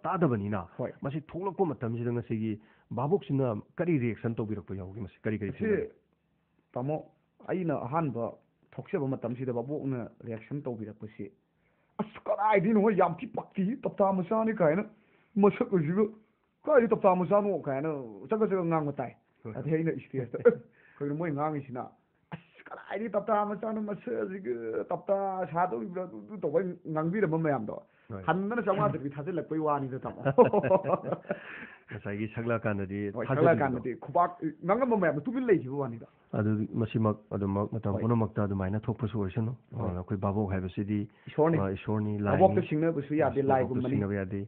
ꯇꯥꯗꯕꯅꯤꯅ ꯃꯁꯤ ꯊꯣꯛꯂꯛꯄ ꯃꯇꯝꯁꯤꯗ ꯉꯁꯤꯒꯤ ꯚꯥꯕꯣꯛꯁꯤꯅ ꯀꯔꯤ ꯔꯤꯌꯦꯛꯁꯟ ꯇꯧꯕꯤꯔꯛꯄ ꯌꯥꯎꯒꯦ ꯃꯁꯤ ꯀꯔꯤ ꯀꯔꯤ ꯇꯥꯃꯣ ꯑꯩꯅ ꯑꯍꯥꯟꯕ ꯊꯣꯛꯆꯕ ꯃꯇꯝꯁꯤꯗ ꯕꯥꯕꯣꯛꯅ ꯔꯤꯌꯦꯛꯁꯟ ꯇꯧꯕꯤꯔꯛꯄꯁꯤ ꯑꯁ ꯀꯗꯥꯏꯗꯩꯅꯣ ꯍꯣꯏ ꯌꯥꯝ ꯊꯤ ꯄꯛꯇꯤ ꯇꯞꯇꯥ ꯃꯆꯥꯅꯤ ꯀꯥꯏꯅ ꯃꯁꯛ ꯑꯁꯤꯒ ก็이 덥다 무사무 가는 저거 저거 ngang 못다 아 대인의 시대였다 그리고 뭐 ngang 이시나 ꯀꯗꯥꯏꯗꯩ ꯇꯞꯇꯥ ꯃꯆꯥꯅꯣ ꯃꯁꯛ ꯑꯁꯤꯒ ꯇꯞꯇꯥ ꯁꯥꯗꯧꯔꯤꯕ꯭ꯔꯥ ꯑꯗꯨ ꯇꯧꯕ ꯉꯥꯡꯕꯤꯔꯝꯕ ꯃꯌꯥꯝꯗꯣ ꯍꯟꯗꯅ ꯆꯥꯝꯃꯉꯥ ꯆꯄꯤ ꯊꯥꯖꯤꯜꯂꯛꯄꯩ ꯋꯥꯅꯤꯗ ꯇꯥꯃꯣ ꯉꯁꯥꯏꯒꯤ ꯁꯛꯂꯛꯀꯥꯟꯗꯗꯤ ꯁꯛꯂꯛꯀꯥꯟꯗꯗꯤ ꯈꯨꯄꯥꯛ ꯉꯥꯡꯉꯝꯕ ꯃꯌꯥꯝꯗꯣ ꯇꯨꯃꯤꯟ ꯂꯩꯈꯤꯕ ꯋꯥꯅꯤꯗ ꯑꯗꯨ ꯃꯁꯤꯃꯛ ꯑꯗꯨꯃꯛ ꯃꯇꯝ ꯄꯨꯝꯅꯃꯛꯇ ꯑꯗꯨꯃꯥꯏꯅ ꯊꯣꯛꯄꯁꯨ ꯑꯣꯏꯁꯅꯨ ꯑꯩꯈꯣꯏ ꯚꯥꯕꯣꯛ ꯍꯥꯏꯕꯁꯤꯗꯤ ꯏꯁꯣꯔꯅꯤ ꯏꯁꯣꯔꯅꯤ ꯚꯥꯕꯣꯛꯇ ꯁꯤꯡꯅꯕꯁꯨ ꯌꯥꯗꯦ ꯂꯥꯏꯒꯨꯝꯕꯅꯤ ꯁꯤꯡꯅꯕ ꯌꯥꯗꯦ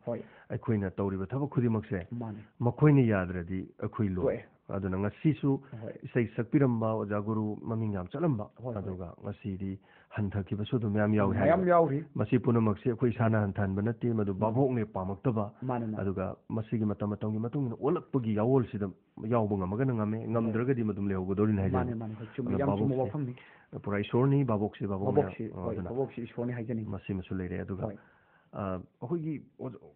ꯑꯩꯈꯣꯏꯅ ꯇꯧꯔꯤꯕ ꯊꯕꯛ ꯈꯨꯗꯤꯡꯃꯛꯁꯦ ꯃꯥꯅꯤ ꯃꯈꯣꯏꯅ ꯌꯥꯗ꯭ꯔꯗꯤ ꯑꯩꯈꯣꯏ ꯂꯣꯏ ꯑꯗꯨꯅ ꯉꯁꯤꯁꯨ ꯍꯣꯏ ꯏꯁꯩ ꯁꯛꯄꯤꯔꯝꯕ ꯑꯣꯖꯥ ꯒꯨꯔꯨ ꯃꯃꯤꯡ ꯌꯥꯝ ꯆꯠꯂꯝꯕ ꯑꯗꯨꯒ ꯉꯁꯤꯗꯤ ꯍꯟꯊꯈꯤꯕꯁꯨ ꯑꯗꯨꯝ ꯃꯌꯥꯝ ꯌꯥꯎꯏ ꯃꯌꯥꯝ ꯌꯥꯎꯔꯤ ꯃꯁꯤ ꯄꯨꯝꯅꯃꯛꯁꯦ ꯑꯩꯈꯣꯏ ꯏꯁꯥꯅ ꯍꯟꯊꯍꯟꯕ ꯅꯠꯇꯦ ꯃꯗꯨ ꯚꯥꯕꯣꯛꯅ ꯄꯥꯝꯃꯛꯇꯕ ꯃꯥꯅꯤ ꯃꯥꯅꯤ ꯑꯗꯨꯒ ꯃꯁꯤꯒꯤ ꯃꯇꯝ ꯃꯇꯝꯒꯤ ꯃꯇꯨꯡ ꯏꯟꯅ ꯑꯣꯜꯂꯛꯄꯒꯤ ꯌꯥꯋꯣꯜꯁꯤꯗ ꯌꯥꯎꯕ ꯉꯝꯃꯒꯅ ꯉꯝꯃꯦ ꯉꯝꯗ꯭ꯔꯒꯗꯤ ꯃꯗꯨꯝ ꯂꯩꯍꯧꯒꯗꯧꯔꯤꯅꯤ ꯃꯥꯅꯤ ꯍꯥꯏꯖꯔꯤ ꯃꯥꯅꯤ ꯍꯣꯏ ꯆꯨꯝꯃꯤ ꯌꯥꯝ ꯆꯨꯝꯕ ꯋꯥꯐꯝꯅꯤ ꯄꯨꯔꯥ ꯏꯁꯣꯔꯅꯤ ꯚꯥꯕꯣꯛꯁꯤ ꯚꯥꯕꯣꯛ ꯚꯥꯕꯣꯛꯁꯤ ꯃꯌꯥꯝ ꯍꯣꯏ ꯑꯗꯨꯅ ꯚꯥꯕꯣꯛꯁꯤ ꯏꯁꯣꯔꯅꯤ ꯍꯥꯏꯖꯅꯤꯡꯉꯤ ꯃꯁꯤꯃꯁꯨ ꯂꯩꯔꯦ ꯑꯗꯨꯒ ꯍꯣꯏ ꯑꯩꯈꯣꯏꯒꯤ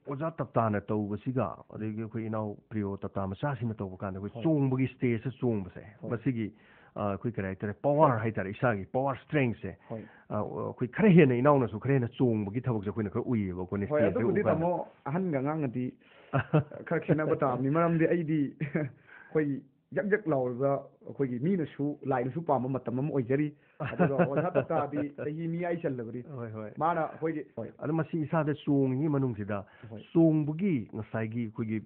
ꯑꯣꯖꯥ ꯇꯞꯇꯥꯅ ꯇꯧꯕꯁꯤꯒ ꯑꯗꯒꯤ ꯑꯩꯈꯣꯏ ꯏꯅꯥꯎ ꯄ꯭ꯔꯤꯌꯣ ꯇꯞꯇꯥ ꯃꯆꯥꯁꯤꯡꯅ ꯇꯧꯕ ꯀꯥꯟꯗ ꯑꯩꯈꯣꯏ ꯆꯣꯡꯕꯒꯤ ꯁ꯭ꯇꯦꯖꯇ ꯆꯣꯡꯕꯁꯦ ꯃꯁꯤꯒꯤ ꯑꯩꯈꯣꯏ ꯀꯔꯤ ꯍꯥꯏꯇꯥꯔꯦ ꯄꯋꯥꯔ ꯍꯥꯏꯇꯥꯔꯦ ꯏꯁꯥꯒꯤ ꯄꯋꯥꯔ ꯁ꯭ꯇꯔꯦꯡꯁꯦ ꯍꯣꯏ ꯑꯩꯈꯣꯏ ꯈꯔ ꯍꯦꯟꯅ ꯏꯅꯥꯎꯅꯁꯨ ꯈꯔ ꯍꯦꯟꯅ ꯆꯣꯡꯕꯒꯤ ꯊꯕꯛꯁꯦ ꯑꯩꯈꯣꯏꯅ ꯈꯔ ꯎꯏꯌꯦꯕ ꯑꯩꯈꯣꯏꯅ ꯍꯣꯏ ꯁ꯭ꯇꯦꯖꯇ ꯑꯗꯨꯕꯨꯗꯤ ꯎꯕ ꯀꯥꯟꯗ ꯇꯥꯃꯣ ꯑꯍꯟꯒ ꯑꯉꯥꯡꯒꯗꯤ ꯈꯔ ꯈꯦꯠꯅꯕ ꯇꯥꯕꯅꯤ ꯃꯔꯝꯗꯤ ꯑꯩꯗꯤ ꯑꯩꯈꯣꯏ ꯌꯛ ꯌꯛ ꯂꯥꯎꯔꯤꯕ ꯑꯩꯈꯣꯏꯒꯤ ꯃꯤꯅꯁꯨ ꯂꯥꯏꯅꯁꯨ ꯄꯥꯝꯕ ꯃꯇꯝ ꯑꯃ ꯑꯣꯏꯖꯔꯤ ꯑꯗꯨꯒ ꯑꯣꯖꯥ ꯇꯇꯥꯗꯤ ꯆꯍꯤ ꯃꯤꯌꯥꯏ ꯆꯜꯂꯕꯅꯤ ꯍꯣꯏ ꯍꯣꯏ ꯃꯥꯅ ꯑꯩꯈꯣꯏꯒꯤ ꯍꯣꯏ ꯑꯗꯨ ꯃꯁꯤ ꯏꯁꯥꯗ ꯆꯣꯡꯉꯤꯉꯩ ꯃꯅꯨꯡꯁꯤꯗ ꯍꯣꯏ ꯆꯣꯡꯕꯒꯤ ꯉꯁꯥꯏꯒꯤ ꯑꯩꯈꯣꯏꯒꯤ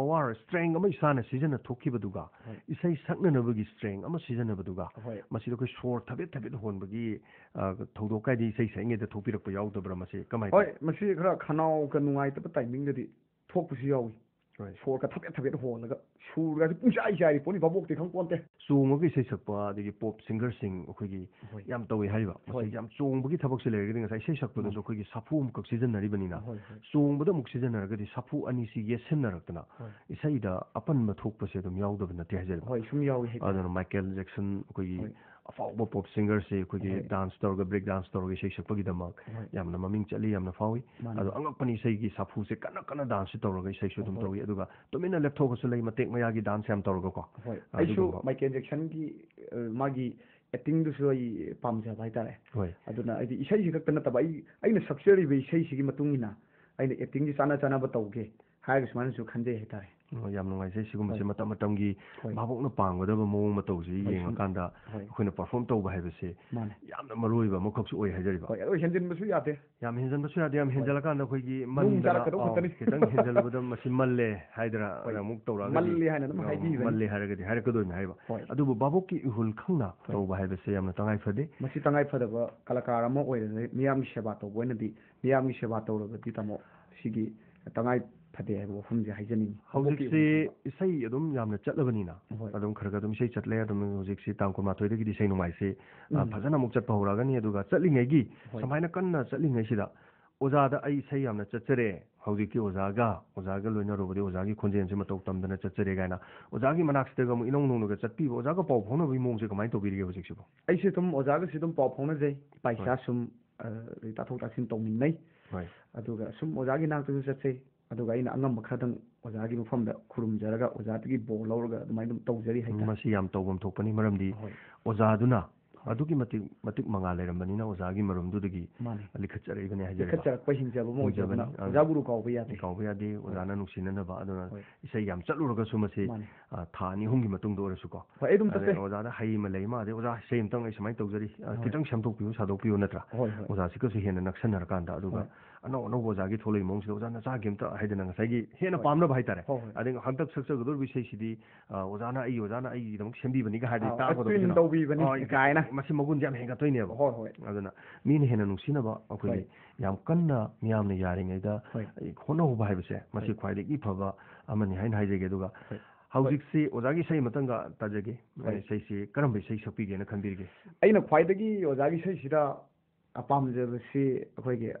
ꯄꯋꯥꯔ ꯁ꯭ꯇꯔꯦꯡ ꯑꯃ ꯏꯁꯥꯅ ꯁꯤꯖꯤꯟꯅ ꯊꯣꯛꯈꯤꯕꯗꯨꯒ ꯍꯣꯏ ꯏꯁꯩ ꯁꯛꯅꯅꯕꯒꯤ ꯁ꯭ꯇꯔꯦꯡ ꯑꯃ ꯁꯤꯖꯤꯟꯅꯕꯗꯨꯒ ꯍꯣꯏ ꯃꯁꯤꯗ ꯑꯩꯈꯣꯏ ꯁꯣꯔ ꯊꯕꯦꯠ ꯊꯕꯦꯠ ꯍꯣꯟꯕꯒꯤ ꯊꯧꯗꯣꯛ ꯀꯥꯏꯗꯤ ꯏꯁꯩ ꯁꯛꯏꯉꯩꯗ ꯊꯣꯛꯄꯤꯔꯛꯄ ꯌꯥꯎꯗꯕ꯭ꯔꯥ ꯃꯁꯤ ꯀꯃꯥꯏꯅ ꯍꯣꯏ ꯃꯁꯤ ꯈꯔ ꯈꯅꯥꯎꯒ ꯅꯨꯡꯉꯥꯏꯇꯕ ꯇꯥꯏꯃꯤꯡꯗꯗꯤ ꯊꯣꯛꯄꯁꯨ ꯌꯥꯎꯏ ꯍꯣꯏ ꯁꯣꯔꯒ ꯊꯕꯦꯠ ꯊꯕꯦꯠ ꯍꯣꯜꯂꯒ ꯁꯨꯔꯒꯁꯤ ꯄꯨꯡꯆꯥꯏ ꯆꯥꯏꯔꯤ ꯄꯣꯠꯅꯤ ꯚꯥꯕꯣꯛꯇꯤ ꯈꯪ ꯄꯣꯟꯇꯦ ꯆꯣꯡꯉꯒ ꯏꯁꯩ ꯁꯛꯄ ꯑꯗꯒꯤ ꯄꯣꯞ ꯁꯤꯡꯒꯔꯁꯤꯡ ꯑꯩꯈꯣꯏꯒꯤ ꯌꯥꯝ ꯇꯧꯋꯤ ꯍꯥꯏꯔꯤꯕ ꯃꯁꯤ ꯌꯥꯝ ꯆꯣꯡꯕꯒꯤ ꯊꯕꯛꯁꯦ ꯂꯩꯔꯒꯗꯤ ꯉꯁꯥꯏ ꯏꯁꯩ ꯁꯛꯄꯗꯁꯨ ꯑꯩꯈꯣꯏꯒꯤ ꯁꯥꯐꯨ ꯑꯃꯈꯛ ꯁꯤꯖꯤꯟꯅꯔꯤꯕꯅꯤꯅ ꯆꯣꯡꯕꯗ ꯑꯃꯨꯛ ꯁꯤꯖꯤꯟꯅꯔꯒꯗꯤ ꯁꯥꯐꯨ ꯑꯅꯤꯁꯤ ꯌꯦꯠꯁꯤꯟꯅꯔꯛꯇꯅ ꯏꯁꯩꯗ ꯑꯄꯟꯕ ꯊꯣꯛꯄꯁꯦ ꯑꯗꯨꯝ ꯌꯥꯎꯗꯕ ꯅꯠꯇꯦ ꯍꯥꯏꯖꯔꯤꯕ ꯍꯣꯏ ꯁꯨꯝ ꯑꯗꯨꯅ ꯃꯥꯏꯀꯦꯜ ꯖꯦꯛꯁꯟ ꯑꯩꯈꯣꯏꯒꯤ ꯑꯐꯥꯎꯕ ꯄꯣꯞ ꯁꯤꯡꯒꯔꯁꯦ ꯑꯩꯈꯣꯏꯒꯤ ꯍꯣꯏ. ꯗꯥꯟꯁ ꯇꯧꯔꯒ ꯕ꯭ꯔꯦꯛ ꯗꯥꯟꯁ ꯇꯧꯔꯒ ꯏꯁꯩ ꯁꯛꯄꯒꯤꯗꯃꯛ ꯍꯣꯏ. ꯌꯥꯝꯅ ꯃꯃꯤꯡ ꯆꯠꯂꯤ ꯌꯥꯝꯅ ꯐꯥꯎꯏ ꯃꯥꯅꯤ. ꯑꯗꯣ ꯑꯉꯛꯄꯅꯤ ꯏꯁꯩꯒꯤ ꯁꯥꯐꯨꯁꯦ ꯀꯟꯅ ꯀꯟꯅ ꯗꯥꯟꯁꯁꯨ ꯇꯧꯔꯒ ꯏꯁꯩꯁꯨ ꯑꯗꯨꯝ ꯍꯣꯏ. ꯇꯧꯏ ꯑꯗꯨꯒ ꯇꯨꯃꯤꯟꯅ ꯂꯦꯞꯊꯣꯛꯑꯒꯁꯨ ꯂꯩ ꯃꯇꯦꯛ ꯃꯌꯥꯒꯤ ꯗꯥꯟꯁ ꯌꯥꯝ ꯇꯧꯔꯒꯀꯣ ꯍꯣꯏ ꯑꯩꯁꯨ ꯑꯗꯨꯒꯨꯝꯕ. ꯃꯥꯏꯀꯦꯜ ꯖꯦꯛꯁꯟꯒꯤ ꯑ, ꯃꯥꯒꯤ ꯑꯦꯛꯇꯤꯡꯗꯨꯁꯨ ꯑꯩ ꯄꯥꯝꯖꯕ ꯍꯥꯏꯇꯥꯔꯦ ꯍꯣꯏ ꯑꯗꯨꯅ ꯑꯩꯗꯤ ꯏꯁꯩꯁꯤ ꯈꯛꯇ ꯅꯠꯇꯕ ꯑꯩ ꯑꯩꯅ ꯁꯛꯆꯔꯤꯕ ꯏꯁꯩꯁꯤꯒꯤ ꯃꯇꯨꯡ ꯏꯟꯅ ꯑꯩꯅ ꯑꯦꯛꯇꯤꯡꯁꯤ ꯆꯥꯟꯅ ꯆꯥꯟꯅꯕ ꯇꯧꯒꯦ ꯍꯥꯏꯔꯒ ꯁꯨꯃꯥꯏꯅꯁꯨ ꯈꯟꯖꯩ ꯍꯥꯏꯇꯥꯔꯦ ꯑꯣ, ꯌꯥꯝ ꯅꯨꯡꯉꯥꯏꯖꯩ ꯁꯤꯒꯨꯝꯕꯁꯦ ꯍꯣꯏ. ꯃꯇꯝ ꯃꯇꯝꯒꯤ ꯍꯣꯏ. ꯚꯥꯕꯣꯛꯅ ꯄꯥꯝꯒꯗꯕ ꯃꯑꯣꯡ ꯃꯇꯧꯁꯤ ꯍꯣꯏ, ꯁꯨꯝ- ꯌꯦꯡꯉꯀꯥꯟꯗ ꯍꯣꯏ. ꯑꯩꯈꯣꯏꯅ ꯄꯔꯐꯣꯔꯝ ꯇꯧꯕ ꯍꯥꯏꯕꯁꯦ ꯃꯥꯅꯦ ꯌꯥꯝꯅ ꯃꯔꯨ ꯑꯣꯏꯕ ꯑꯃꯈꯛꯁꯨ ꯑꯣꯏ ꯍꯥꯏꯖꯔꯤꯕ ꯍꯣꯏ ꯑꯗꯣ ꯍꯦꯟꯖꯤꯟꯕꯁꯨ ꯌꯥꯗꯦ ꯌꯥꯝ ꯍꯦꯟꯖꯟꯕꯁꯨ ꯌꯥꯗꯦ ꯌꯥꯝ ꯍꯦꯟꯖꯜꯂꯀꯥꯟꯗ ꯑꯩꯈꯣꯏꯒꯤ ꯅꯨꯡ ꯃꯟꯗꯅ ꯆꯥꯔꯛꯀꯗꯧ ꯑꯥꯎ, ꯈꯛꯇꯅꯤ. ꯈꯤꯇꯪ ꯍꯦꯟꯖꯜꯂꯨꯕꯗ ꯃꯁꯤ ꯃꯜꯂꯦ ꯍꯥꯏꯗꯅ ꯍꯣꯏ. ꯑꯃꯨꯛ ꯇꯧꯔꯛꯑꯒꯗꯤ ꯃꯜꯂꯤ ꯍꯥꯏꯅ ꯑꯗꯨꯝ ꯑꯥꯎ, ꯍꯥꯏꯕꯤꯒꯅꯤ. ꯃꯜꯂꯤ ꯍꯥꯏꯔꯒꯗꯤ ꯍꯥꯏꯔꯛꯀꯗꯣꯏꯅꯤ ꯍꯥꯏꯕ ꯍꯣꯏ. ꯑꯗꯨꯕꯨ ꯚꯥꯕꯣꯛꯀꯤ ꯏꯍꯨꯜ ꯈꯪꯅ ꯍꯣꯏ. ꯇꯧꯕ ꯍꯥꯏꯕꯁꯦ ꯌꯥꯝꯅ ꯇꯉꯥꯏ ꯐꯗꯦ ꯃꯁꯤ ꯇꯉꯥꯏ ꯐꯗꯕ ꯀꯂꯥꯀꯥꯔ ꯑꯃ ꯑꯣꯏꯔꯒ ꯃꯤꯌꯥꯝꯒꯤ ꯁꯦꯕꯥ ꯇꯧꯕ ꯑꯣꯏꯅꯗꯤ ꯃꯤꯌꯥꯝꯒꯤ ꯁꯦꯕा ꯇꯧꯔꯕꯗꯤ ꯇꯥꯃꯣ ꯁꯤꯒꯤ ꯇꯉꯥꯏ ꯐꯗꯦ ꯍꯥꯏꯕ ꯋꯥꯐꯝꯁꯦ ꯍꯥꯏꯖꯅꯤꯡꯉꯤ ꯍꯧꯖꯤꯛꯁꯤ ꯏꯁꯩ ꯑꯗꯨꯝ ꯌꯥꯝꯅ ꯆꯠꯂꯕꯅꯤꯅ ꯍꯣꯏ. ꯑꯗꯨꯝ ꯈꯔ ꯈꯔ ꯑꯗꯨꯝ ꯏꯁꯩ ꯆꯠꯂꯦ ꯑꯗꯨꯝ ꯍꯧꯖꯤꯛꯁꯤ ꯇꯥꯡ ꯀꯨꯟꯃꯥꯊꯣꯏꯗꯒꯤꯗꯤ ꯏꯁꯩ ꯅꯣꯡꯃꯥꯏꯁꯤ ꯑ, ꯎꯝ. ꯐꯖꯅ ꯑꯃꯨꯛ ꯆꯠꯄ ꯍꯧꯔꯛꯑꯒꯅꯤ ꯑꯗꯨꯒ ꯆꯠꯂꯤꯉꯩꯒꯤ ꯍꯣꯏ. ꯁꯨꯃꯥꯏꯅ ꯀꯟꯅ ꯆꯠꯂꯤꯉꯩꯁꯤꯗ ꯑꯣꯖꯥꯗ ꯑꯩ ꯏꯁꯩ ꯌꯥꯝꯅ ꯆꯠꯆꯔꯦ ꯍꯧꯖꯤꯛꯇꯤ ꯑꯣꯖꯥꯒ ꯑꯣꯖꯥꯒ ꯂꯣꯏꯅꯔꯨꯕꯗꯤ ꯑꯣꯖꯥꯒꯤ ꯈꯣꯟꯖꯦꯜꯁꯦ ꯃꯇꯧ ꯇꯝꯗꯅ ꯆꯠꯆꯔꯦ ꯀꯥꯏꯅ ꯑꯣꯖꯥꯒꯤ ꯃꯅꯥꯛꯁꯤꯗꯒ ꯑꯃꯨꯛ ꯏꯅꯧ ꯅꯧꯅꯒ ꯆꯠꯄꯤꯕ ꯑꯣꯖꯥꯒ ꯄꯥꯎ ꯐꯥꯎꯅꯕꯒꯤ ꯃꯑꯣꯡꯁꯦ ꯀꯃꯥꯏꯅ ꯇꯧꯕꯤꯔꯤꯒꯦ ꯍꯧꯖꯤꯛꯁꯤꯕꯨ ꯑꯩꯁꯦ ꯑꯗꯨꯝ ꯑꯣꯖꯥꯒꯁꯤ ꯑꯗꯨꯝ ꯄꯥꯎ ꯐꯥꯎꯅꯖꯩ ꯏꯄꯥ ꯏꯆꯥ ꯁꯨꯝ ꯑ, ꯇꯥꯊꯣꯛ ꯇꯥꯁꯤꯟ ꯇꯧꯃꯤꯟꯅꯩ ꯍꯣꯏ ꯑꯗꯨꯒ ꯁꯨꯝ ꯑꯣꯖꯥꯒꯤ ꯅꯥꯛꯇꯁꯨ ꯆꯠꯆꯩ ꯑꯗꯨꯒ ꯑꯩꯅ ꯑꯉꯝꯕ ꯈꯔꯗꯪ ꯑꯣꯖꯥꯒꯤ ꯃꯐꯝꯗ ꯈꯨꯔꯨꯝꯖꯔꯒ ꯑꯣꯖꯥꯗꯒꯤ ꯕꯣꯔ ꯂꯧꯔꯒ ꯑꯗꯨꯃꯥꯏꯅ ꯑꯗꯨꯝ ꯇꯧꯖꯔꯤ ꯍꯥꯏꯇꯥꯔꯦ ꯃꯁꯤ ꯌꯥꯝ ꯇꯧꯐꯝ ꯊꯣꯛꯄꯅꯤ ꯃꯔꯝꯗꯤ ꯑꯣꯖꯥꯗꯨꯅ ꯑꯗꯨꯛꯀꯤ ꯃꯇꯤꯛ ꯃꯇꯤꯛ ꯃꯉꯥꯜ ꯂꯩꯔꯝꯕꯅꯤꯅ ꯑꯣꯖꯥꯒꯤ ꯃꯔꯨꯝꯗꯨꯗꯒꯤ ꯃꯥꯅꯦ ꯂꯤꯈꯠꯆꯔꯛꯏꯕꯅꯤ ꯍꯥꯏꯖꯔꯤꯕ ꯆꯠꯆꯔꯛꯄ ꯍꯤꯡꯖꯕ ꯑꯃ ꯍꯤꯡꯖꯕꯅꯤ. ꯑꯣꯏꯖꯕꯅ ꯑ, ꯑꯣꯖꯥ ꯒꯨꯔꯨ ꯀꯥꯎꯕ ꯌꯥꯗꯦ ꯀꯥꯎꯕ ꯌꯥꯗꯦ ꯑꯣꯖꯥꯅ ꯅꯨꯡꯁꯤꯅꯅꯕ ꯑꯗꯨꯅ. ꯏꯁꯩ ꯌꯥꯝ ꯆꯠꯂꯨꯔꯒꯁꯨ ꯃꯁꯤ ꯊꯥ ꯑꯅꯤ ꯑꯍꯨꯝꯒꯤ ꯃꯇꯨꯡꯗ ꯑꯣꯏꯔꯁꯨꯀꯣ ꯍꯣꯏ ꯑꯩ ꯑꯗꯨꯝ ꯑꯗꯩ ꯆꯠꯆꯩ ꯑꯣꯖꯥꯗ ꯍꯩ ꯑꯃ ꯂꯩ ꯃꯥꯗꯤ ꯑꯣꯖꯥ ꯏꯁꯩ ꯑꯃꯇꯪ ꯑꯩ ꯁꯨꯃꯥꯏꯅ ꯇꯧꯖꯔꯤ. ꯈꯤꯇꯪ ꯁꯦꯝꯗꯣꯛꯄꯤꯌꯨ ꯁꯥꯗꯣꯛꯄꯤꯌꯨ ꯅꯠꯇ꯭ꯔꯥ ꯑꯣꯖꯥꯁꯤꯒꯁꯨ ꯍꯦꯟꯅ ꯅꯛꯁꯟꯅꯔꯀꯥꯟꯗ ꯑꯗꯨꯒ. ꯑꯅꯧ ꯑꯅꯧꯕ ꯑꯣꯖꯥꯒꯤ ꯊꯣꯛꯂꯛꯏ ꯃꯑꯣꯡꯁꯤꯗ ꯑꯣꯖꯥ ꯅꯆꯥꯒꯤ ꯑꯝꯇ ꯍꯥꯏꯗꯅ ꯉꯁꯥꯏꯒꯤ ꯍꯦꯟꯅ ꯍꯣꯏ. ꯄꯥꯝꯅꯕ ꯍꯥꯏꯇꯥꯔꯦ ꯍꯣꯏ, ꯍꯣꯏ. ꯑꯗꯩ ꯍꯟꯗꯛ ꯁꯛꯆꯒꯗꯧꯔꯤꯕ ꯏꯁꯩꯁꯤꯗꯤ ꯑ, ꯑꯣꯖꯥꯅ ꯑꯩꯒꯤ ꯑꯣꯖꯥꯅ ꯑꯩꯒꯤꯗꯃꯛ ꯁꯦꯝꯕꯤꯕꯅꯤꯒ ꯍꯥꯏꯔꯗꯤ ꯑꯥ, ꯇꯥꯒꯗꯧꯕꯁꯤꯅ ꯑꯇ꯭ꯋꯤꯟ ꯇꯧꯕꯤꯕꯅꯤ ꯍꯣꯏ, ꯀꯥꯏꯅ. ꯃꯁꯤ ꯃꯒꯨꯟꯁꯦ ꯌꯥꯝ ꯍꯦꯟꯒꯠꯇꯣꯏꯅꯦꯕ ꯍꯣꯏ ꯍꯣꯏ ꯑꯗꯨꯅ ꯃꯤꯅ ꯍꯦꯟꯅ ꯅꯨꯡꯁꯤꯅꯕ ꯑꯩꯈꯣꯏꯒꯤ ꯌꯥꯝ ꯀꯟꯅ ꯃꯤꯌꯥꯝꯅ ꯌꯥꯔꯤꯉꯩꯗ ꯍꯣꯏ. ꯑꯩ ꯍꯣꯠꯅꯍꯧꯕ ꯍꯥꯏꯕꯁꯦ ꯃꯁꯤ ꯍꯣꯏ. ꯈ꯭ꯋꯥꯏꯗꯒꯤ ꯐꯕ ꯑꯃꯅꯤ ꯍꯥꯏꯅ ꯍꯥꯏꯖꯒꯦ ꯑꯗꯨꯒ ꯍꯣꯏ. ꯍꯧꯖꯤꯛꯁꯤ ꯑꯣꯖꯥꯒꯤ ꯏꯁꯩ ꯑꯃꯇꯪꯒ ꯇꯥꯖꯒꯦ ꯍꯣꯏ. ꯏꯁꯩꯁꯤ ꯀꯔꯝꯕ ꯏꯁꯩ ꯁꯛꯄꯤꯒꯦꯅ ꯈꯟꯕꯤꯔꯤꯒꯦ ꯑꯩꯅ ꯈ꯭ꯋꯥꯏꯗꯒꯤ ꯑꯣꯖꯥꯒꯤ ꯏꯁꯩꯁꯤꯗ ꯄꯥꯝꯖꯕꯁꯤ ꯑꯩꯈꯣꯏꯒꯤ ꯑ,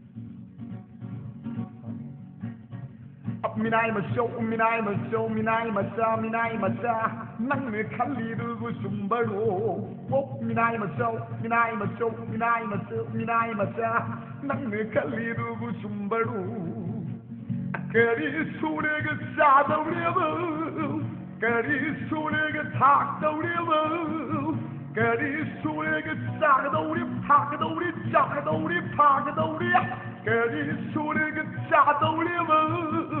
Up min eye my show, min eye my show, min eye my sa, min eye my sa. Nang me kali du gu sum ba ro. Wop min eye my show, min eye my show, min eye my sa, min eye my sa. Nang me kali du gu sum ba ro. Kari sure gu sa da ri ba. Kari sure gu thak da ri ba. Kari sure gu sa da ri, thak da ri, ja da ri, phak da ri. Kari sure gu sa da ri ba.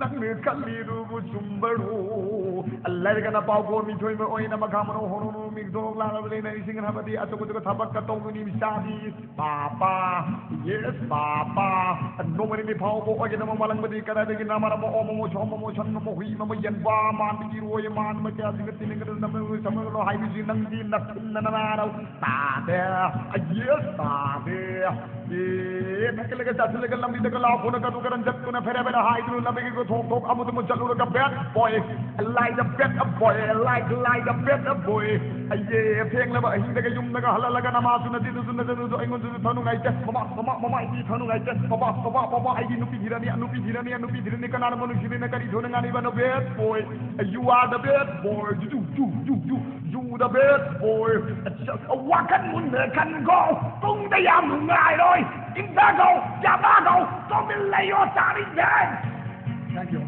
ನಮ್ಮಿ ಕಲ್ಲಿರುವು ಚುಂಬಡು ಅಲ್ಲರಿಗ ನಪಾವು ಮಿಜೋಯ್ಮ ಓಯ್ನ ಮಗಾಮನೋ ಹೊಣನು ಮಿಗ್ದೋಗ್ಲಾರದಲೇ ನರಿಸಿಂಗ್ ನಮದಿ ಅತಗುತಗ ಥಬಕ್ಕ ತೌನು ನಿಮ್ ಶಾದಿ ಪಾಪ Yes ಪಾಪ ಅನ್ನೋಮರಿ ನಿಫಾವು ಓಗೆ ನಮ್ಮ ಮಲಂಗದಿ ಕರದಗಿ ನಮರಮ ಓಮಮೋ ಶೋಮಮೋ ಶನ್ನಮೋ ಹುಯ್ಮಮ ಯನ್ವಾ ಮಾಂದಿಗಿ ರೋಯ ಮಾನ್ಮ ಕ್ಯಾಸಿಗ ತಿನಿಗದ ನಮ್ಮ ಸಮಗಲೋ ಹೈಬಿಜಿ Nandi ನತ್ತಿನ್ನ ನಾರವ ತಾದೆ Yes ತಾದೆ ढके लगे चाचू लगे लंबी तक लाओ फोन का दुकरन जब तूने फेरे बेरा हाई दूर लंबे की को ठोक ठोक अब तुम चलू का bad boy like a bad a boy like like a bad a boy अये फेंग लबा हिंग लगे युम लगा हला लगा नमाज सुन दी सुन दी सुन इंगुन सुन थानु गाइस ममा ममा ममा ई थानु गाइस बाबा बाबा बाबा आई नुपी हिरनी अनुपी हिरनी अनुपी हिरनी कनार मनु हिरनी करी धोन गानी बनो bad boy you are the bad boy जू जू जू जू ꯀꯔꯤ ꯊꯣꯅ ꯉꯥꯅꯤꯕꯅꯣ bad boy you are the bad boy you you you you you the bad boy ꯋꯥꯈꯟ ꯃꯨꯟꯅ ꯈꯟꯈꯣ ꯇꯨꯡꯗ ꯌꯥꯝ ꯅꯨꯡꯉꯥꯏꯔꯣꯏ ꯏꯟꯊꯈꯣ ꯌꯥꯝꯅꯈꯣ ꯇꯨꯃꯤꯟ ꯂꯩꯌꯣ ꯇꯥꯔꯤꯗꯦ Thank you.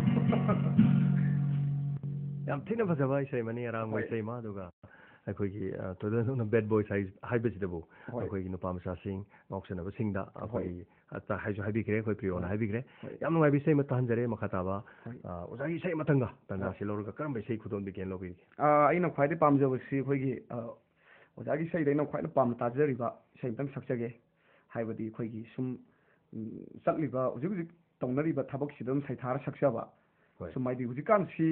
ꯌꯥꯝ ꯊꯤꯅ ꯐꯖꯕ ꯏꯁꯩ ꯑꯃꯅꯤ ꯑꯔꯥꯡꯕ ꯍꯣꯏ. ꯏꯁꯩ ꯑꯃ ꯑꯗꯨꯒ ꯑꯩꯈꯣꯏꯒꯤ ꯇꯣꯏꯂꯦꯠ ꯑꯗꯨꯝꯅ ꯕꯦꯠ ꯕꯣꯏ ꯁꯥꯏꯖ ꯍꯥꯏꯕꯁꯤꯗꯕꯨ ꯑꯩꯈꯣꯏꯒꯤ ꯅꯨꯄꯥ ꯃꯆꯥꯁꯤꯡ ꯉꯥꯎꯁꯟꯅꯕꯁꯤꯡꯗ ꯑꯩꯈꯣꯏ ꯍꯥꯏꯁꯨ ꯍꯥꯏꯕꯤꯈ꯭ꯔꯦ ꯑꯩꯈꯣꯏ ꯄ꯭ꯔꯤꯌꯣꯅ ꯍꯥꯏꯕꯤꯈ꯭ꯔꯦ ꯌꯥꯝ ꯅꯨꯡꯉꯥꯏꯕ ꯏꯁꯩ ꯑꯃ ꯇꯥꯍꯟꯖꯔꯦ ꯃꯈꯥ ꯇꯥꯕ ꯑꯣꯖꯥꯒꯤ ꯏꯁꯩ ꯃꯊꯪꯗ ꯇꯟꯖꯥꯁꯤ ꯂꯧꯔꯒ ꯀꯔꯝꯕ ꯏꯁꯩ ꯈꯨꯗꯣꯝꯕꯤꯒꯦ ꯂꯧꯕꯤꯒꯦ ꯑꯩꯅ ꯈ꯭ꯋꯥꯏꯗꯒꯤ ꯄꯥꯝꯖꯕꯁꯤ ꯑꯩꯈꯣꯏꯒꯤ ꯑꯣꯖꯥꯒꯤ ꯏꯁꯩꯗ ꯑꯩꯅ ꯈ꯭ꯋꯥꯏꯅ ꯄꯥꯝꯅ ꯇꯥꯖꯔꯤꯕ ꯏꯁꯩ ꯑꯃꯇꯪ ꯁꯛꯆꯒꯦ ꯍꯥꯏꯕꯗꯤ ꯑꯩꯈꯣꯏꯒꯤ ꯁꯨꯝ ꯆꯠꯂꯤꯕ ꯍꯧꯖꯤꯛ ꯍꯧꯖꯤꯛ ꯇꯧꯅꯔꯤꯕ ꯊꯕꯛꯁꯤꯗ ꯑꯗꯨꯝ ꯁꯩꯊꯥꯔ ꯁꯛꯆꯕ ꯁꯨꯝ ꯍꯥꯏꯗꯤ ꯍꯧꯖꯤꯛꯀꯥꯟꯁꯤ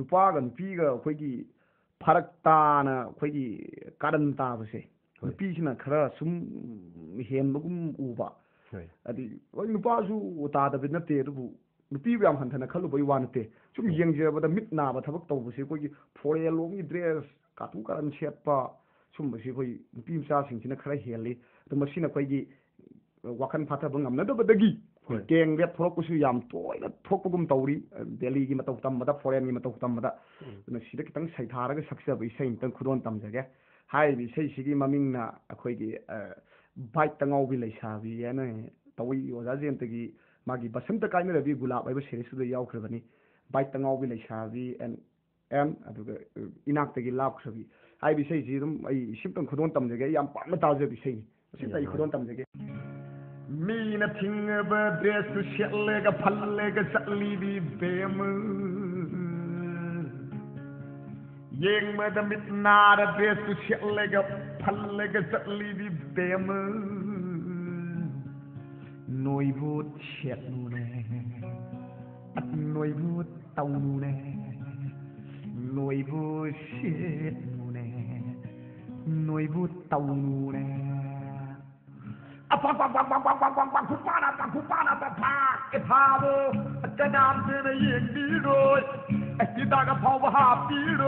ꯅꯨꯄꯥꯒ ꯅꯨꯄꯤꯒ ꯑꯩꯈꯣꯏꯒꯤ 파락타나 거기 까른다 보세 비시나 카라 숨 햄부금 우바. 아디 어디 바수 오다다 비나테르부 nupi byam han thana khalu bai wan te chum yeng je ba mit na ba thabak to bu se ko gi phore long dress ka tu karan chet pa chum ba se ko nupi msa sing china khara heli to ma sina ko gi wakan phata bangam na do ba dagi ꯍꯣꯏ. Gang ꯔꯦꯞ ꯊꯣꯛꯂꯛꯄꯁꯨ ꯌꯥꯝ ꯇꯣꯏꯅ ꯊꯣꯛꯄꯒꯨꯝ ꯇꯧꯔꯤ ꯗꯦꯜꯂꯤꯒꯤ ꯃꯇꯧ ꯇꯝꯕꯗ ꯐꯣꯔꯦꯟꯒꯤ ꯃꯇꯧ ꯇꯝꯕꯗ ꯑꯗꯨꯅ ꯁꯤꯗ ꯈꯤꯇꯪ ꯁꯩꯊꯥꯔꯒ ꯁꯛꯆꯕ ꯏꯁꯩ ꯑꯃꯇꯪ ꯈꯨꯗꯣꯜ ꯇꯝꯖꯒꯦ ꯍꯥꯏꯔꯤꯕ ꯏꯁꯩꯁꯤꯒꯤ ꯃꯃꯤꯡꯅ ꯑꯩꯈꯣꯏꯒꯤ ꯕꯥꯏꯛꯇ ꯉꯥꯎꯕꯤ ꯂꯩꯁꯥꯕꯤ ꯍꯥꯏꯅ ꯇꯧꯏ ꯑꯣꯖꯥ ꯖꯌꯟꯇꯒꯤ ꯃꯥꯒꯤ ꯕꯁꯟꯇ ꯀꯥꯏꯅꯔꯕꯤ ꯒꯨꯂꯥꯞ ꯍꯥꯏꯕ ꯁꯦꯔꯤꯁꯇꯨꯗ ꯌꯥꯎꯈ꯭ꯔꯕꯅꯤ ꯕꯥꯏꯛꯇ ꯉꯥꯎꯕꯤ ꯂꯩꯁꯥꯕꯤ ꯑꯦꯟ ꯑꯦꯟ ꯑꯗꯨꯒ ꯑ, ꯏꯅꯥꯛꯇꯒꯤ ꯂꯥꯞꯈ꯭ꯔꯕꯤ ꯍꯥꯏꯔꯤꯕ ꯏꯁꯩꯁꯤ ꯑꯗꯨꯝ ꯑꯩ ꯁꯤꯝꯇꯪ ꯈꯨꯗꯣꯜ ꯇꯝꯖꯒꯦ ꯑꯩ ꯌꯥꯝ ꯄꯥꯝꯅ ꯇꯥꯖꯕ ꯏꯁꯩꯅꯤ ꯃꯁꯤꯝꯇ ꯑꯩ ꯈꯨꯗꯣꯜ ꯇꯝꯖꯒꯦ മീനത്തിങ്ങേശു ശല്ലേക ഫല്ലേക ചല്ലീതി ബേമ് യേങ്മത മിത്നാരേശു ശല്ലേക ഫല്ലേക ചല്ലീതി ബേമ് നോയ്വോ ചേട്ടനൂനെ നോയ്വോ തൗനൂനെ നോയ്വോ ശേട്ടനൂനെ നോയ്വോ തൗനൂനെ วังวังวังวังวังวังวังกระนามเสียงดีเอยฮิดีาความหาปีเ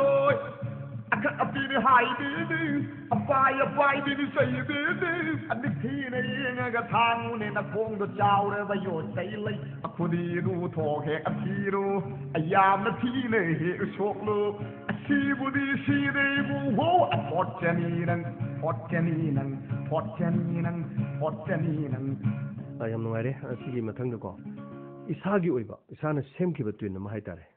ลย ꯍꯥꯏꯕꯤꯅꯤ ꯑꯄꯥꯏ ꯑꯄꯥꯏꯕꯤꯅꯤ ꯆꯩꯕꯤꯅꯤ ꯑꯅꯤꯊꯤꯅ ꯌꯦꯡꯉꯒ ꯊꯥꯡꯉꯨꯅꯦ ꯅꯈꯣꯡꯗꯣ ꯆꯥꯎꯔꯕ ꯌꯣꯠꯆꯩ ꯂꯩ ꯑꯈꯨꯗꯤꯔꯨ ꯊꯣꯛ ꯍꯦꯛ ꯑꯊꯤꯔꯨ ꯌꯥꯝꯅ ꯊꯤꯅ ꯍꯦꯛ ꯁꯣꯛꯂꯨ ꯑꯁꯤꯕꯨꯗꯤ ꯁꯤꯔꯦꯕꯨ ꯍꯣ ꯐꯣꯠꯆꯅꯤ ꯅꯪ ꯐꯣꯠꯆꯅꯤ ꯅꯪ ꯐꯣꯠꯆꯅꯤ ꯅꯪ ꯐꯣꯠꯆꯅꯤ ꯅꯪ ꯑ, ꯌꯥꯝ ꯅꯨꯡꯉꯥꯏꯔꯦ ꯑꯁꯤꯒꯤ ꯃꯊꯪꯗꯀꯣ ꯏꯁꯥꯒꯤ ꯑꯣꯏꯕ ꯏꯁꯥꯅ ꯁꯦꯝꯈꯤꯕ ꯇ꯭ꯋꯤꯟ ꯑꯃ ꯍꯥꯏꯇꯥꯔꯦ ꯎꯝ.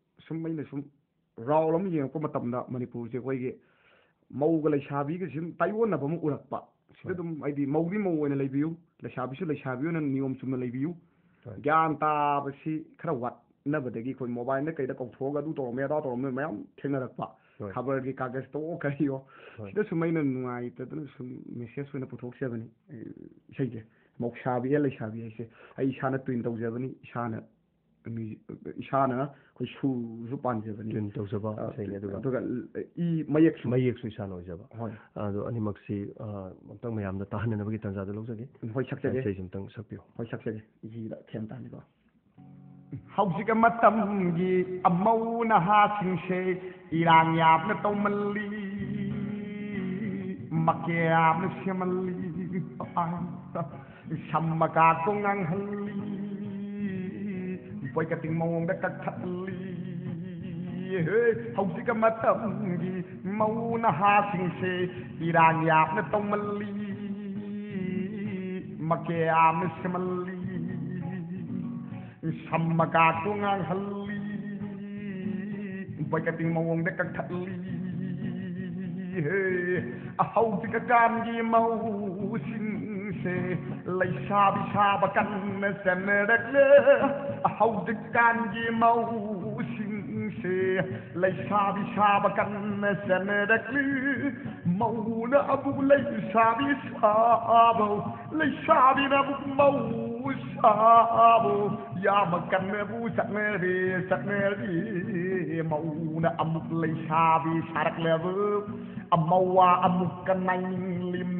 ꯁꯨꯝ ꯑꯩꯅ ꯁꯨꯝ ꯔꯥꯎꯜ ꯑꯃ ꯌꯦꯡꯉꯛꯄ ꯃꯇꯝꯗ ꯃꯅꯤꯄꯨꯔꯁꯦ ꯑꯩꯈꯣꯏꯒꯤ ꯃꯧꯒ ꯂꯩꯁꯥꯕꯤꯒꯁꯤ ꯑꯗꯨꯝ ꯇꯥꯏꯑꯣꯟꯅꯕ ꯑꯃ ꯎꯔꯛꯄ ꯁꯤꯗ ꯑꯗꯨꯝ ꯍꯥꯏꯗꯤ ꯃꯧꯗꯤ ꯃꯧ ꯑꯣꯏꯅ ꯂꯩꯕꯤꯌꯨ ꯂꯩꯁꯥꯕꯤꯁꯨ ꯂꯩꯁꯥꯕꯤ ꯑꯣꯏꯅ ꯅꯤꯌꯣꯝ ꯆꯨꯝꯅ ꯂꯩꯕꯤꯌꯨ ꯍꯣꯏ. ꯒ꯭ꯌꯥꯟ ꯇꯥꯕꯁꯤ ꯈꯔ ꯋꯥꯠꯅꯕꯗꯒꯤ ꯑꯩꯈꯣꯏ ꯃꯣꯕꯥꯏꯜꯗ ꯀꯩꯗ ꯀꯧꯊꯣꯛꯑꯒ ꯑꯗꯨ ꯇꯧꯔꯝꯃꯦ ꯑꯗꯥ ꯇꯧꯔꯝꯃꯦ ꯃꯌꯥꯝ ꯊꯦꯡꯅꯔꯛꯄ ꯍꯣꯏ. ꯈꯕꯔꯒꯤ ꯀꯥꯒꯖꯇꯑꯣ ꯀꯔꯤꯌꯣ ꯍꯣꯏ. ꯁꯤꯗ ꯁꯨꯝ ꯑꯩꯅ ꯅꯨꯡꯉꯥꯏꯇꯗꯅ ꯁꯨꯝ ꯃꯦꯁꯦꯖ ꯑꯣꯏꯅ ꯄꯨꯊꯣꯛꯆꯕꯅꯤ ꯑꯩ ꯏꯁꯩꯁꯦ ꯃꯧꯁꯥꯕꯤ ꯂꯩꯁꯥꯕꯤ ꯍꯥꯏꯁꯦ ꯑꯩ ꯏꯁꯥꯅ ꯇ꯭ꯋꯤꯟ ꯇꯧꯖꯕꯅꯤ ꯏꯁꯥꯅ ꯃ꯭ꯌꯨꯖꯤꯛ ꯏꯁꯥꯅ ꯑꯩꯈꯣꯏ ꯁꯨꯔꯁꯨ ꯄꯥꯟꯖꯕꯅꯤ ꯇ꯭ꯋꯤꯟ ꯇꯧꯖꯕ ꯑ, ꯏꯁꯩꯅꯤ ꯑꯗꯨꯒ ꯑꯗꯨꯒ ꯏ ꯃꯌꯦꯛꯁꯨ ꯃꯌꯦꯛꯁꯨ ꯏꯁꯥꯅ ꯑꯣꯏꯖꯕ ꯍꯣꯏ ꯑꯗꯣ ꯑꯅꯤꯃꯛꯁꯤ ꯑ, ꯑꯃꯨꯛꯇꯪ ꯃꯌꯥꯝꯗ ꯇꯥꯍꯟꯅꯅꯕꯒꯤ ꯇꯥꯟꯖꯥꯗꯣ ꯂꯧꯖꯒꯦ ꯍꯣꯏ ꯁꯛꯆꯒꯦ ꯏꯁꯩꯁꯤ ꯑꯃꯨꯛꯇꯪ ꯁꯛꯄꯤꯌꯨ ꯍꯣꯏ ꯁꯛꯆꯒꯦ ꯏꯖꯤꯗ ꯊꯦꯝ ꯇꯥꯅꯤꯀꯣ ꯍꯧꯖꯤꯛ ꯃꯇꯝꯒꯤ ꯑꯃꯧ ꯅꯍꯥꯁꯤꯡꯁꯦ ꯏꯔꯥꯡ ꯌꯥꯝꯅ ꯇꯧꯃꯜꯂꯤ ꯃꯀꯦ ꯌꯥꯝꯅ ꯁꯦꯝꯃꯜꯂꯤ Waigating mong da katali Hausi ka matamgi Mau na hasing se Iran yaap na tomali Make aam simali Samma ka tungang hali Waigating mong da katali Hausi ka kamgi mau sin ꯂꯩꯁꯥꯕꯤ ꯁꯥꯕ ꯀꯟꯅ ꯆꯠꯅꯔꯛꯂꯦ ꯍꯧꯖꯤꯛꯀꯥꯟꯒꯤ ꯃꯧꯁꯤꯡꯁꯦ ꯂꯩꯁꯥꯕꯤ ꯁꯥꯕ ꯀꯟꯅ ꯆꯠꯅꯔꯛꯂꯤ ꯃꯧꯅ ꯑꯃꯨꯛ ꯂꯩꯁꯥꯕꯤ ꯁꯥꯕ ꯂꯩꯁꯥꯕꯤꯅ ꯑꯃꯨꯛ ꯃꯧ ꯁꯥꯕ ꯌꯥꯝ ꯀꯟꯅꯕꯨ ꯆꯠꯅꯔꯦ ꯆꯠꯅꯔꯤ ꯃꯧꯅ ꯑꯃꯨꯛ ꯂꯩꯁꯥꯕꯤ ꯁꯥꯔꯛꯂꯕ ꯑꯃꯧꯋꯥ ꯑꯃꯨꯛꯀ ꯅꯥꯏꯅꯤꯡꯂꯤꯝꯅꯤ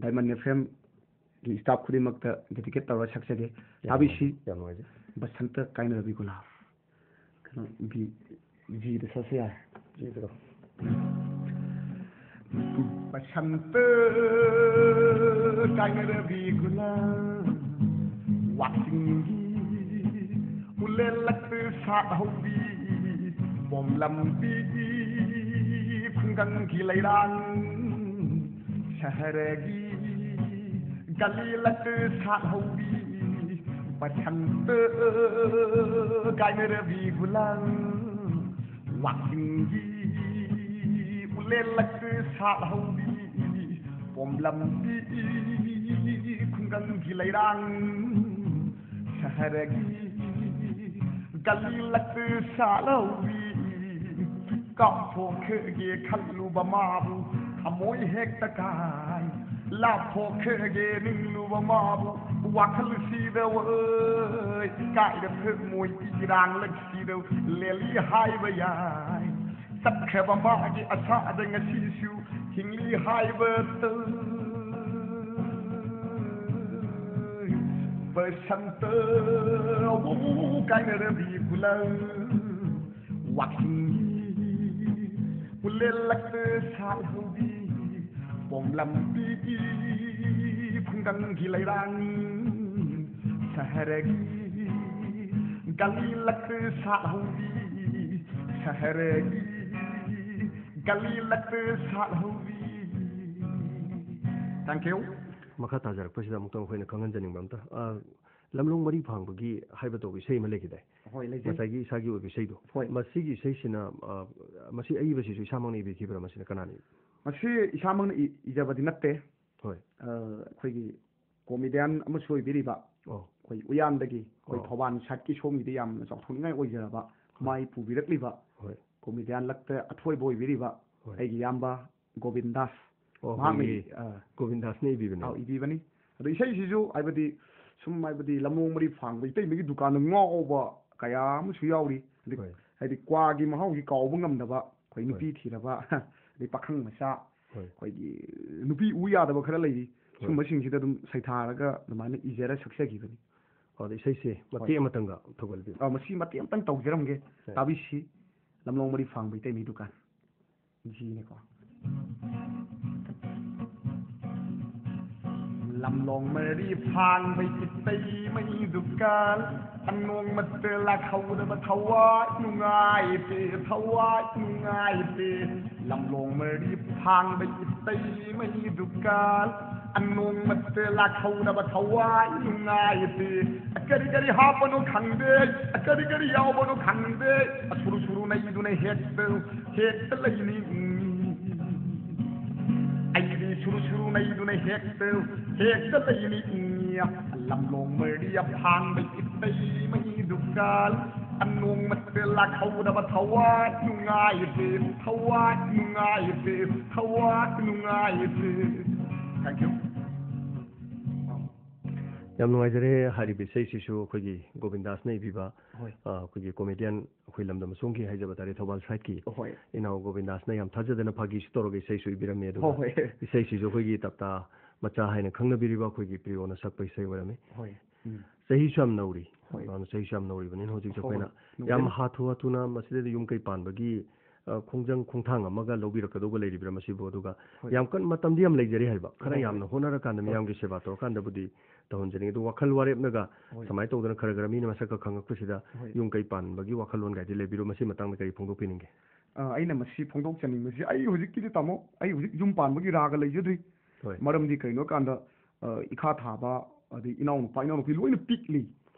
ꯗꯥꯏꯃꯟ ꯑꯦꯐ ꯑꯦꯝꯒꯤ ꯁ꯭ꯇꯥꯐ ꯈꯨꯗꯤꯡꯃꯛꯇ ꯗꯦꯗꯤꯀꯦꯠ ꯇꯧꯔ ꯁꯛꯆꯒꯦ ꯇꯥꯕꯤꯁꯤ ꯌꯥꯝ ꯅꯨꯡꯉꯥꯏꯖꯩ ꯕꯁꯟꯇ ꯀꯥꯏꯅꯔꯕꯤ ꯒꯨꯂꯥꯞ ꯀꯩꯅꯣ ꯕꯤ ꯖꯤꯗ ꯁꯛꯁꯦ ꯌꯥꯔꯦ ꯁꯤꯗꯔꯣ बसंत कांगरबी गुलाब वासिंगी उलेलक साहौबी बोमलंबी खुंगंगी लैरांग शहरगी กะลีละเออสาฮาวีปัจฉันเตอกายเมรวีกุลังวักิงยีอุเลละเออสาฮาวีปมลำดีคุงกังกิไลรังชาระกีกะลีละเออสาลาวีกับพวกเคเกขันลูบมาบุขโมยเฮกตะกาย ꯂꯥꯞꯊꯣꯛꯈ꯭ꯔꯒꯦ ꯅꯤꯡꯂꯨꯕ ꯃꯥꯕꯨ ꯋꯥꯈꯜꯁꯤꯗ ꯋꯣꯏ ꯀꯥꯏꯗ ꯊꯃꯣꯏ ꯏꯔꯥꯡꯂꯛꯁꯤꯗ ꯂꯦꯜꯂꯤ ꯍꯥꯏꯕ ꯌꯥꯏ ꯆꯠꯈ꯭ꯔꯕ ꯃꯥꯒꯤ ꯑꯁꯥꯗ ꯉꯁꯤꯁꯨ ꯍꯤꯡꯂꯤ ꯍꯥꯏꯕꯗ ꯕꯁꯟꯇ ꯀꯥꯏꯅꯔꯕꯤ ꯈꯨꯂꯪ ꯋꯥꯛꯆꯤꯡꯒꯤ ꯎꯂꯦꯜꯂꯛꯇ ꯁꯥꯠꯍꯧꯕꯤ ꯄꯣꯝꯂꯝꯕꯤ ꯈꯨꯡꯒꯪꯒꯤ ꯂꯩꯔꯥꯡ ꯁꯍꯔꯒꯤ ꯒꯂꯤꯂꯛꯇ ꯁꯥꯠꯍꯧꯕꯤ ꯁꯍꯔꯒꯤ ꯒꯂꯤꯂꯛꯇ ꯁꯥꯠꯍꯧꯕꯤ ꯊꯦꯡꯛ ꯌꯨ ꯃꯈꯥ ꯇꯥꯖꯔꯛꯄꯁꯤꯗ ꯑꯃꯨꯛꯇꯪ ꯑꯩꯈꯣꯏꯅ ꯈꯪꯍꯟꯖꯅꯤꯡꯕ ꯑꯝꯇ ꯑꯥ, ꯂꯝꯂꯣꯡ ꯃꯔꯤ ꯐꯥꯡꯕꯒꯤ ꯍꯥꯏꯕ ꯇꯧꯕ ꯏꯁꯩ ꯑꯃ ꯂꯩꯈꯤꯗꯥꯏ ꯍꯣꯏ ꯂꯩꯖꯩ ꯉꯁꯥꯏꯒꯤ ꯏꯁꯥꯒꯤ ꯑꯣꯏꯕ ꯏꯁꯩꯗꯣ ꯍꯣꯏ. ꯃꯁꯤꯒꯤ ꯏꯁꯩꯁꯤꯅ ꯑꯥ, ꯃꯁꯤ ꯑꯏꯕꯁꯤꯁꯨ ꯏꯁꯥꯃꯛꯅ ꯏꯕꯤꯈꯤꯕ꯭ꯔꯥ ꯃꯁꯤꯅ ꯀꯅꯥꯅ ꯏꯕꯤ ꯃꯁꯤ ꯏꯁꯥꯃꯛꯅ ꯏ- ꯏꯖꯕꯗꯤ ꯅꯠꯇꯦ ꯍꯣꯏ ꯑ, ꯑꯩꯈꯣꯏꯒꯤ ꯀꯣꯃꯦꯗꯤꯌꯥꯟ ꯑꯃꯁꯨ ꯑꯣꯏꯕꯤꯔꯤꯕ ꯑꯣ ꯑꯩꯈꯣꯏ ꯎꯌꯥꯟꯗꯒꯤ ꯑꯩꯈꯣꯏ ꯑꯣ. ꯊꯧꯕꯥꯜ ꯁꯥꯏꯠꯀꯤ ꯁꯣꯝꯒꯤꯗꯤ ꯌꯥꯝꯅ ꯆꯥꯎꯊꯣꯛꯅꯤꯡꯉꯥꯏ ꯑꯣꯏꯖꯔꯕ ꯃꯥꯏ ꯄꯨꯕꯤꯔꯛꯂꯤꯕ ꯍꯣꯏ ꯀꯣꯃꯦꯗꯤꯌꯥꯟ ꯂꯛꯇ ꯑꯊꯣꯏꯕ ꯑꯣꯏꯕꯤꯔꯤꯕ ꯍꯣꯏ. ꯑꯩꯒꯤ ꯏꯌꯥꯝꯕ ꯒꯣꯕꯤꯟꯗꯥꯁ ꯑꯣ ꯃꯍꯥꯛꯅ ꯑꯩꯈꯣꯏꯒꯤ ꯑ, ꯒꯣꯕꯤꯟꯗꯥꯁꯅ ꯏꯕꯤꯕꯅꯦ ꯑꯥꯎ ꯏꯕꯤꯕꯅꯤ ꯑꯗꯣ ꯏꯁꯩꯁꯤꯁꯨ ꯍꯥꯏꯕꯗꯤ ꯁꯨꯝ ꯍꯥꯏꯕꯗꯤ ꯂꯝꯂꯣꯡ ꯃꯔꯤ ꯐꯥꯡꯕ ꯏꯇꯩꯃꯒꯤ ꯗꯨꯀꯥꯟꯗ ꯉꯥꯎꯕ ꯀꯌꯥ ꯑꯃꯁꯨ ꯌꯥꯎꯔꯤ ꯑꯗꯩ ꯍꯣꯏ ꯍꯥꯏꯗꯤ ꯀ꯭ꯋꯥꯒꯤ ꯃꯍꯥꯎꯁꯤ ꯀꯥꯎꯕ ꯉꯝꯗꯕ ꯑꯩꯈꯣꯏ ꯅꯨꯄꯤ ꯊꯤꯔꯕ ꯑꯗꯩ ꯄꯥꯈꯪ ꯃꯆꯥ ꯍꯣꯏ ꯑꯩꯈꯣꯏꯒꯤ ꯅꯨꯄꯤ ꯎ ꯌꯥꯗꯕ ꯈꯔ ꯂꯩꯔꯤ ꯍꯣꯏ. ꯁꯨꯝꯕꯁꯤꯡꯁꯤꯗ ꯑꯗꯨꯝ ꯁꯩꯊꯥꯔꯒ ꯑꯗꯨꯃꯥꯏꯅ ꯏꯖꯔ ꯁꯛꯆꯈꯤꯕꯅꯤ ꯑꯗ ꯏꯁꯩꯁꯦ ꯃꯇꯦꯛ ꯑꯃꯇꯪꯒ ꯊꯧꯒꯠꯄꯤꯌꯨ ꯑ, ꯃꯁꯤ ꯃꯇꯦꯛ ꯑꯃꯇꯪ ꯇꯧꯖꯔꯝꯒꯦ ꯍꯣꯏ. ꯇꯥꯕꯤꯁꯤ ꯂꯝꯂꯣꯡ ꯃꯔꯤ ꯐꯥꯡꯕ ꯏꯇꯩꯃꯤ ꯗꯨꯀꯥꯟ ꯖꯤꯅꯦꯀꯣ ꯂꯝꯂꯣꯡ ꯃꯔꯤ ꯐꯥꯡꯕ ꯏꯇꯩꯃꯩ ꯗꯨꯀꯥꯟ ꯑꯅꯣꯡꯃꯇ ꯂꯥꯛꯍꯧꯗꯕ ꯊꯋꯥꯏ ꯅꯨꯡꯉꯥꯏꯇꯦ ꯊꯋꯥꯏ ꯅꯨꯡꯉꯥꯏꯇꯦ ꯂꯝꯂꯣꯡ ꯃꯔꯤ ꯐꯥꯡꯕ ꯏꯇꯩꯃꯩ ꯗꯨꯀꯥꯟ ꯑꯅꯣꯡꯃꯇ ꯂꯥꯛꯍꯧꯗꯕ ꯊꯋꯥꯏ ꯅꯨꯡꯉꯥꯏꯇꯦ ꯀꯔꯤ ꯀꯔꯤ ꯍꯥꯞꯄꯅꯣ ꯈꯪꯗꯦ ꯀꯔꯤ ꯀꯔꯤ ꯌꯥꯎꯕꯅꯣ ꯈꯪꯗꯦ ꯁꯨꯔꯨ ꯁꯨꯔꯨ ꯅꯩꯗꯨꯅ ꯍꯦꯛꯇ ꯍꯦꯛꯇ ꯂꯩꯅꯤꯡꯉꯤ ꯑꯩꯗꯤ ꯁꯨꯔꯨ ꯁꯨꯔꯨ ꯅꯩꯗꯨꯅ ꯍꯦꯛꯇ ꯍꯦꯛꯇ ꯂꯩꯅꯤꯡꯉꯤ ꯂꯝꯂꯣꯡ ꯃꯔꯤꯌ ꯐꯥꯡꯕ ꯏꯇꯩꯃꯩ ꯗꯨꯀꯥꯟ ꯑꯅꯣꯡꯃꯇ ꯂꯥꯛꯍꯧꯗꯕ ꯊꯋꯥꯏ ꯅꯨꯡꯉꯥꯏꯇꯦ ꯊꯋꯥꯏ ꯅꯨꯡꯉꯥꯏꯇꯦ ꯊꯋꯥꯏ ꯅꯨꯡꯉꯥꯏꯇꯦ ꯊꯦꯡꯛ ꯌꯨ ꯌꯥꯝ nuwaizare ꯍꯥꯏꯔꯤꯕ ꯏꯁꯩꯁꯤꯁꯨ ꯑꯩꯈꯣꯏꯒꯤ ꯒꯣꯕꯤꯟꯗꯥꯁꯅ ꯏꯕꯤꯕ ꯍꯣꯏ ꯑꯥ, ꯑꯩꯈꯣꯏꯒꯤ ꯀꯣꯃꯦꯗꯤꯌꯟ ꯑꯩꯈꯣꯏ ꯂꯝꯗꯝ ꯑꯁꯣꯝꯒꯤ ꯍꯥꯏꯖꯕ ꯇꯥꯔꯦ ꯊꯧꯕꯥꯜ ꯁꯥꯏꯠꯀꯤ ꯍꯣꯏ ꯏꯅꯥꯎ ꯒꯣꯕꯤꯟꯗꯥꯁꯅ ꯌꯥꯝ ꯊꯥꯖꯗꯅ ꯐꯥꯒꯤꯁꯨ ꯇꯧꯔꯒ ꯏꯁꯩꯁꯨ ꯏꯕꯤꯔꯝꯃꯦ ꯍꯣꯏ ꯑꯗꯨꯒ ꯍꯣꯏ ꯏꯁꯩꯁꯤꯁꯨ ꯑꯩꯈꯣꯏꯒꯤ ꯇꯞꯇꯥ ꯃꯆꯥ ꯍꯥꯏꯅ ꯈꯪꯅꯕꯤꯔꯤꯕ ꯑꯩꯈꯣꯏꯒꯤ ꯄ꯭ꯔꯤꯌꯣꯅ ꯁꯛꯄ ꯏꯁꯩ ꯑꯣꯏꯔꯝꯃꯤ ꯍꯣꯏ ꯎꯝ ꯆꯍꯤꯁꯨ ꯌꯥꯝ ꯅꯧꯔꯤ ꯍꯣꯏ. ꯑꯗꯨꯅ ꯆꯍꯤꯁꯨ ꯌꯥꯝ ꯅꯧꯔꯤꯕꯅꯤꯅ ꯍꯧꯖꯤꯛꯁꯨ ꯍꯣꯏ, ꯑꯩꯈꯣꯏꯅ ꯍꯣꯏ. ꯌꯥꯝ ꯅꯨꯡꯉꯥꯏꯔꯤ. ꯍꯥꯊꯨ ꯍꯥꯊꯨꯅ ꯃꯁꯤꯗꯩꯗ ꯌꯨꯝ ꯀꯩ ꯄꯥꯟꯕꯒꯤ ꯑ, ꯈꯣꯡꯖꯪ ꯈꯣꯡꯊꯥꯡ ꯑꯃꯒ ꯂꯧꯕꯤꯔꯛꯀꯗꯧꯕ ꯂꯩꯔꯤꯕ꯭ꯔꯥ ꯃꯁꯤꯕꯨ ꯑꯗꯨꯒ ꯍꯣꯏ. ꯌꯥꯝ ꯀꯟꯅ ꯃꯇꯝꯗꯤ ꯌꯥꯝ ꯂꯩꯖꯔꯤ ꯍꯥꯏꯕ ꯈꯔ ꯍꯣꯏ, ꯌꯥꯝꯅ ꯍꯣꯠꯅꯔꯀꯥꯟꯗ ꯃꯤꯌꯥꯝꯒꯤ ꯁꯦꯕꯥ ꯇꯧꯔꯀꯥꯟꯗꯕꯨꯗꯤ ꯇꯧꯍꯟꯖꯅꯤꯡꯉꯤ ꯑꯗꯨ ꯋꯥꯈꯜ ꯋꯥꯔꯦꯞꯅꯒ ꯍꯣꯏ. ꯁꯨꯃꯥꯏꯅ ꯇꯧꯗꯅ ꯈꯔ ꯈꯔ ꯃꯤꯅ ꯃꯁꯛꯀ ꯈꯪꯉꯛꯄꯁꯤꯗ ꯍꯣꯏ. ꯌꯨꯝ ꯀꯩ ꯄꯥꯟꯕꯒꯤ ꯋꯥꯈꯜꯂꯣꯟ ꯒꯥꯏꯗꯤ ꯂꯩꯕꯤꯔꯣ ꯃꯁꯤ ꯃꯇꯥꯡꯗ ꯀꯔꯤ ꯐꯣꯡꯗꯣꯛꯄꯤꯅꯤꯡꯒꯦ ꯑ, ꯑꯩꯅ ꯃꯁꯤ ꯐꯣꯡꯗꯣꯛꯆꯅꯤꯡꯕꯁꯤ ꯑꯩ ꯍꯧꯖꯤꯛꯀꯤꯗꯤ ꯇꯥꯃꯣ ꯑꯩ ꯍꯧꯖꯤꯛ ꯌꯨꯝ ꯄꯥꯟꯕꯒꯤ ꯔꯥꯒ ꯂꯩꯖꯗ꯭ꯔꯤ ꯍꯣꯏ ꯃꯔꯝꯗꯤ ꯀꯩꯅꯣ ꯀꯥꯟꯗ ꯑ, ꯏꯈꯥ ꯊꯥꯕ ꯑꯗꯩ ꯏꯅꯥꯎꯅꯨꯄꯥ ꯏꯅꯥꯎꯅꯨꯄꯤ ꯂꯣꯏꯅ ꯄꯤꯛꯂꯤ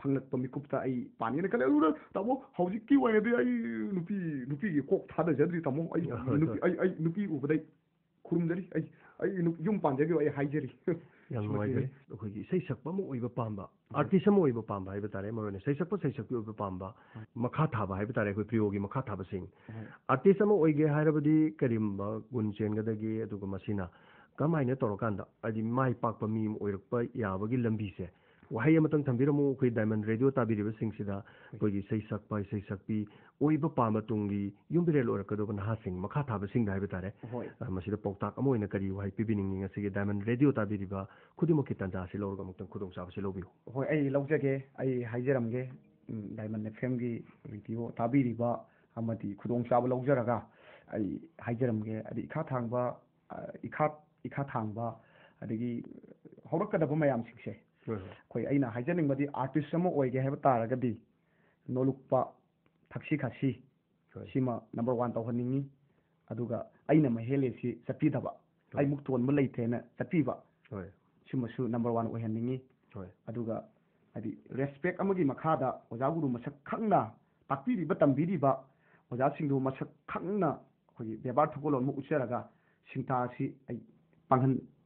ꯐꯪꯂꯛꯄ ꯃꯤꯀꯨꯞꯇ ꯑꯩ ꯄꯥꯟꯒꯦꯅ ꯈꯜꯂꯦ ꯑꯗꯨꯅ ꯇꯥꯃꯣ ꯍꯧꯖꯤꯛꯀꯤ ꯑꯣꯏꯅꯗꯤ ꯑꯩ ꯅꯨꯄꯤ ꯅꯨꯄꯤꯒꯤ ꯀꯣꯛ ꯊꯥꯗꯖꯗ꯭ꯔꯤ ꯇꯥꯃꯣ ꯑꯩ ꯍꯣꯏ, ꯅꯨꯄꯤ ꯑꯩ ꯑꯩ ꯅꯨꯄꯤ ꯎꯕꯗꯩ ꯈꯨꯔꯨꯝꯖꯔꯤ ꯑꯩ ꯑꯩ ꯅꯨ- ꯌꯨꯝ ꯄꯥꯟꯖꯈꯤꯕ ꯑꯩ ꯍꯥꯏꯖꯔꯤ ꯌꯥꯝ ꯅꯨꯡꯉꯥꯏꯖꯔꯦ ꯑꯩꯈꯣꯏꯒꯤ ꯏꯁꯩ ꯁꯛꯄ ꯑꯃ ꯑꯣꯏꯕ ꯄꯥꯝꯕ ꯑꯥꯔꯇꯤꯁ ꯑꯃ ꯑꯣꯏꯕ ꯄꯥꯝꯕ ꯍꯥꯏꯕ ꯇꯥꯔꯦ ꯃꯔꯨ ꯑꯣꯏꯅ ꯁꯩꯁꯛꯄ ꯁꯩꯁꯛꯄꯤ ꯑꯣꯏꯕ ꯄꯥꯝꯕ ꯃꯈꯥ ꯊꯥꯕ ꯍꯥꯏꯕ ꯇꯥꯔꯦ ꯑꯩꯈꯣꯏ ꯄ꯭ꯔꯤꯌꯣꯒꯤ ꯃꯈꯥ ꯊꯥꯕꯁꯤꯡ ꯑꯥꯔꯇꯤꯁ ꯑꯃ ꯑꯣꯏꯒꯦ ꯍꯥꯏꯔꯕꯗꯤ ꯀꯔꯤꯒꯨꯝꯕ ꯒꯨꯟ ꯆꯦꯟꯒꯗꯒꯦ ꯑꯗꯨꯒ ꯃꯁꯤꯅ ꯀꯔꯝꯍꯥꯏꯅ ꯇꯧꯔꯀꯥꯟꯗ ꯍꯥꯏꯗꯤ ꯃꯥꯏ ꯄꯥꯛꯄ ꯃꯤ ꯑꯃ ꯑꯣꯏꯔꯛꯄ ꯌꯥꯕꯒꯤ ꯂꯝꯕꯤꯁꯦ ꯋꯥꯍꯩ ꯑꯃꯇꯪ ꯊꯝꯕꯤꯔꯝꯃꯨ ꯑꯩꯈꯣꯏ ꯗꯥꯏꯃꯟ ꯔꯦꯗꯤꯑꯣ ꯇꯥꯕꯤꯔꯤꯕꯁꯤꯡꯁꯤꯗ ꯑꯩꯈꯣꯏꯒꯤ ꯏꯁꯩ ꯁꯛꯄ ꯏꯁꯩ ꯁꯛꯄꯤ ꯑꯣꯏꯕ ꯄꯥꯝꯕ ꯇꯨꯡꯒꯤ ꯌꯨꯝꯕꯤꯔꯦꯜ ꯑꯣꯏꯔꯛꯀꯗꯧꯕ ꯅꯍꯥꯁꯤꯡ ꯃꯈꯥ ꯊꯥꯕꯁꯤꯡꯗ ꯍꯥꯏꯕ ꯇꯥꯔꯦ ꯍꯣꯏ ꯑ, ꯃꯁꯤꯗ ꯄꯥꯎꯇꯥꯛ ꯑꯃ ꯑꯣꯏꯅ ꯀꯔꯤ ꯋꯥꯍꯩ ꯄꯤꯕꯤꯅꯤꯡꯉꯤ ꯉꯁꯤꯒꯤ ꯗꯥꯏꯃꯟ ꯔꯦꯗꯤꯑꯣ ꯇꯥꯕꯤꯔꯤꯕ ꯈꯨꯗꯤꯡꯃꯛꯀꯤ ꯇꯥꯟꯖꯥ ꯑꯁꯤ ꯂꯧꯔꯒ ꯑꯃꯨꯛꯇꯪ ꯈꯨꯗꯣꯡꯆꯥꯕꯁꯤ ꯂꯧꯕꯤꯌꯨ ꯍꯣꯏ ꯑꯩ ꯂꯧꯖꯒꯦ ꯑꯩ ꯍꯥꯏꯖꯔꯝꯒꯦ ꯎꯝ, ꯗꯥꯏꯃꯟ ꯑꯦꯐ ꯑꯦꯝꯒꯤ ꯔꯦꯗꯤꯑꯣ ꯇꯥꯕꯤꯔꯤꯕ ꯑꯃꯗꯤ ꯈꯨꯗꯣꯡꯆꯥꯕ ꯂꯧꯖꯔꯒ ꯑꯩ ꯍꯥꯏꯖꯔꯝꯒꯦ ꯑꯗꯩ ꯏꯈꯥ ꯊꯥꯡꯕ ꯑ, ꯏꯈꯥ ꯏꯈꯥ ꯊꯥꯡꯕ ꯑꯗꯒꯤ ꯍꯧꯔꯛꯀꯗꯕ ꯃꯌꯥꯝꯁꯤꯡꯁꯦ ꯍꯣꯏ ꯍꯣꯏ ꯑꯩꯈꯣꯏ ꯑꯩꯅ ꯍꯥꯏꯖꯅꯤꯡꯕꯗꯤ ꯑꯥꯔꯇꯤꯁ ꯑꯃ ꯑꯣꯏꯒꯦ ꯍꯥꯏꯕ ꯇꯥꯔꯒꯗꯤ ꯅꯣꯂꯨꯛꯄ ꯊꯛꯁꯤ ꯈꯥꯁꯤ ꯍꯣꯏ. ꯁꯤꯃ ꯅꯝꯕꯔ ꯋꯥꯟ ꯇꯧꯍꯟꯅꯤꯡꯉꯤ ꯑꯗꯨꯒ ꯑꯩꯅ ꯃꯍꯦꯜꯂꯦꯁꯤ ꯆꯠꯄꯤꯗꯕ ꯑꯩꯃꯨꯛ ꯇꯣꯟꯕ ꯂꯩꯇꯦꯅ ꯆꯠꯄꯤꯕ ꯍꯣꯏ ꯁꯤꯃꯁꯨ ꯅꯝꯕꯔ ꯋꯥꯟ ꯑꯣꯏꯍꯟꯅꯤꯡꯉꯤ ꯍꯣꯏ ꯑꯗꯨꯒ ꯍꯥꯏꯗꯤ ꯔꯦꯁꯄꯦꯛ ꯑꯃꯒꯤ ꯃꯈꯥꯗ ꯑꯣꯖꯥ ꯒꯨꯔꯨ ꯃꯁꯛ ꯈꯪꯅ ꯇꯥꯛꯄꯤꯔꯤꯕ ꯇꯝꯕꯤꯔꯤꯕ ꯑꯣꯖꯥꯁꯤꯡꯗꯨ ꯃꯁꯛ ꯈꯪꯅ ꯑꯩꯈꯣꯏꯒꯤ ꯕꯦꯕꯥꯔ ꯊꯧꯒꯜꯂꯣꯟ ꯑꯃ ꯎꯠꯆꯔꯒ ꯁꯤꯡꯊꯥ ꯑꯁꯤ ꯑꯩ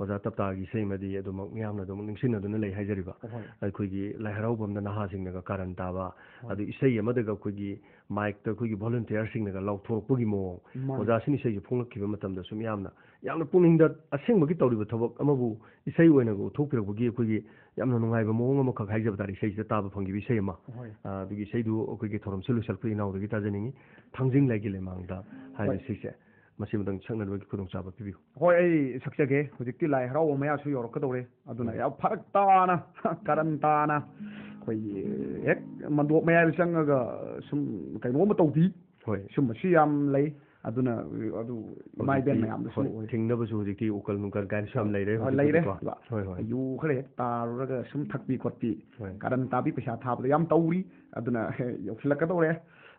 ꯑꯣꯖꯥ ꯇꯞꯇꯥꯒꯤ ꯏꯁꯩ ꯑꯃꯗꯤ ꯑꯗꯨꯃꯛ ꯃꯤꯌꯥꯝꯅ ꯑꯗꯨꯝ ꯅꯤꯡꯁꯤꯡꯅꯗꯨꯅ ꯂꯩ ꯍꯥꯏꯖꯔꯤꯕ ꯍꯣꯏ ꯑꯩꯈꯣꯏꯒꯤ ꯂꯥꯏ ꯍꯔꯥꯎꯕꯝꯗ ꯅꯍꯥꯁꯤꯡꯅꯒ ꯀꯥꯔꯟ ꯇꯥꯕ ꯑꯗꯨ ꯏꯁꯩ ꯑꯃꯗꯒ ꯑꯩꯈꯣꯏꯒꯤ ꯃꯥꯏꯛꯇ ꯑꯩꯈꯣꯏꯒꯤ ꯚꯣꯂꯨꯟꯇꯤꯌꯔꯁꯤꯡꯅꯒ ꯂꯥꯎꯊꯣꯔꯛꯄꯒꯤ ꯃꯑꯣꯡ ꯃꯥꯅꯤ. ꯑꯣꯖꯥꯁꯤꯅ ꯏꯁꯩꯁꯦ ꯐꯣꯡꯂꯛꯈꯤꯕ ꯃꯇꯝꯗꯁꯨ ꯃꯤꯌꯥꯝꯅ ꯌꯥꯝꯅ ꯄꯨꯛꯅꯤꯡꯗ ꯑꯁꯦꯡꯕꯒꯤ ꯇꯧꯔꯤꯕ ꯊꯕꯛ ꯑꯃꯕꯨ ꯏꯁꯩ ꯑꯣꯏꯅꯒ ꯎꯠꯊꯣꯛꯄꯤꯔꯛꯄꯒꯤ ꯑꯩꯈꯣꯏꯒꯤ ꯌꯥꯝꯅ ꯅꯨꯡꯉꯥꯏꯕ ꯃꯑꯣꯡ ꯑꯃꯈꯛ ꯍꯥꯏꯖꯕ ꯇꯥꯔꯦ ꯏꯁꯩꯁꯤꯗ តាꯕ ꯐꯪꯈꯤꯕ ꯏꯁꯩ ꯑꯃ ꯍꯣꯏ ꯑꯥ, ꯑꯗꯨꯒꯤ ꯏꯁꯩꯗꯨ ꯑꯩꯈꯣꯏꯒꯤ ꯊꯧꯔꯝꯁꯤ ꯂꯣꯏꯁꯤꯜꯂꯛꯄ ꯏꯅꯥꯎꯗꯒꯤ ꯇꯥꯖꯅꯤꯡꯉꯤ ꯊꯥꯡꯖꯤꯡ ꯂꯩꯒꯤ ꯂꯩꯃꯥꯡꯗ ꯍꯥꯏꯕ ꯍꯣꯏ. ꯏꯁꯩꯁꯦ ꯃꯁꯤꯃꯇꯪ ꯁꯛꯅꯅꯕꯒꯤ ꯈꯨꯗꯣꯡꯆꯥꯕ ꯄꯤꯕꯤꯌꯨ ꯍꯣꯏ ꯑꯩ ꯁꯛꯆꯒꯦ ꯍꯧꯖꯤꯛꯇꯤ ꯂꯥꯏ ꯍꯔꯥꯎꯕ ꯃꯌꯥꯁꯨ ꯌꯧꯔꯛꯀꯗꯧꯔꯦ ꯑꯗꯨꯅ ꯌꯥꯝ ꯐꯔꯛ ꯇꯥꯅ ꯀꯔꯟ ꯇꯥꯅ ꯑꯩꯈꯣꯏꯒꯤ ꯍꯦꯛ ꯃꯟꯗꯣꯞ ꯃꯌꯥꯏꯗ ꯆꯪꯉꯒ ꯁꯨꯝ ꯀꯩꯅꯣꯝꯃ ꯇꯧꯕꯤ ꯍꯣꯏ ꯁꯨꯝꯕꯁꯤ ꯌꯥꯝ ꯂꯩ ꯑꯗꯨꯅ ꯑꯗꯨ ꯏꯃꯥ ꯏꯕꯦꯟ ꯍꯧꯖꯤꯛꯇꯤ, ꯃꯌꯥꯝꯗꯁꯨ ꯍꯣꯏ, ꯑꯣꯏ ꯊꯤꯡꯅꯕꯁꯨ ꯍꯧꯖꯤꯛꯇꯤ ꯎꯀꯜ ꯅꯨꯡꯀꯜ ꯀꯥꯏꯅꯁꯨ ꯌꯥꯝ ꯂꯩꯔꯦ ꯍꯣꯏ, ꯂꯩꯔꯦ ꯍꯧꯖꯤꯛꯄꯨꯗꯤꯀꯣ. ꯍꯣꯏ ꯍꯣꯏ ꯌꯨ ꯈꯔ ꯍꯦꯛ ꯇꯥꯔꯨꯔꯒ ꯁꯨꯝ ꯊꯛꯄꯤ ꯈꯣꯠꯄꯤ ꯍꯣꯏ. ꯀꯔꯟ ꯇꯥꯕꯤ ꯄꯩꯁꯥ ꯊꯥꯕꯗ ꯌꯥꯝ ꯇꯧꯔꯤ ꯑꯗꯨꯅ ꯌꯧꯁꯤꯜꯂꯛꯀꯗꯧꯔꯦ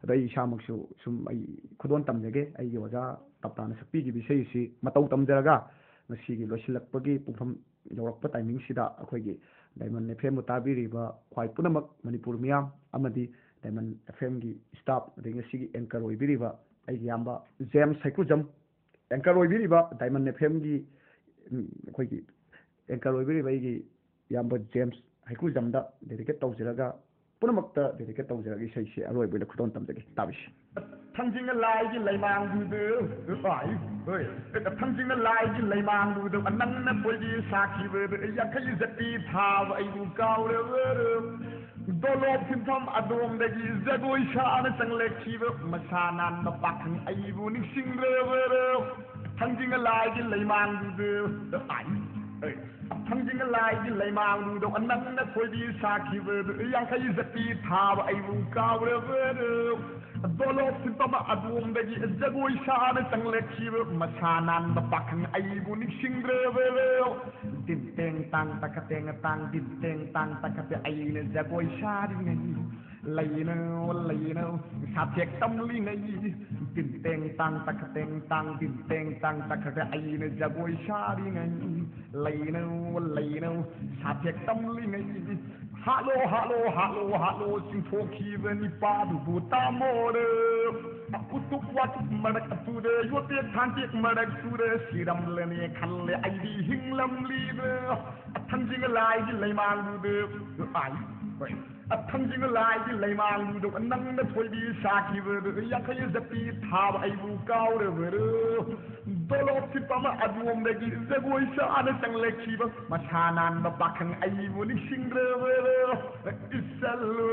ꯑꯗ ꯑꯩ ꯏꯁꯥꯃꯛꯁꯨ ꯁꯨꯝ ꯑꯩ ꯈꯨꯗꯣꯟ ꯇꯝꯖꯒꯦ ꯑꯩꯒꯤ ꯑꯣꯖꯥ ꯇꯞꯇꯥꯅ ꯁꯛꯄꯤꯈꯤꯕ ꯏꯁꯩꯁꯤ ꯃꯇꯧ ꯇꯝꯖꯔꯒ ꯉꯁꯤꯒꯤ ꯂꯣꯏꯁꯤꯜꯂꯛꯄꯒꯤ ꯄꯨꯡꯐꯝ ꯌꯧꯔꯛꯄ ꯇꯥꯏꯃꯤꯡꯁꯤꯗ ꯑꯩꯈꯣꯏꯒꯤ ꯗꯥꯏꯃꯟ ꯑꯦꯐ ꯑꯦꯝꯕꯨ ꯇꯥꯕꯤꯔꯤꯕ ꯈ꯭ꯋꯥꯏ ꯄꯨꯝꯅꯃꯛ ꯃꯅꯤꯄꯨꯔ ꯃꯤꯌꯥꯝ ꯑꯃꯗꯤ ꯗꯥꯏꯃꯟ ꯑꯦꯐ ꯑꯦꯝꯒꯤ ꯏꯁꯇꯥꯐ ꯑꯗꯒꯤ ꯉꯁꯤꯒꯤ ꯑꯦꯡꯀꯔ ꯑꯣꯏꯕꯤꯔꯤꯕ ꯑꯩꯒꯤ ꯏꯌꯥꯝꯕ ꯖꯦꯝꯁ ꯍꯩꯀ꯭ꯔꯨꯖꯝ ꯑꯦꯡꯀꯔ ꯑꯣꯏꯕꯤꯔꯤꯕ ꯗꯥꯏꯃꯟ ꯑꯦꯐ ꯑꯦꯝꯒꯤ ꯑꯩꯈꯣꯏꯒꯤ ꯑꯦꯡꯀꯔ ꯑꯣꯏꯕꯤꯔꯤꯕ ꯑꯩꯒꯤ ꯏꯌꯥꯝꯕ ꯖꯦꯝꯁ ꯍꯩꯀ꯭ꯔꯨꯖꯝꯗ ꯗꯦꯗꯤꯀꯦꯠ ꯇꯧꯖꯔꯒ ꯄꯨꯝꯅꯃꯛꯇ ꯗꯦꯗꯤꯀꯦꯠ ꯇꯧꯖꯔꯒ ꯏꯁꯩꯁꯤ ꯑꯔꯣꯏꯕ ꯑꯣꯏꯅ ꯈꯨꯗꯣꯟ ꯇꯝꯖꯒꯦ ꯇꯥꯕꯤꯁꯤ ꯊꯥꯡꯖꯤꯡ ꯂꯥꯏꯒꯤ ꯂꯩꯃꯥꯡꯗꯨꯗ ꯑꯥꯏ ꯍꯣꯏ ꯊꯥꯡꯖꯤꯡ ꯂꯥꯏꯒꯤ ꯂꯩꯃꯥꯡꯗꯨꯗ ꯅꯪꯅ ꯀꯣꯏꯒꯤ ꯁꯥꯈꯤꯕꯗ ꯌꯥꯡꯈꯩ ꯖꯠꯄꯤ ꯊꯥꯕ ꯑꯩꯕꯨ ꯀꯥꯎꯔꯕꯔ ꯗꯣꯂꯣꯞ ꯁꯤꯟꯐꯝ ꯑꯗꯣꯝꯗꯒꯤ ꯖꯒꯣꯏ ꯁꯥꯅ ꯆꯪꯂꯛꯈꯤꯕ ꯃꯁꯥ ꯅꯥꯟꯕ ꯄꯥꯈꯪ ꯑꯩꯕꯨ ꯅꯤꯡꯁꯤꯡꯗ꯭ꯔꯕꯔ ꯊꯥꯡꯖꯤꯡ ꯂꯥꯏꯒꯤ ꯂꯩꯃꯥꯡꯗꯨꯗ ꯑꯥꯏ ꯍꯣꯏ ꯊꯥꯡꯖꯤꯡ ꯂꯥꯏꯒꯤ ꯂꯩꯃꯥꯡꯗꯨꯗ ꯅꯪꯅ ꯀꯣꯏꯕꯤ ꯁꯥꯈꯤꯕꯗ ꯌꯥꯡꯈꯩ ꯖꯠꯄꯤ ꯊꯥꯕ ꯑꯩꯕꯨ ꯀꯥꯎꯔꯕꯔ ꯗꯣꯂꯣꯞ ꯁꯤꯟꯐꯝ ꯑꯗꯣꯝꯗꯒꯤ ꯖꯒꯣꯏ ꯁꯥꯅ ꯆꯪꯂꯛꯈꯤꯕ ꯃꯁꯥ ꯅꯥꯟꯕ ꯄꯥꯈꯪ ꯑꯩꯕꯨ ꯅꯤꯡꯁꯤꯡꯗ꯭ꯔꯕꯔ ꯇꯤꯟ ꯇꯦꯡ ꯇꯥꯡ ꯇꯀꯇꯦꯡ ꯇꯥꯡ ꯇꯤꯟ ꯇꯦꯡ ꯇꯥꯡ ꯇꯀꯇꯦ ꯑꯩꯅ ꯖꯒꯣꯏ ꯁꯥꯔꯤꯉꯩ lay nào lay nào sát thiệt tâm lý này tin tên tăng tắc tên tăng tin tên tăng tắc ai nè giờ vui xa đi ngay lay nào lay nào sát thiệt tâm lý này hello hello hello hello xin thô khi về ni ba đủ bù ta mô đê aku tu kuat madak tu de yo te thantik madak tu de siram le ne khal le ai di hing lam li de thanjing lai di lai man du de ai Thangjing ꯂꯥꯏꯒꯤ ꯂꯩꯃꯥꯡꯗꯨꯗ ꯅꯪꯅ ꯊꯣꯏꯕꯤ ꯁꯥꯈꯤꯕꯗꯨ ꯌꯥꯡꯈꯩ ꯖꯄꯤ ꯊꯥꯕ ꯑꯩꯕꯨ ꯀꯥꯎꯔꯕꯔ ꯗꯣꯂꯣꯞ ꯁꯤꯠꯄ ꯑꯗꯣꯝꯗꯒꯤ ꯖꯒꯣꯏ ꯁꯥꯅ ꯆꯪꯂꯛꯈꯤꯕ ꯃꯁꯥ ꯅꯥꯟꯕ ꯄꯥꯈꯪ ꯑꯩꯕꯨ ꯅꯤꯡꯁꯤꯡꯗ꯭ꯔꯕꯔ ꯏꯁꯜꯂꯨ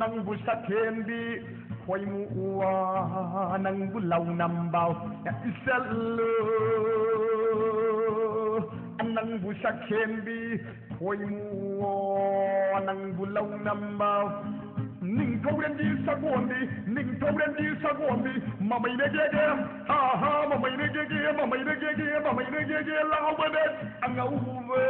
ꯅꯪꯕꯨ nangu shakembi hoimuo nangu launamba ning tobrendi sagondi ning tobrendi sagondi mamai regege ha ha mamai regege mamai regege mamai regege laubade anga uwe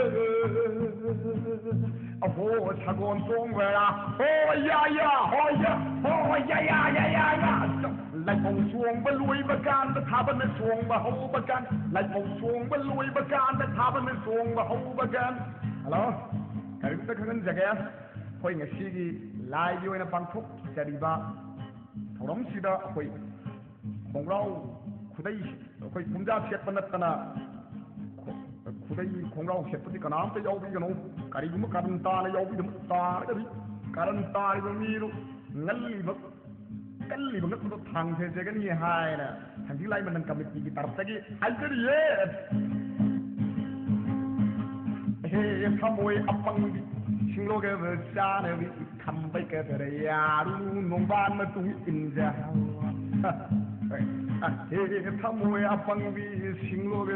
aho sagon tongwera ho ya ya ho ya ho ya ya ya ya ya. นายมองสวงบรรลุยประการสทาบันสวงบะฮูประการลายมองสวงบรรลุยประการสทาบันสวงบะฮูประการฮัลโหลใครรู้จักกันจักแก่ข่อยเงี้ยสิ่กีลายอยู่ในปังทุกจรีบาทรมสิดะข่อยของเราคุณได้ข่อยคุณจะเสียปนัดตนะคุณได้ของเราเสียปฏิกันามไปเอาไปกันนู้การีบุมการันตาเลยเอาไปดุมตาเลยกะริการันตาเลยมีรู้งั้นเลยมั้ง ꯀꯜꯂꯤꯕ ꯉꯛꯄꯗꯣ ꯊꯥꯡꯊꯖꯒꯅꯤ ꯍꯥꯏꯅ ꯊꯥꯡꯖꯤ ꯂꯥꯏꯃꯟꯗꯟ ꯀꯃꯤꯇꯤꯒꯤ ꯇꯔꯐꯇꯒꯤ ꯍꯥꯏꯖꯔꯤꯌꯦ ꯍꯦ ꯊꯃꯣꯏ ꯑꯄꯪꯕꯤ ꯁꯤꯡꯂꯣꯒꯕ ꯆꯥꯅꯕꯤ ꯈꯝꯕꯩ ꯀꯗꯔ ꯌꯥꯔꯨ ꯅꯣꯡꯕꯥꯟ ꯃꯇꯨꯡ 안태게 탐무야 방비 싱로베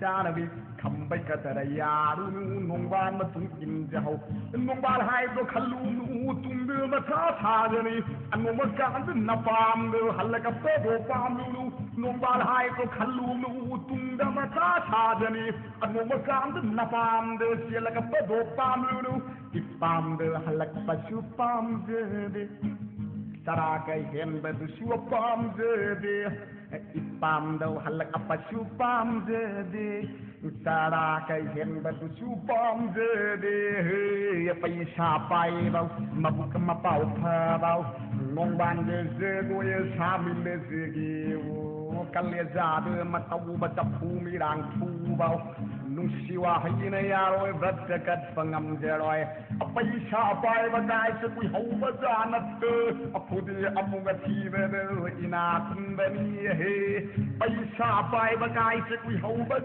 자나비 캄바이카타라 야루누 농반 마퉁 임자호 농반 하이도 칼루누 뚱베 마타 사자니 안노마간드 나밤베 할라갑도 도밤누 농반 하이도 칼루누 뚱다 마타 사자니 안노마간드 나밤베 실라갑도 도밤누 이밤베 할라갑 슈밤베 saraka hembedu shuwa pam zede ipam do halak apa shu pam zede saraka hembedu shu pam zede ya pai sha pai ba mabuk ma pau pha ba ngong ban de ze do ye sha mi le ze gi wo kal ye ja de ma tau ba ta pu mi rang pu ba nusiwa hajina yaroi vrata kat pangam jeroi apai sha pai bagai se kui hau ba apudi amuga thi ve ina kundani he pai sha pai bagai se kui hau ba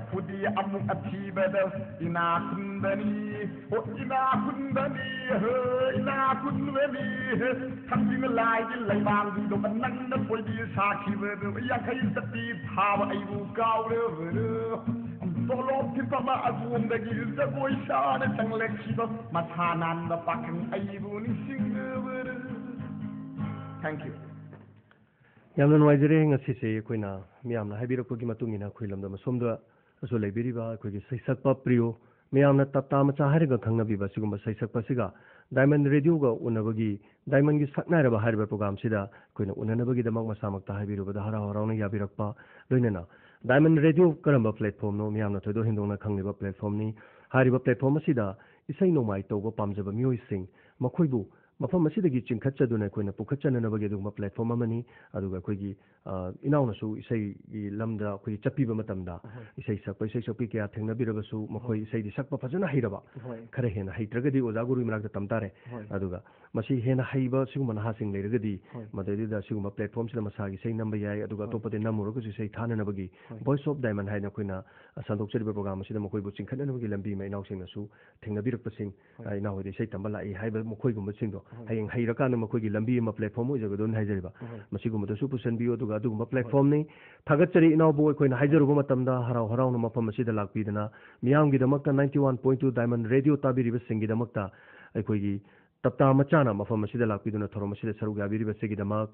apudi amuga thi ve ve ina kundani thank you ꯌꯥꯝꯅ ꯅꯨꯡꯉꯥꯏꯖꯔꯦ ꯉꯁꯤꯁꯦ ꯑꯩꯈꯣꯏꯅ ꯃꯤꯌꯥꯝꯅ ꯍꯥꯏꯕꯤꯔꯛꯄꯒꯤ ꯃꯇꯨꯡ ꯏꯟꯅ ꯑꯩꯈꯣꯏ ꯂꯝꯗꯝ ꯑꯁꯣꯝꯗꯁꯨ ꯂꯩꯕꯤꯔꯤꯕ ꯑꯩꯈꯣꯏꯒꯤ ꯁꯩꯁꯛꯄ ꯄ꯭ꯔꯤꯌꯣ ꯃꯌꯥꯝꯅ ꯇꯞꯇꯥ ꯃꯆꯥ ꯍꯥꯏꯔꯒ ꯈꯪꯅꯕꯤꯕ ꯁꯤꯒꯨꯝꯕ ꯁꯩꯁꯛꯄꯁꯤꯒ ꯗꯥꯏꯃꯟ ꯔꯦꯗꯤꯑꯣꯒ ꯎꯅꯕꯒꯤ ꯗꯥꯏꯃꯟꯒꯤ ꯁꯛꯅꯥꯏꯔꯕ ꯍꯥꯏꯔꯤꯕ ꯄ꯭ꯔꯣꯒꯥꯝꯁꯤꯗ ꯑꯩꯈꯣꯏꯅ ꯎꯅꯅꯕꯒꯤꯗꯃꯛ ꯃꯁꯥꯃꯛꯇ ꯍꯥꯏꯕꯤꯔꯨꯕꯗ ꯍꯔꯥꯎ ꯍꯔꯥꯎꯅ ꯌꯥꯕꯤꯔꯛꯄ ꯂꯣꯏꯅꯅ ꯗꯥꯏꯃꯟ ꯔꯦꯗꯤꯑꯣ ꯀꯔꯝꯕ ꯄ꯭ꯂꯦꯠꯐꯣꯝꯅꯣ ꯃꯤꯌꯥꯝꯅ ꯊꯣꯏꯗꯣꯛ ꯍꯦꯟꯗꯣꯛꯅ ꯈꯪꯂꯤꯕ ꯄ꯭ꯂꯦꯠꯐꯣꯝꯅꯤ ꯍꯥꯏꯔꯤꯕ ꯄ꯭ꯂꯦꯠꯐꯣꯝ ꯑꯁꯤꯗ ꯏꯁꯩ ꯅꯣꯡꯃꯥꯏ ꯇꯧꯕ ꯄꯥꯝꯖꯕ ꯃꯤꯑꯣꯏꯁꯤꯡ ꯃꯈꯣꯏꯕꯨ ꯃꯐꯝ ꯑꯁꯤꯗꯒꯤ ꯆꯤꯡꯈꯠꯆꯗꯨꯅ ꯑꯩꯈꯣꯏꯅ ꯄꯨꯈꯠꯆꯅꯅꯕꯒꯤ ꯑꯗꯨꯒꯨꯝꯕ ꯄ꯭ꯂꯦꯠꯐꯣꯔꯝ ꯑꯃꯅꯤ ꯑꯗꯨꯒ ꯑꯩꯈꯣꯏꯒꯤ ꯏꯅꯥꯎꯅꯁꯨ ꯏꯁꯩꯒꯤ ꯂꯝꯗ ꯑꯩꯈꯣꯏꯒꯤ ꯆꯠꯄꯤꯕ ꯃꯇꯝꯗ ꯏꯁꯩ ꯁꯛꯄ ꯏꯁꯩ ꯁꯛꯄꯤ ꯀꯌꯥ ꯊꯦꯡꯅꯕꯤꯔꯕꯁꯨ ꯃꯈꯣꯏ ꯏꯁꯩꯗꯤ ꯁꯛꯄ ꯐꯖꯅ ꯍꯩꯔꯕ ꯈꯔ ꯍꯦꯟꯅ ꯍꯩꯇ꯭ꯔꯒꯗꯤ ꯑꯣꯖꯥ ꯒꯨꯔꯨꯒꯤ ꯃꯅꯥꯛꯇ ꯇꯝ ꯇꯥꯔꯦ ꯑꯗꯨꯒ ꯃꯁꯤ ꯍꯦꯟꯅ ꯍꯩꯕ ꯁꯤꯒꯨꯝꯕ ꯅꯍꯥꯁꯤꯡ ꯂꯩꯔꯒꯗꯤ ꯃꯗꯩꯗꯨꯗ ꯁꯤꯒꯨꯝꯕ ꯄ꯭ꯂꯦꯠꯐꯣꯔꯝꯁꯤꯗ ꯃꯁꯥꯒꯤ ꯏꯁꯩ ꯅꯝꯕ ꯌꯥꯏ ꯑꯗꯨꯒ ꯑꯇꯣꯞꯄꯗ ꯅꯝꯃꯨꯔꯒꯁꯨ ꯏꯁꯩ ꯊꯥꯅꯅꯕꯒꯤ ꯚꯣꯏꯁ ꯑꯣꯐ ꯗꯥꯏꯃꯟ ꯍꯥꯏꯅ ꯑꯩꯈꯣꯏꯅ ꯁꯟꯗꯣꯛꯆꯔꯤꯕ ꯄ꯭ꯔꯣꯒ꯭ꯔꯥꯝ ꯑꯁꯤꯗ ꯃꯈꯣꯏꯕꯨ ꯆꯤꯡꯈꯠꯅꯅꯕꯒꯤ ꯂꯝꯕꯤ ꯑꯃ ꯏꯅꯥꯎꯁꯤꯡꯅꯁꯨ ꯊꯦꯡꯅꯕꯤꯔꯛꯄꯁꯤꯡ ꯏꯅꯥꯎ ꯍꯣꯏꯗ ꯏꯁꯩ ꯇꯝꯕ ꯂꯥꯛꯏ ꯍꯥꯏꯕ ꯃꯈꯣꯏꯒꯨꯝꯕꯁꯤꯡꯗꯣ ꯍꯌꯦꯡ ꯍꯩꯔꯀꯥꯟꯗ ꯃꯈꯣꯏꯒꯤ ꯂꯝꯕꯤ ꯑꯃ ꯄ꯭ꯂꯦꯠꯐꯣꯝ ꯑꯣꯏꯖꯒꯗꯣꯏꯅ ꯍꯥꯏꯖꯔꯤꯕ ꯃꯁꯤꯒꯨꯝꯕꯗꯁꯨ ꯄꯨꯁꯤꯟꯕꯤꯌꯨ ꯑꯗꯨꯒ ꯑꯗꯨꯒꯨꯝꯕ ꯄ꯭ꯂꯦꯠꯐꯣꯝꯅꯤ ꯊꯥꯒꯠꯆꯔꯤ ꯏꯅꯥꯎꯕꯨ ꯑꯩꯈꯣꯏꯅ ꯍꯥꯏꯖꯔꯨꯕ ꯃꯇꯝꯗ ꯍꯔꯥꯎ ꯍꯔꯥꯎꯅ ꯃꯐꯝ ꯑꯁꯤꯗ ꯂꯥꯛꯄꯤꯗꯅ ꯃꯤꯌꯥꯝꯒꯤꯗꯃꯛꯇ ninety one point two Diamond radio ꯇꯥꯕꯤꯔꯤꯕꯁꯤꯡꯒꯤꯗꯃꯛꯇ ꯑꯩꯈꯣꯏꯒꯤ ꯇꯞꯇꯥ ꯃꯆꯥꯅ ꯃꯐꯝ ꯑꯁꯤꯗ ꯂꯥꯛꯄꯤꯗꯨꯅ ꯊꯧꯔꯝ ꯑꯁꯤꯗ ꯁꯔꯨꯛ ꯌꯥꯕꯤꯔꯤꯕꯁꯤꯒꯤꯗꯃꯛ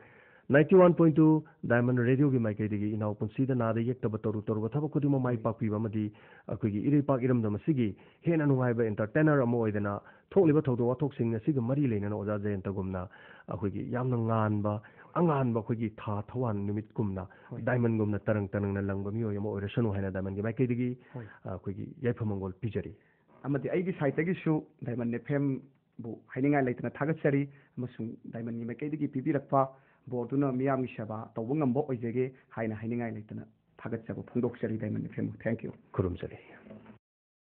91.2 Diamond Radio gi mai kai digi inau pun sida na da yekta batoru toru thaba kudi mo mai pak piba madi akugi iri pak iram dama sigi hena nu hai ba entertainer amo oidena thokli ba thodo wathok sing si ga mari leina na oja jain ta gumna akugi yamna ngan ba angan ba kugi tha thawan numit kumna diamond gumna tarang tarang na langba mi oyama oiration haina diamond gi mai kai digi akugi yaifa mongol pijari amadi ai gi site gi shu diamond ne fem bu hainga leitna thagat sari amasung diamond ni mai kai digi pibi rakpa borduna miyam sheba to wangam bo ojege haina haini ngai le tana thagat chago phungdok shari dai man phemu thank you kurum sari